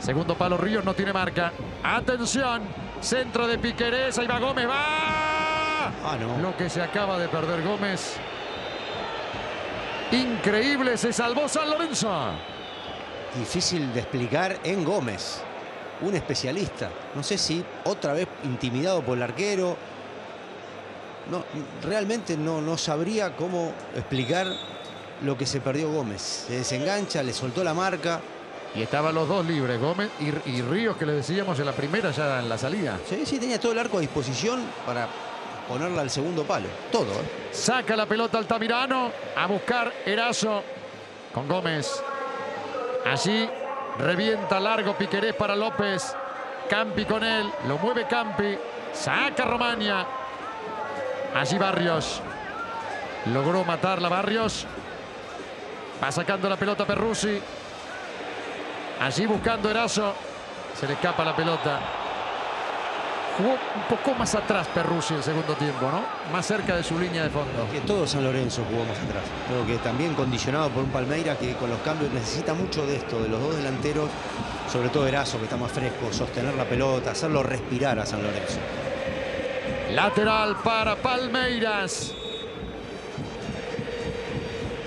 Segundo palo Ríos no tiene marca. Atención. Centro de Piquerés. Ahí va Gómez. ¡Va! Ah, no. Lo que se acaba de perder Gómez. Increíble. Se salvó San Lorenzo. Difícil de explicar en Gómez. un especialista. No sé si otra vez intimidado por el arquero. No, realmente no, no sabría cómo explicar lo que se perdió Gómez. Se desengancha, le soltó la marca. Y estaban los dos libres, Gómez y, y Ríos, que le decíamos en la primera ya en la salida. Sí, sí, tenía todo el arco a disposición para ponerla al segundo palo. Todo. ¿eh? Saca la pelota Altamirano a buscar Erazo con Gómez. Allí revienta largo Piquerés para López. Campi con él, lo mueve Campi. Saca Romagna. Allí Barrios. Logró matarla Barrios. Va sacando la pelota Perrusi. Allí buscando Erazo. Se le escapa la pelota. Jugó un poco más atrás Perrusi el segundo tiempo, ¿no? Más cerca de su línea de fondo. Que todo San Lorenzo jugó más atrás. Creo que también condicionado por un Palmeira que con los cambios necesita mucho de esto, de los dos delanteros, sobre todo Erazo que está más fresco, sostener la pelota, hacerlo respirar a San Lorenzo. Lateral para Palmeiras.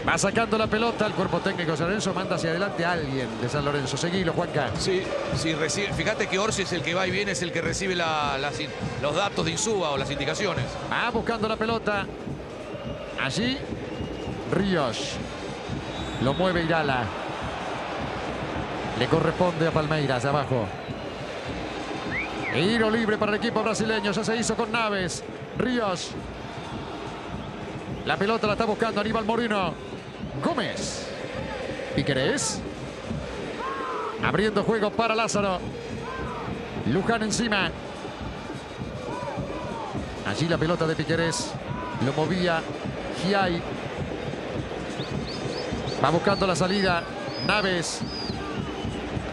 Va sacando la pelota el cuerpo técnico de San Lorenzo, manda hacia adelante a alguien de San Lorenzo. Seguilo, Juanca. Sí, sí, recibe. Fíjate que Orsi es el que va y viene, es el que recibe la- los datos de Insuba o las indicaciones. Va buscando la pelota. Allí, Ríos. Lo mueve Irala. Le corresponde a Palmeiras, de abajo. Giro libre para el equipo brasileño. Ya se hizo con Naves. Ríos. La pelota la está buscando Aníbal Moreno. Gómez. Piquerés. Abriendo juego para Lázaro. Luján encima. Allí la pelota de Piquerés. Lo movía Giai. Va buscando la salida. Naves.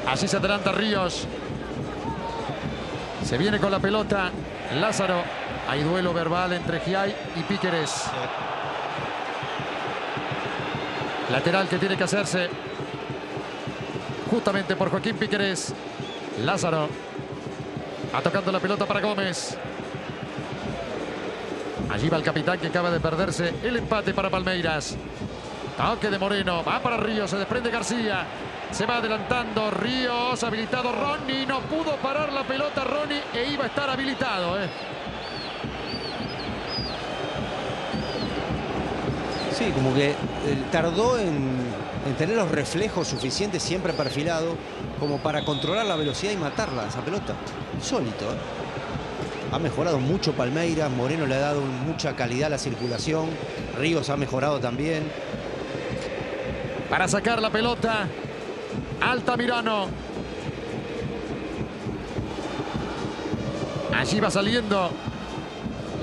Allí se adelanta Ríos. Se viene con la pelota. Lázaro. Hay duelo verbal entre Giai y Piquerés. Lateral que tiene que hacerse. Justamente por Joaquín Piquerés. Lázaro. Va tocando la pelota para Gómez. Allí va el capitán que acaba de perderse el empate para Palmeiras. Toque de Moreno. Va para Ríos. Se desprende García. Se va adelantando Ríos. Habilitado Ronnie. No pudo parar la pelota Ronnie. E iba a estar habilitado. ¿eh? Sí, como que eh, tardó en, en tener los reflejos suficientes, siempre perfilado, como para controlar la velocidad y matarla esa pelota. Sólito. ¿eh? Ha mejorado mucho Palmeiras, Moreno le ha dado mucha calidad a la circulación, Ríos ha mejorado también. Para sacar la pelota. Altamirano. Allí va saliendo.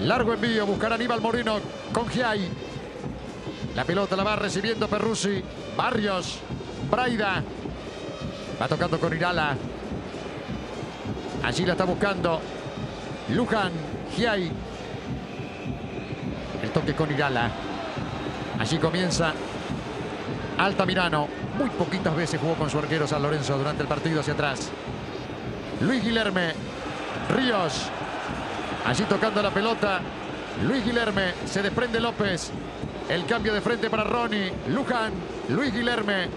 Largo envío. Buscará Aníbal Moreno con Giai. La pelota la va recibiendo Perrusi. Barrios. Braida. Va tocando con Irala. Allí la está buscando. Luján. Giai. El toque con Irala. Allí comienza Altamirano. Muy poquitas veces jugó con su arquero San Lorenzo durante el partido hacia atrás. Luis Guilherme. Ríos. Allí tocando la pelota. Luis Guilherme. Se desprende López. El cambio de frente para Ronnie. Luján. Luis Guilherme.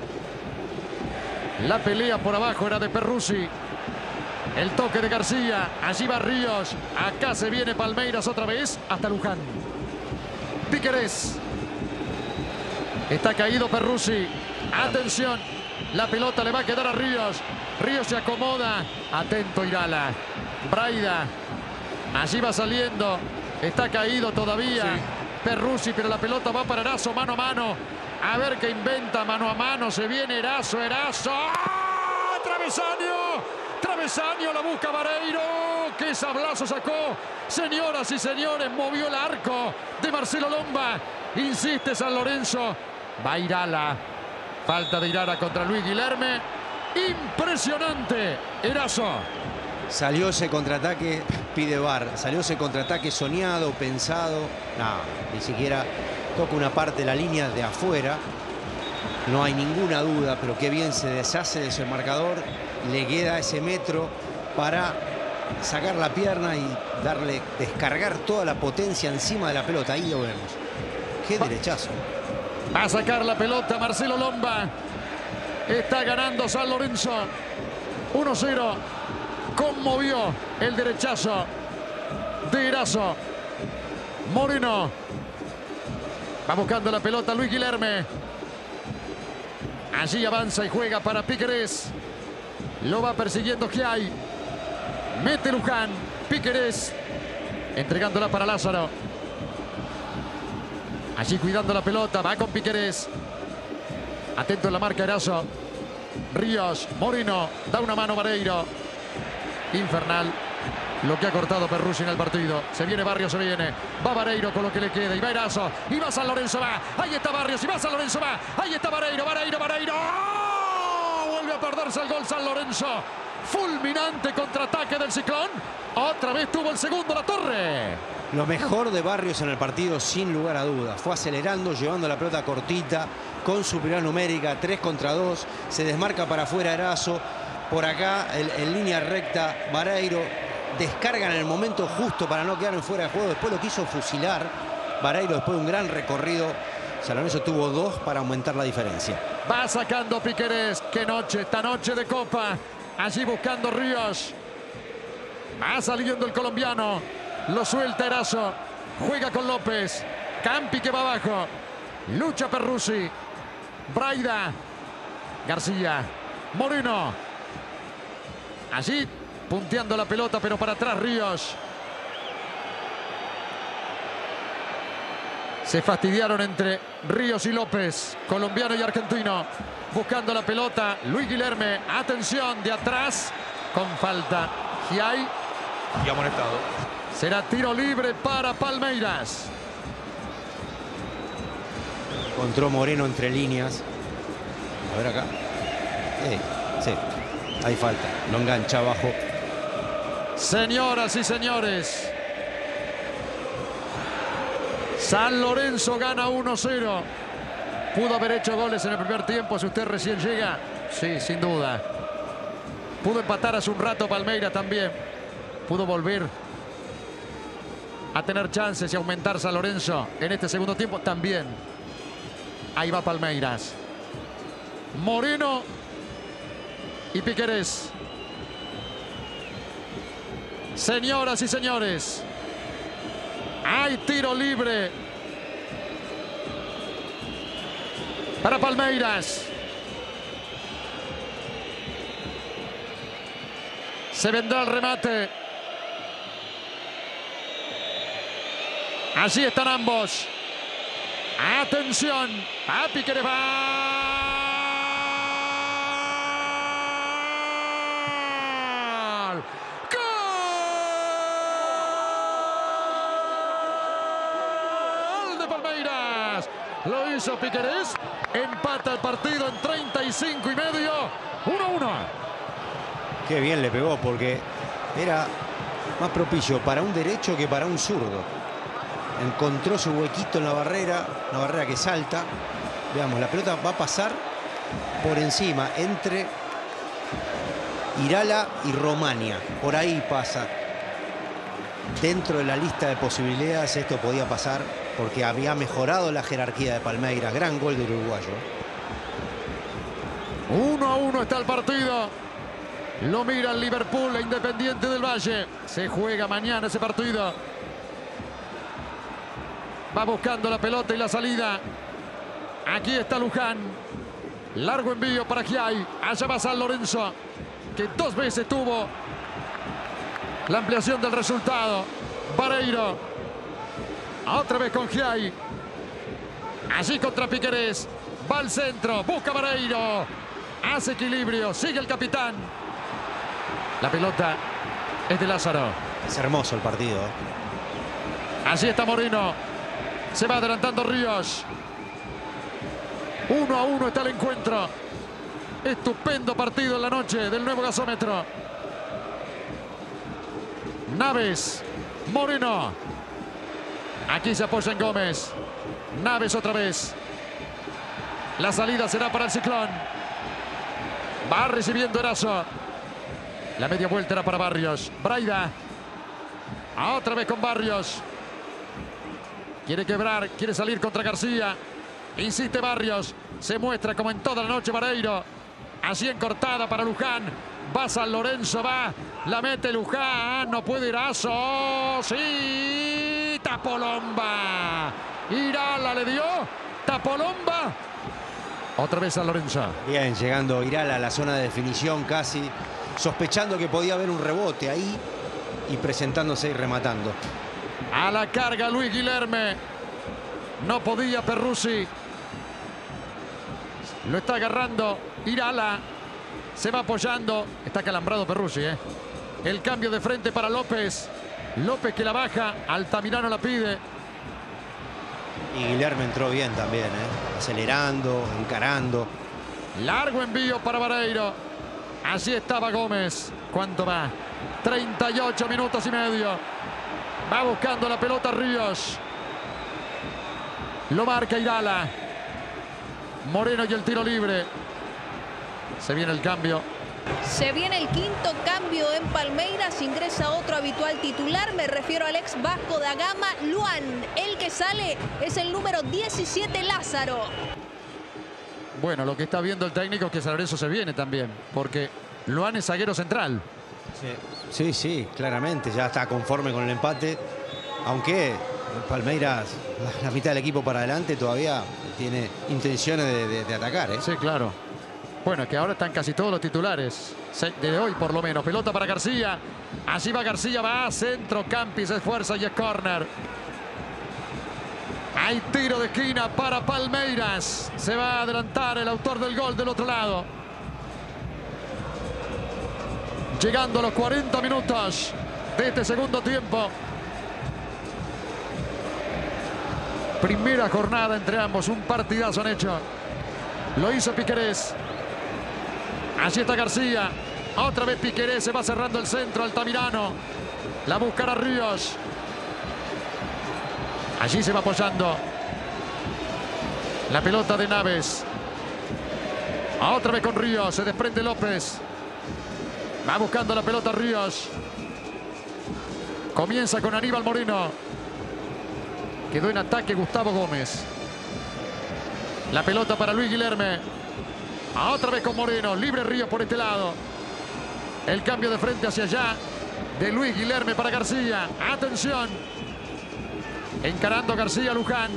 La pelea por abajo era de Perrusi. El toque de García. Allí va Ríos. Acá se viene Palmeiras otra vez. Hasta Luján. Piquerés. Está caído Perrusi. Atención. La pelota le va a quedar a Ríos. Ríos se acomoda. Atento Irala. Braida. Allí va saliendo. Está caído todavía. Perrusi, pero la pelota va para Erazo mano a mano. A ver qué inventa mano a mano. Se viene Erazo, Erazo. ¡Ah! ¡Travesaño! Travesaño la busca Vareiro. ¡Qué sablazo sacó! Señoras y señores, movió el arco de Marcelo Lomba. Insiste San Lorenzo. Va Irala. Falta de Irala contra Luis Guilherme. Impresionante. Erazo. Salió ese contraataque, pide bar. Salió ese contraataque soñado, pensado. No, ni siquiera toca una parte de la línea de afuera. No hay ninguna duda, pero qué bien se deshace de ese marcador. Le queda ese metro para sacar la pierna y darle, descargar toda la potencia encima de la pelota. Ahí lo vemos. Qué derechazo. A sacar la pelota Marcelo Lomba. Está ganando San Lorenzo. 1-0. Conmovió el derechazo de Erazo. Moreno. Va buscando la pelota Luis Guilherme. Allí avanza y juega para Piquerés. Lo va persiguiendo Giai. Mete Luján. Piquerés. Entregándola para Lázaro. Allí cuidando la pelota. Va con Piquerés. Atento en la marca Erazo. Ríos. Moreno. Da una mano Vareiro. Infernal. Lo que ha cortado Perrucci en el partido. Se viene Barrios, se viene. Va Vareiro con lo que le queda. Y va Erazo. Y va San Lorenzo, va. Ahí está Barrios. Y va San Lorenzo, va. Ahí está Vareiro, Vareiro, Vareiro. ¡Oh! Vuelve a perderse el gol San Lorenzo. Fulminante contraataque del Ciclón. Otra vez tuvo el segundo la torre. Lo mejor de Barrios en el partido, sin lugar a dudas. Fue acelerando, llevando la pelota cortita, con superioridad numérica, 3 contra 2. Se desmarca para afuera Erazo. Por acá, en, línea recta, Vareiro descarga en el momento justo para no quedar en fuera de juego. Después lo quiso fusilar. Vareiro después de un gran recorrido. San Lorenzo tuvo dos para aumentar la diferencia. Va sacando Piquerés. Qué noche, esta noche de Copa. Allí buscando Ríos. Va saliendo el colombiano. Lo suelta Erazo. Juega con López. Campi que va abajo. Lucha Perrusi. Braida. García. Moreno. Allí punteando la pelota, pero para atrás Ríos. Se fastidiaron entre Ríos y López, colombiano y argentino. Buscando la pelota, Luis Guilherme. Atención, de atrás, con falta. Giai. Y amonestado. Será tiro libre para Palmeiras. Encontró Moreno entre líneas. A ver acá. Eh, sí, hay falta. Lo engancha abajo. Señoras y señores. San Lorenzo gana 1-0. Pudo haber hecho goles en el primer tiempo si usted recién llega. Sí, sin duda. Pudo empatar hace un rato Palmeiras también. Pudo volver a tener chances y aumentar San Lorenzo en este segundo tiempo también. Ahí va Palmeiras. Moreno y Piquerés. Señoras y señores, hay tiro libre para Palmeiras. Se vendrá el remate. Allí están ambos. Atención. A Piquerés va. Gol de Palmeiras. Lo hizo Piquerés. Empata el partido en 35 y medio. 1-1. Qué bien le pegó porque era más propicio para un derecho que para un zurdo. Encontró su huequito en la barrera, una barrera que salta. Veamos, la pelota va a pasar por encima entre Irala y Romania. Por ahí pasa. Dentro de la lista de posibilidades esto podía pasar porque había mejorado la jerarquía de Palmeiras. Gran gol del uruguayo. 1 a 1 está el partido. Lo mira el Liverpool, la Independiente del Valle. Se juega mañana ese partido. Va buscando la pelota y la salida. Aquí está Luján. Largo envío para Giai. Allá va San Lorenzo, que dos veces tuvo la ampliación del resultado. Vareiro. Otra vez con Giai. Allí contra Piquerés. Va al centro. Busca Vareiro. Hace equilibrio. Sigue el capitán. La pelota es de Lázaro. Es hermoso el partido. ¿eh? Allí está Moreno. Se va adelantando Ríos. Uno a uno está el encuentro. Estupendo partido en la noche del nuevo gasómetro. Naves. Moreno. Aquí se apoya en Gómez. Naves otra vez. La salida será para el Ciclón. Va recibiendo Erazo. La media vuelta era para Barrios. Braida. Otra vez con Barrios. Quiere quebrar, quiere salir contra García. Insiste Barrios. Se muestra como en toda la noche Vareiro. Así en cortada para Luján. Va San Lorenzo, va. La mete Luján. No puede Irazo. Sí. Tapolomba. Irala le dio. Tapolomba. Otra vez San Lorenzo. Bien, llegando Irala a la zona de definición casi, sospechando que podía haber un rebote ahí y presentándose y rematando. A la carga Luis Guilherme. No podía Perrusi. Lo está agarrando Irala. Se va apoyando. Está calambrado Perrusi. ¿eh? El cambio de frente para López. López que la baja. Altamirano la pide. Y Guillermo entró bien también, ¿eh? acelerando, encarando. Largo envío para Vareiro. Así estaba Gómez. ¿Cuánto va? 38 minutos y medio. Va buscando la pelota Ríos. Lo marca Irala. Moreno y el tiro libre. Se viene el cambio. Se viene el quinto cambio en Palmeiras, ingresa otro habitual titular, me refiero al ex Vasco da Gama, Luan. El que sale es el número 17, Lázaro. Bueno, lo que está viendo el técnico es que San Lorenzo se viene también, porque Luan es zaguero central. Sí, sí, sí, claramente, ya está conforme con el empate, aunque Palmeiras, la, la mitad del equipo para adelante, todavía tiene intenciones de, de- de atacar. ¿eh? Sí, claro. Bueno, que ahora están casi todos los titulares. De hoy, por lo menos. Pelota para García. Allí va García, va a centro. Campis se esfuerza y es córner. Hay tiro de esquina para Palmeiras. Se va a adelantar el autor del gol del otro lado. Llegando a los 40 minutos de este segundo tiempo. Primera jornada entre ambos. Un partidazo han hecho. Lo hizo Piquerés. Allí está García. Otra vez Piquerés se va cerrando el centro. Altamirano. La buscará Ríos. Allí se va apoyando. La pelota de Naves. Otra vez con Ríos. Se desprende López. Va buscando la pelota Ríos. Comienza con Aníbal Moreno. Quedó en ataque Gustavo Gómez. La pelota para Luis Guilherme. Otra vez con Moreno. Libre Ríos por este lado. El cambio de frente hacia allá de Luis Guilherme para García. Atención. Encarando García Luján.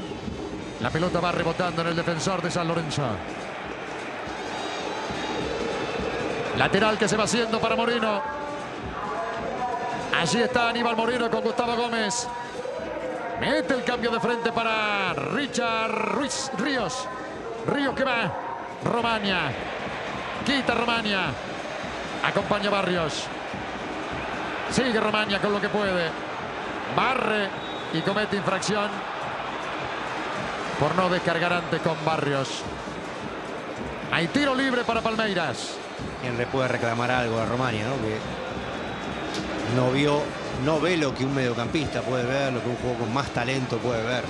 La pelota va rebotando en el defensor de San Lorenzo. Lateral que se va haciendo para Moreno. Allí está Aníbal Moreno con Gustavo Gómez. Mete el cambio de frente para Richard Ruiz Ríos. Ríos que va. Romania. Quita Romania. Acompaña Barrios. Sigue Romania con lo que puede. Barre y comete infracción por no descargar antes con Barrios. Hay tiro libre para Palmeiras. Quien le puede reclamar algo a Romania, ¿no? Que no vio, no ve lo que un mediocampista puede ver, lo que un juego con más talento puede ver.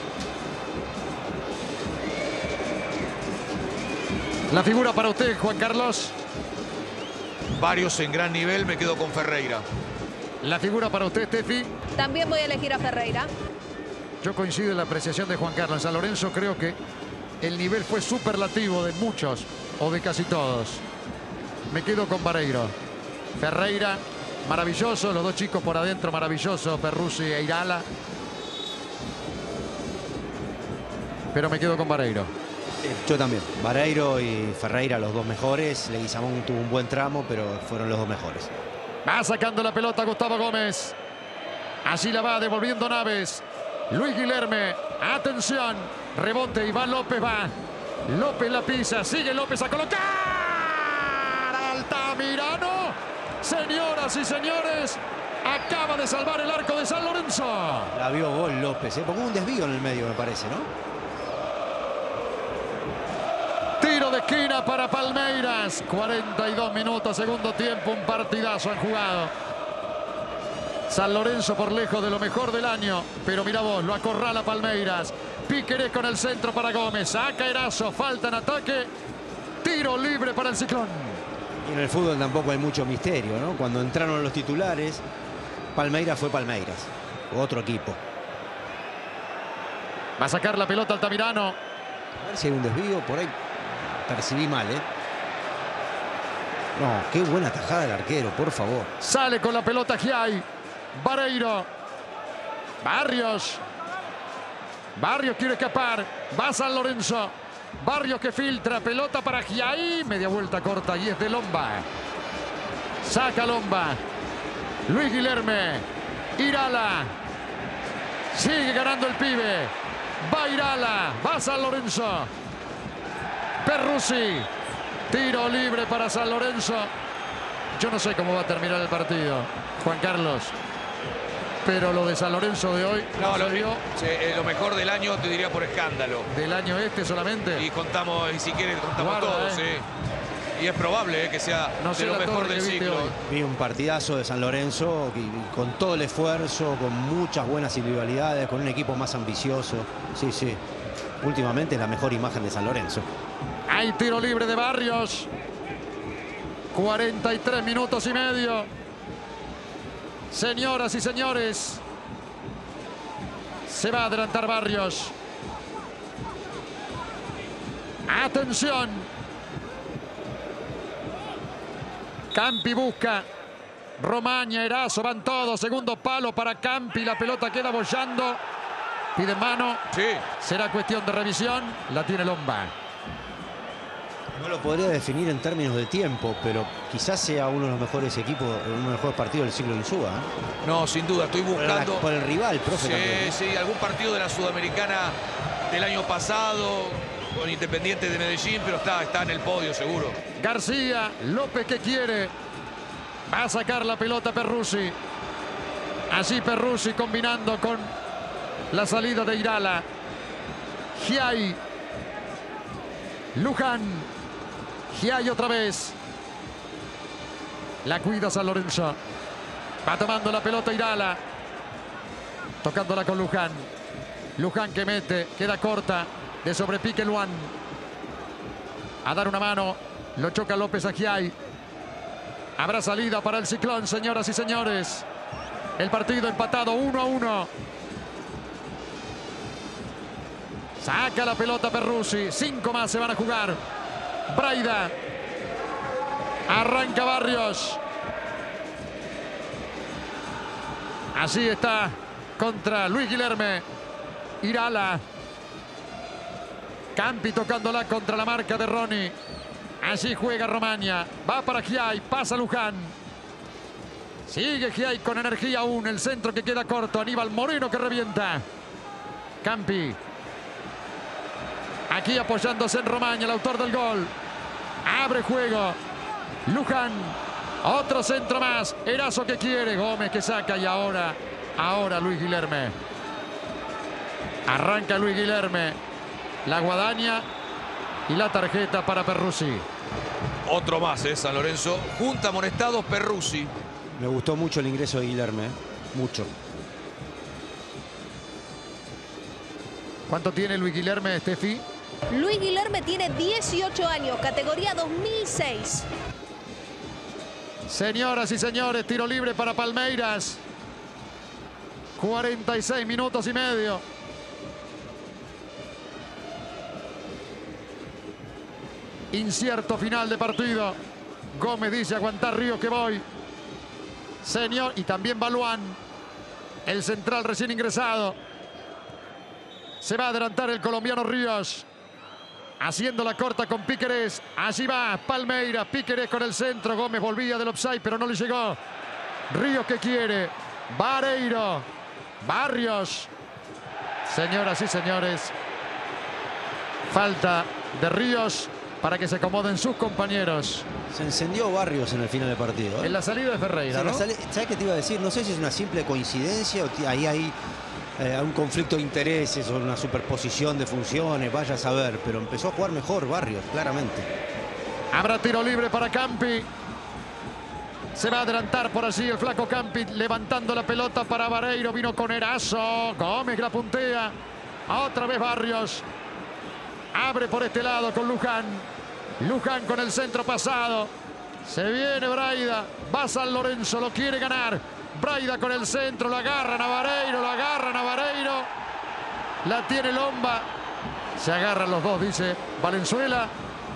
La figura para usted, Juan Carlos. Varios en gran nivel, me quedo con Ferreira. La figura para usted, Steffi. También voy a elegir a Ferreira. Yo coincido en la apreciación de Juan Carlos. San Lorenzo creo que el nivel fue superlativo de muchos o de casi todos. Me quedo con Vareiro. Ferreira, maravilloso. Los dos chicos por adentro, maravilloso. Perrusi e Irala. Pero me quedo con Vareiro. Yo también. Vareiro y Ferreira, los dos mejores. Leguizamón tuvo un buen tramo, pero fueron los dos mejores. Va sacando la pelota Gustavo Gómez. Así la va devolviendo Naves. Luis Guilherme. Atención. Rebote. Iván López va. López la pisa. Sigue López a colocar. Altamirano. Señoras y señores. Acaba de salvar el arco de San Lorenzo. La vio gol López, ¿eh? porque hubo un desvío en el medio, me parece, ¿no? Tiro de esquina para Palmeiras. 42 minutos, segundo tiempo. Un partidazo han jugado. San Lorenzo por lejos de lo mejor del año. Pero mira vos, lo acorrala Palmeiras. Piquerés con el centro para Gómez. Saca Erazo, falta en ataque. Tiro libre para el Ciclón. Y en el fútbol tampoco hay mucho misterio, ¿no? Cuando entraron los titulares, Palmeiras fue Palmeiras. Otro equipo. Va a sacar la pelota Altamirano. A ver si hay un desvío por ahí. Percibí mal, ¿eh? No, qué buena tajada del arquero, por favor. Sale con la pelota Giai. Vareiro. Barrios. Barrios quiere escapar. Va San Lorenzo. Barrios que filtra. Pelota para Giai. Media vuelta corta y es de Lomba. Saca Lomba. Luis Guilherme. Irala. Sigue ganando el pibe. Va Irala. Va San Lorenzo. Perrusi. Tiro libre para San Lorenzo. Yo no sé cómo va a terminar el partido, Juan Carlos. Pero lo de San Lorenzo de hoy No, lo, dio sí, eh, lo mejor del año te diría por escándalo. del año este solamente. Y contamos, y si quieres, contamos Guarda, todo, eh. sí. Y es probable eh, que sea No de sé lo mejor del ciclo. hoy. Vi un partidazo de San Lorenzo y- y con todo el esfuerzo, con muchas buenas individualidades, con un equipo más ambicioso. Sí, sí. Últimamente la mejor imagen de San Lorenzo. Hay tiro libre de Barrios. 43 minutos y medio. Señoras y señores. Se va a adelantar Barrios. Atención. Campi busca. Romaña, Erazo, van todos. Segundo palo para Campi. La pelota queda bollando. Pide mano. Sí. Será cuestión de revisión. La tiene Lomba. No lo podría definir en términos de tiempo, pero quizás sea uno de los mejores equipos, uno de los mejores partidos del siglo de Insúa. ¿eh? No, sin duda, estoy Por, la- buscando. por el rival, profe. Sí, también, ¿eh? sí, algún partido de la Sudamericana del año pasado con Independiente de Medellín, pero está, está en el podio seguro. García, López que quiere. Va a sacar la pelota Perrusi. Así Perrusi combinando con la salida de Irala. Giai. Luján. Giai otra vez. La cuida San Lorenzo. Va tomando la pelota Irala. Tocándola con Luján. Luján que mete. Queda corta. De sobrepique Luan. A dar una mano. Lo choca López a Giai. Habrá salida para el ciclón, señoras y señores. El partido empatado 1 a 1. Saca la pelota Perrusi. Cinco más se van a jugar. Braida. Arranca Barrios. Así está contra Luis Guilherme. Irala. Campi tocándola contra la marca de Ronnie. Así juega Romaña. Va para Giai. Pasa Luján. Sigue Giai con energía aún. El centro que queda corto. Aníbal Moreno que revienta. Campi. Aquí apoyándose en Romaña, el autor del gol. Abre juego. Luján. Otro centro más. Erazo que quiere. Gómez que saca y ahora, ahora Luis Guilherme. Arranca Luis Guilherme. La guadaña y la tarjeta para Perrusi. Otro más, ¿eh? San Lorenzo. Junta amonestados Perrusi. Me gustó mucho el ingreso de Guilherme. ¿eh? Mucho. ¿Cuánto tiene Luis Guilherme, Steffi? Luis Guilherme tiene 18 años, categoría 2006. Señoras y señores, tiro libre para Palmeiras. 46 minutos y medio. Incierto final de partido. Gómez dice aguantar Río que voy. Señor, y también Baluán. El central recién ingresado. Se va a adelantar el colombiano Ríos. Haciendo la corta con Píqueres. Allí va Palmeira. Píqueres con el centro. Gómez volvía del offside, pero no le llegó. Ríos que quiere. Vareiro. Barrios. Señoras y señores. Falta de Ríos para que se acomoden sus compañeros. Se encendió Barrios en el final del partido. ¿eh? En la salida de Ferreira, ¿no? ¿Sabes qué te iba a decir? No sé si es una simple coincidencia o ahí hay eh, un conflicto de intereses o una superposición de funciones, vaya a saber, pero empezó a jugar mejor Barrios, claramente. Habrá tiro libre para Campi. Se va a adelantar por allí el flaco Campi levantando la pelota para Vareiro. Vino con Erazo. Gómez la puntea. Otra vez Barrios. Abre por este lado con Luján. Luján con el centro pasado. Se viene Braida. Va San Lorenzo. Lo quiere ganar. Braida con el centro. Lo agarran a Vareiro. Lo agarran a Vareiro. La tiene Lomba. Se agarran los dos, dice Valenzuela.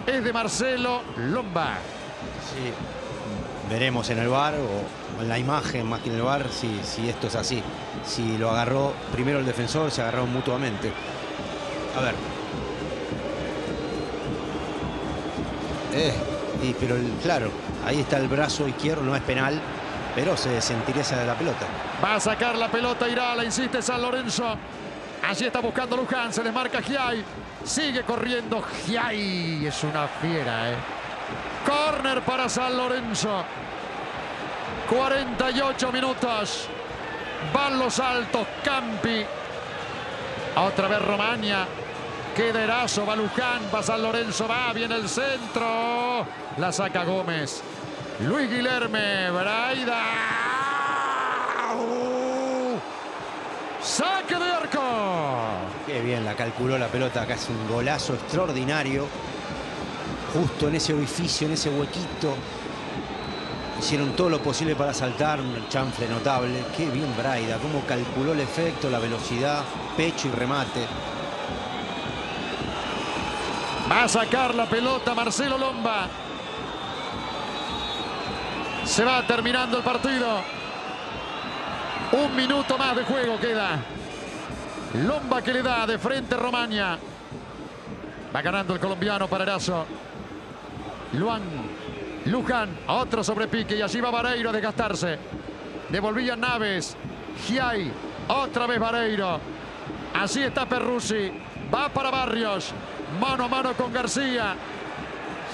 Es de Marcelo Lomba. Sí, veremos en el bar o en la imagen más que en el bar si, si esto es así. Si lo agarró primero el defensor, se agarraron mutuamente. A ver. Eh, y, pero claro, ahí está el brazo izquierdo, no es penal, pero se sentiría esa de la pelota. Va a sacar la pelota Irala, insiste San Lorenzo. Allí está buscando Luján, se le marca Giai. Sigue corriendo Giai, es una fiera, ¿eh? Corner para San Lorenzo. 48 minutos. Van los altos, Campi. Otra vez Romagna. Queda Erazo, va Luján, va San Lorenzo, va, viene el centro. La saca Gómez. Luis Guilherme, Braida. Saque de arco. Qué bien, la calculó la pelota, acá es un golazo extraordinario. Justo en ese orificio, en ese huequito. Hicieron todo lo posible para saltar, un chanfle notable. Qué bien Braida, cómo calculó el efecto, la velocidad, pecho y remate. Va a sacar la pelota Marcelo Lomba. Se va terminando el partido. Un minuto más de juego queda. Lomba que le da de frente Romagna. Va ganando el colombiano para Erazo. Luan. Luján. Otro sobrepique y allí va Vareiro a desgastarse. Devolvía Naves. Giai. Otra vez Vareiro. Así está Perrusi. Va para Barrios. Mano a mano con García.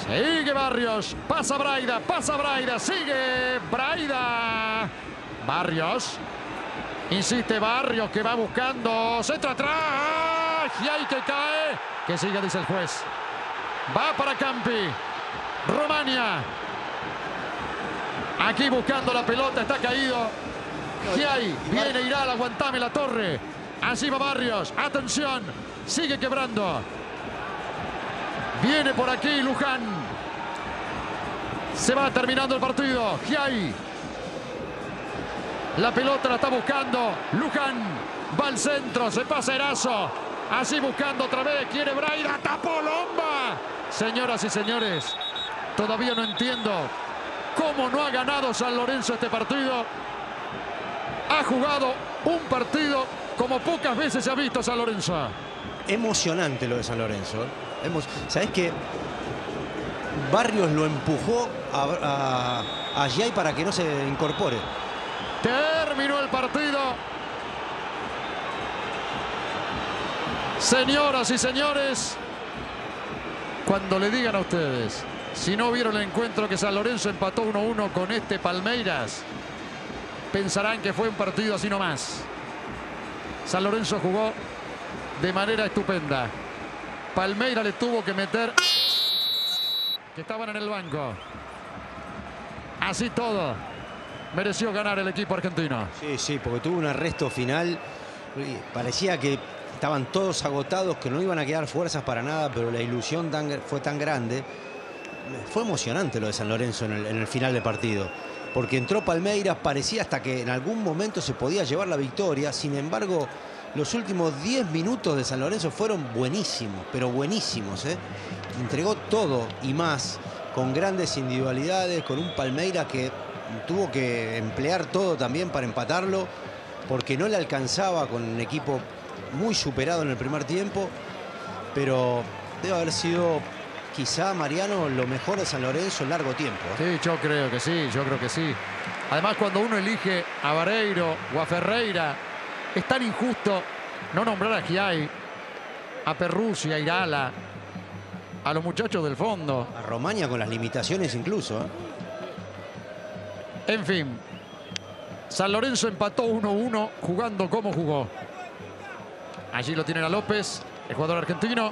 Sigue Barrios. Pasa Braida. Pasa Braida. Sigue Braida. Barrios. Insiste Barrios que va buscando. Centro atrás. Y ahí que cae. Que siga, dice el juez. Va para Campi. Romania. Aquí buscando la pelota. Está caído. Giai. Viene Iral. Aguantame la torre. Así va Barrios. Atención. Sigue quebrando. Viene por aquí Luján. Se va terminando el partido. Giai. La pelota la está buscando. Luján. Va al centro. Se pasa Erazo. Así buscando otra vez. Quiere Braida. Tapó Lomba. Señoras y señores. Todavía no entiendo cómo no ha ganado San Lorenzo este partido. Ha jugado un partido como pocas veces se ha visto San Lorenzo. Emocionante lo de San Lorenzo. ¿Sabés qué? Barrios lo empujó a, a, para que no se incorpore. Terminó el partido. Señoras y señores, cuando le digan a ustedes, si no vieron el encuentro que San Lorenzo empató 1-1 con este Palmeiras, pensarán que fue un partido así nomás. San Lorenzo jugó de manera estupenda. Palmeiras le tuvo que meter estaban en el banco. Así todo. Mereció ganar el equipo argentino. Sí, sí, porque tuvo un arresto final. Parecía que estaban todos agotados, que no iban a quedar fuerzas para nada, pero la ilusión fue tan grande. Fue emocionante lo de San Lorenzo en el, final del partido. Porque entró Palmeiras, parecía hasta que en algún momento se podía llevar la victoria. Sin embargo, los últimos 10 minutos de San Lorenzo fueron buenísimos, pero buenísimos. ¿eh? Entregó todo y más, con grandes individualidades, con un Palmeiras que tuvo que emplear todo también para empatarlo, porque no le alcanzaba con un equipo muy superado en el primer tiempo, pero debe haber sido quizá, Mariano, lo mejor de San Lorenzo en largo tiempo. ¿eh? Sí, yo creo que sí, yo creo que sí. Además, cuando uno elige a Vareiro o a Ferreira, es tan injusto no nombrar a Giai, a Perrusi, a Irala, a los muchachos del fondo. A Romaña con las limitaciones incluso. ¿eh? En fin, San Lorenzo empató 1-1 jugando como jugó. Allí lo tienen a López, el jugador argentino.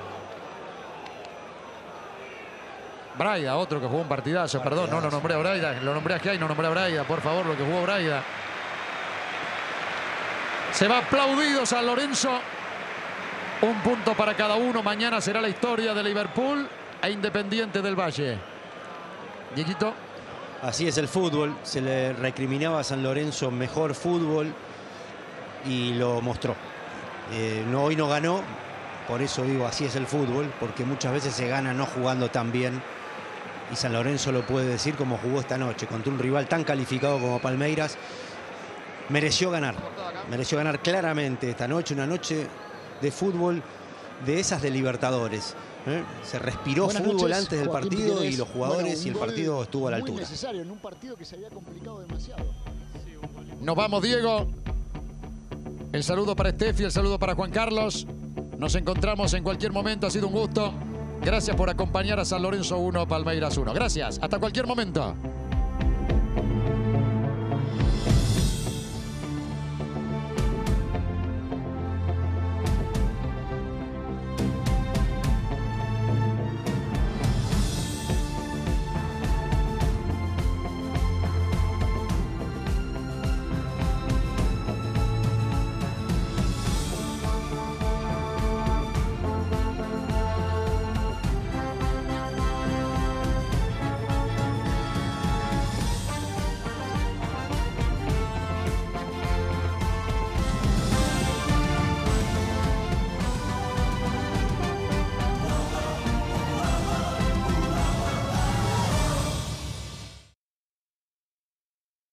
Braida, otro que jugó un partidazo, perdón, no lo nombré a Braida, lo nombré a Giai, no nombré a Braida, por favor, lo que jugó Braida. Se va aplaudido San Lorenzo. Un punto para cada uno. Mañana será la historia de Liverpool e Independiente del Valle. Dieguito. Así es el fútbol. Se le recriminaba a San Lorenzo mejor fútbol y lo mostró. Eh, no, hoy no ganó, por eso digo así es el fútbol, porque muchas veces se gana no jugando tan bien y San Lorenzo lo puede decir como jugó esta noche contra un rival tan calificado como Palmeiras. Mereció ganar, mereció ganar claramente esta noche, una noche de fútbol de esas de Libertadores. ¿eh? Se respiró Buenas fútbol noches, antes del Joaquín partido y los jugadores Bueno, y el partido estuvo a la muy altura. necesario en un partido que se había complicado demasiado. Nos vamos, Diego. El saludo para Steffi, el saludo para Juan Carlos. Nos encontramos en cualquier momento, ha sido un gusto. Gracias por acompañar a San Lorenzo 1, Palmeiras 1. Gracias, hasta cualquier momento.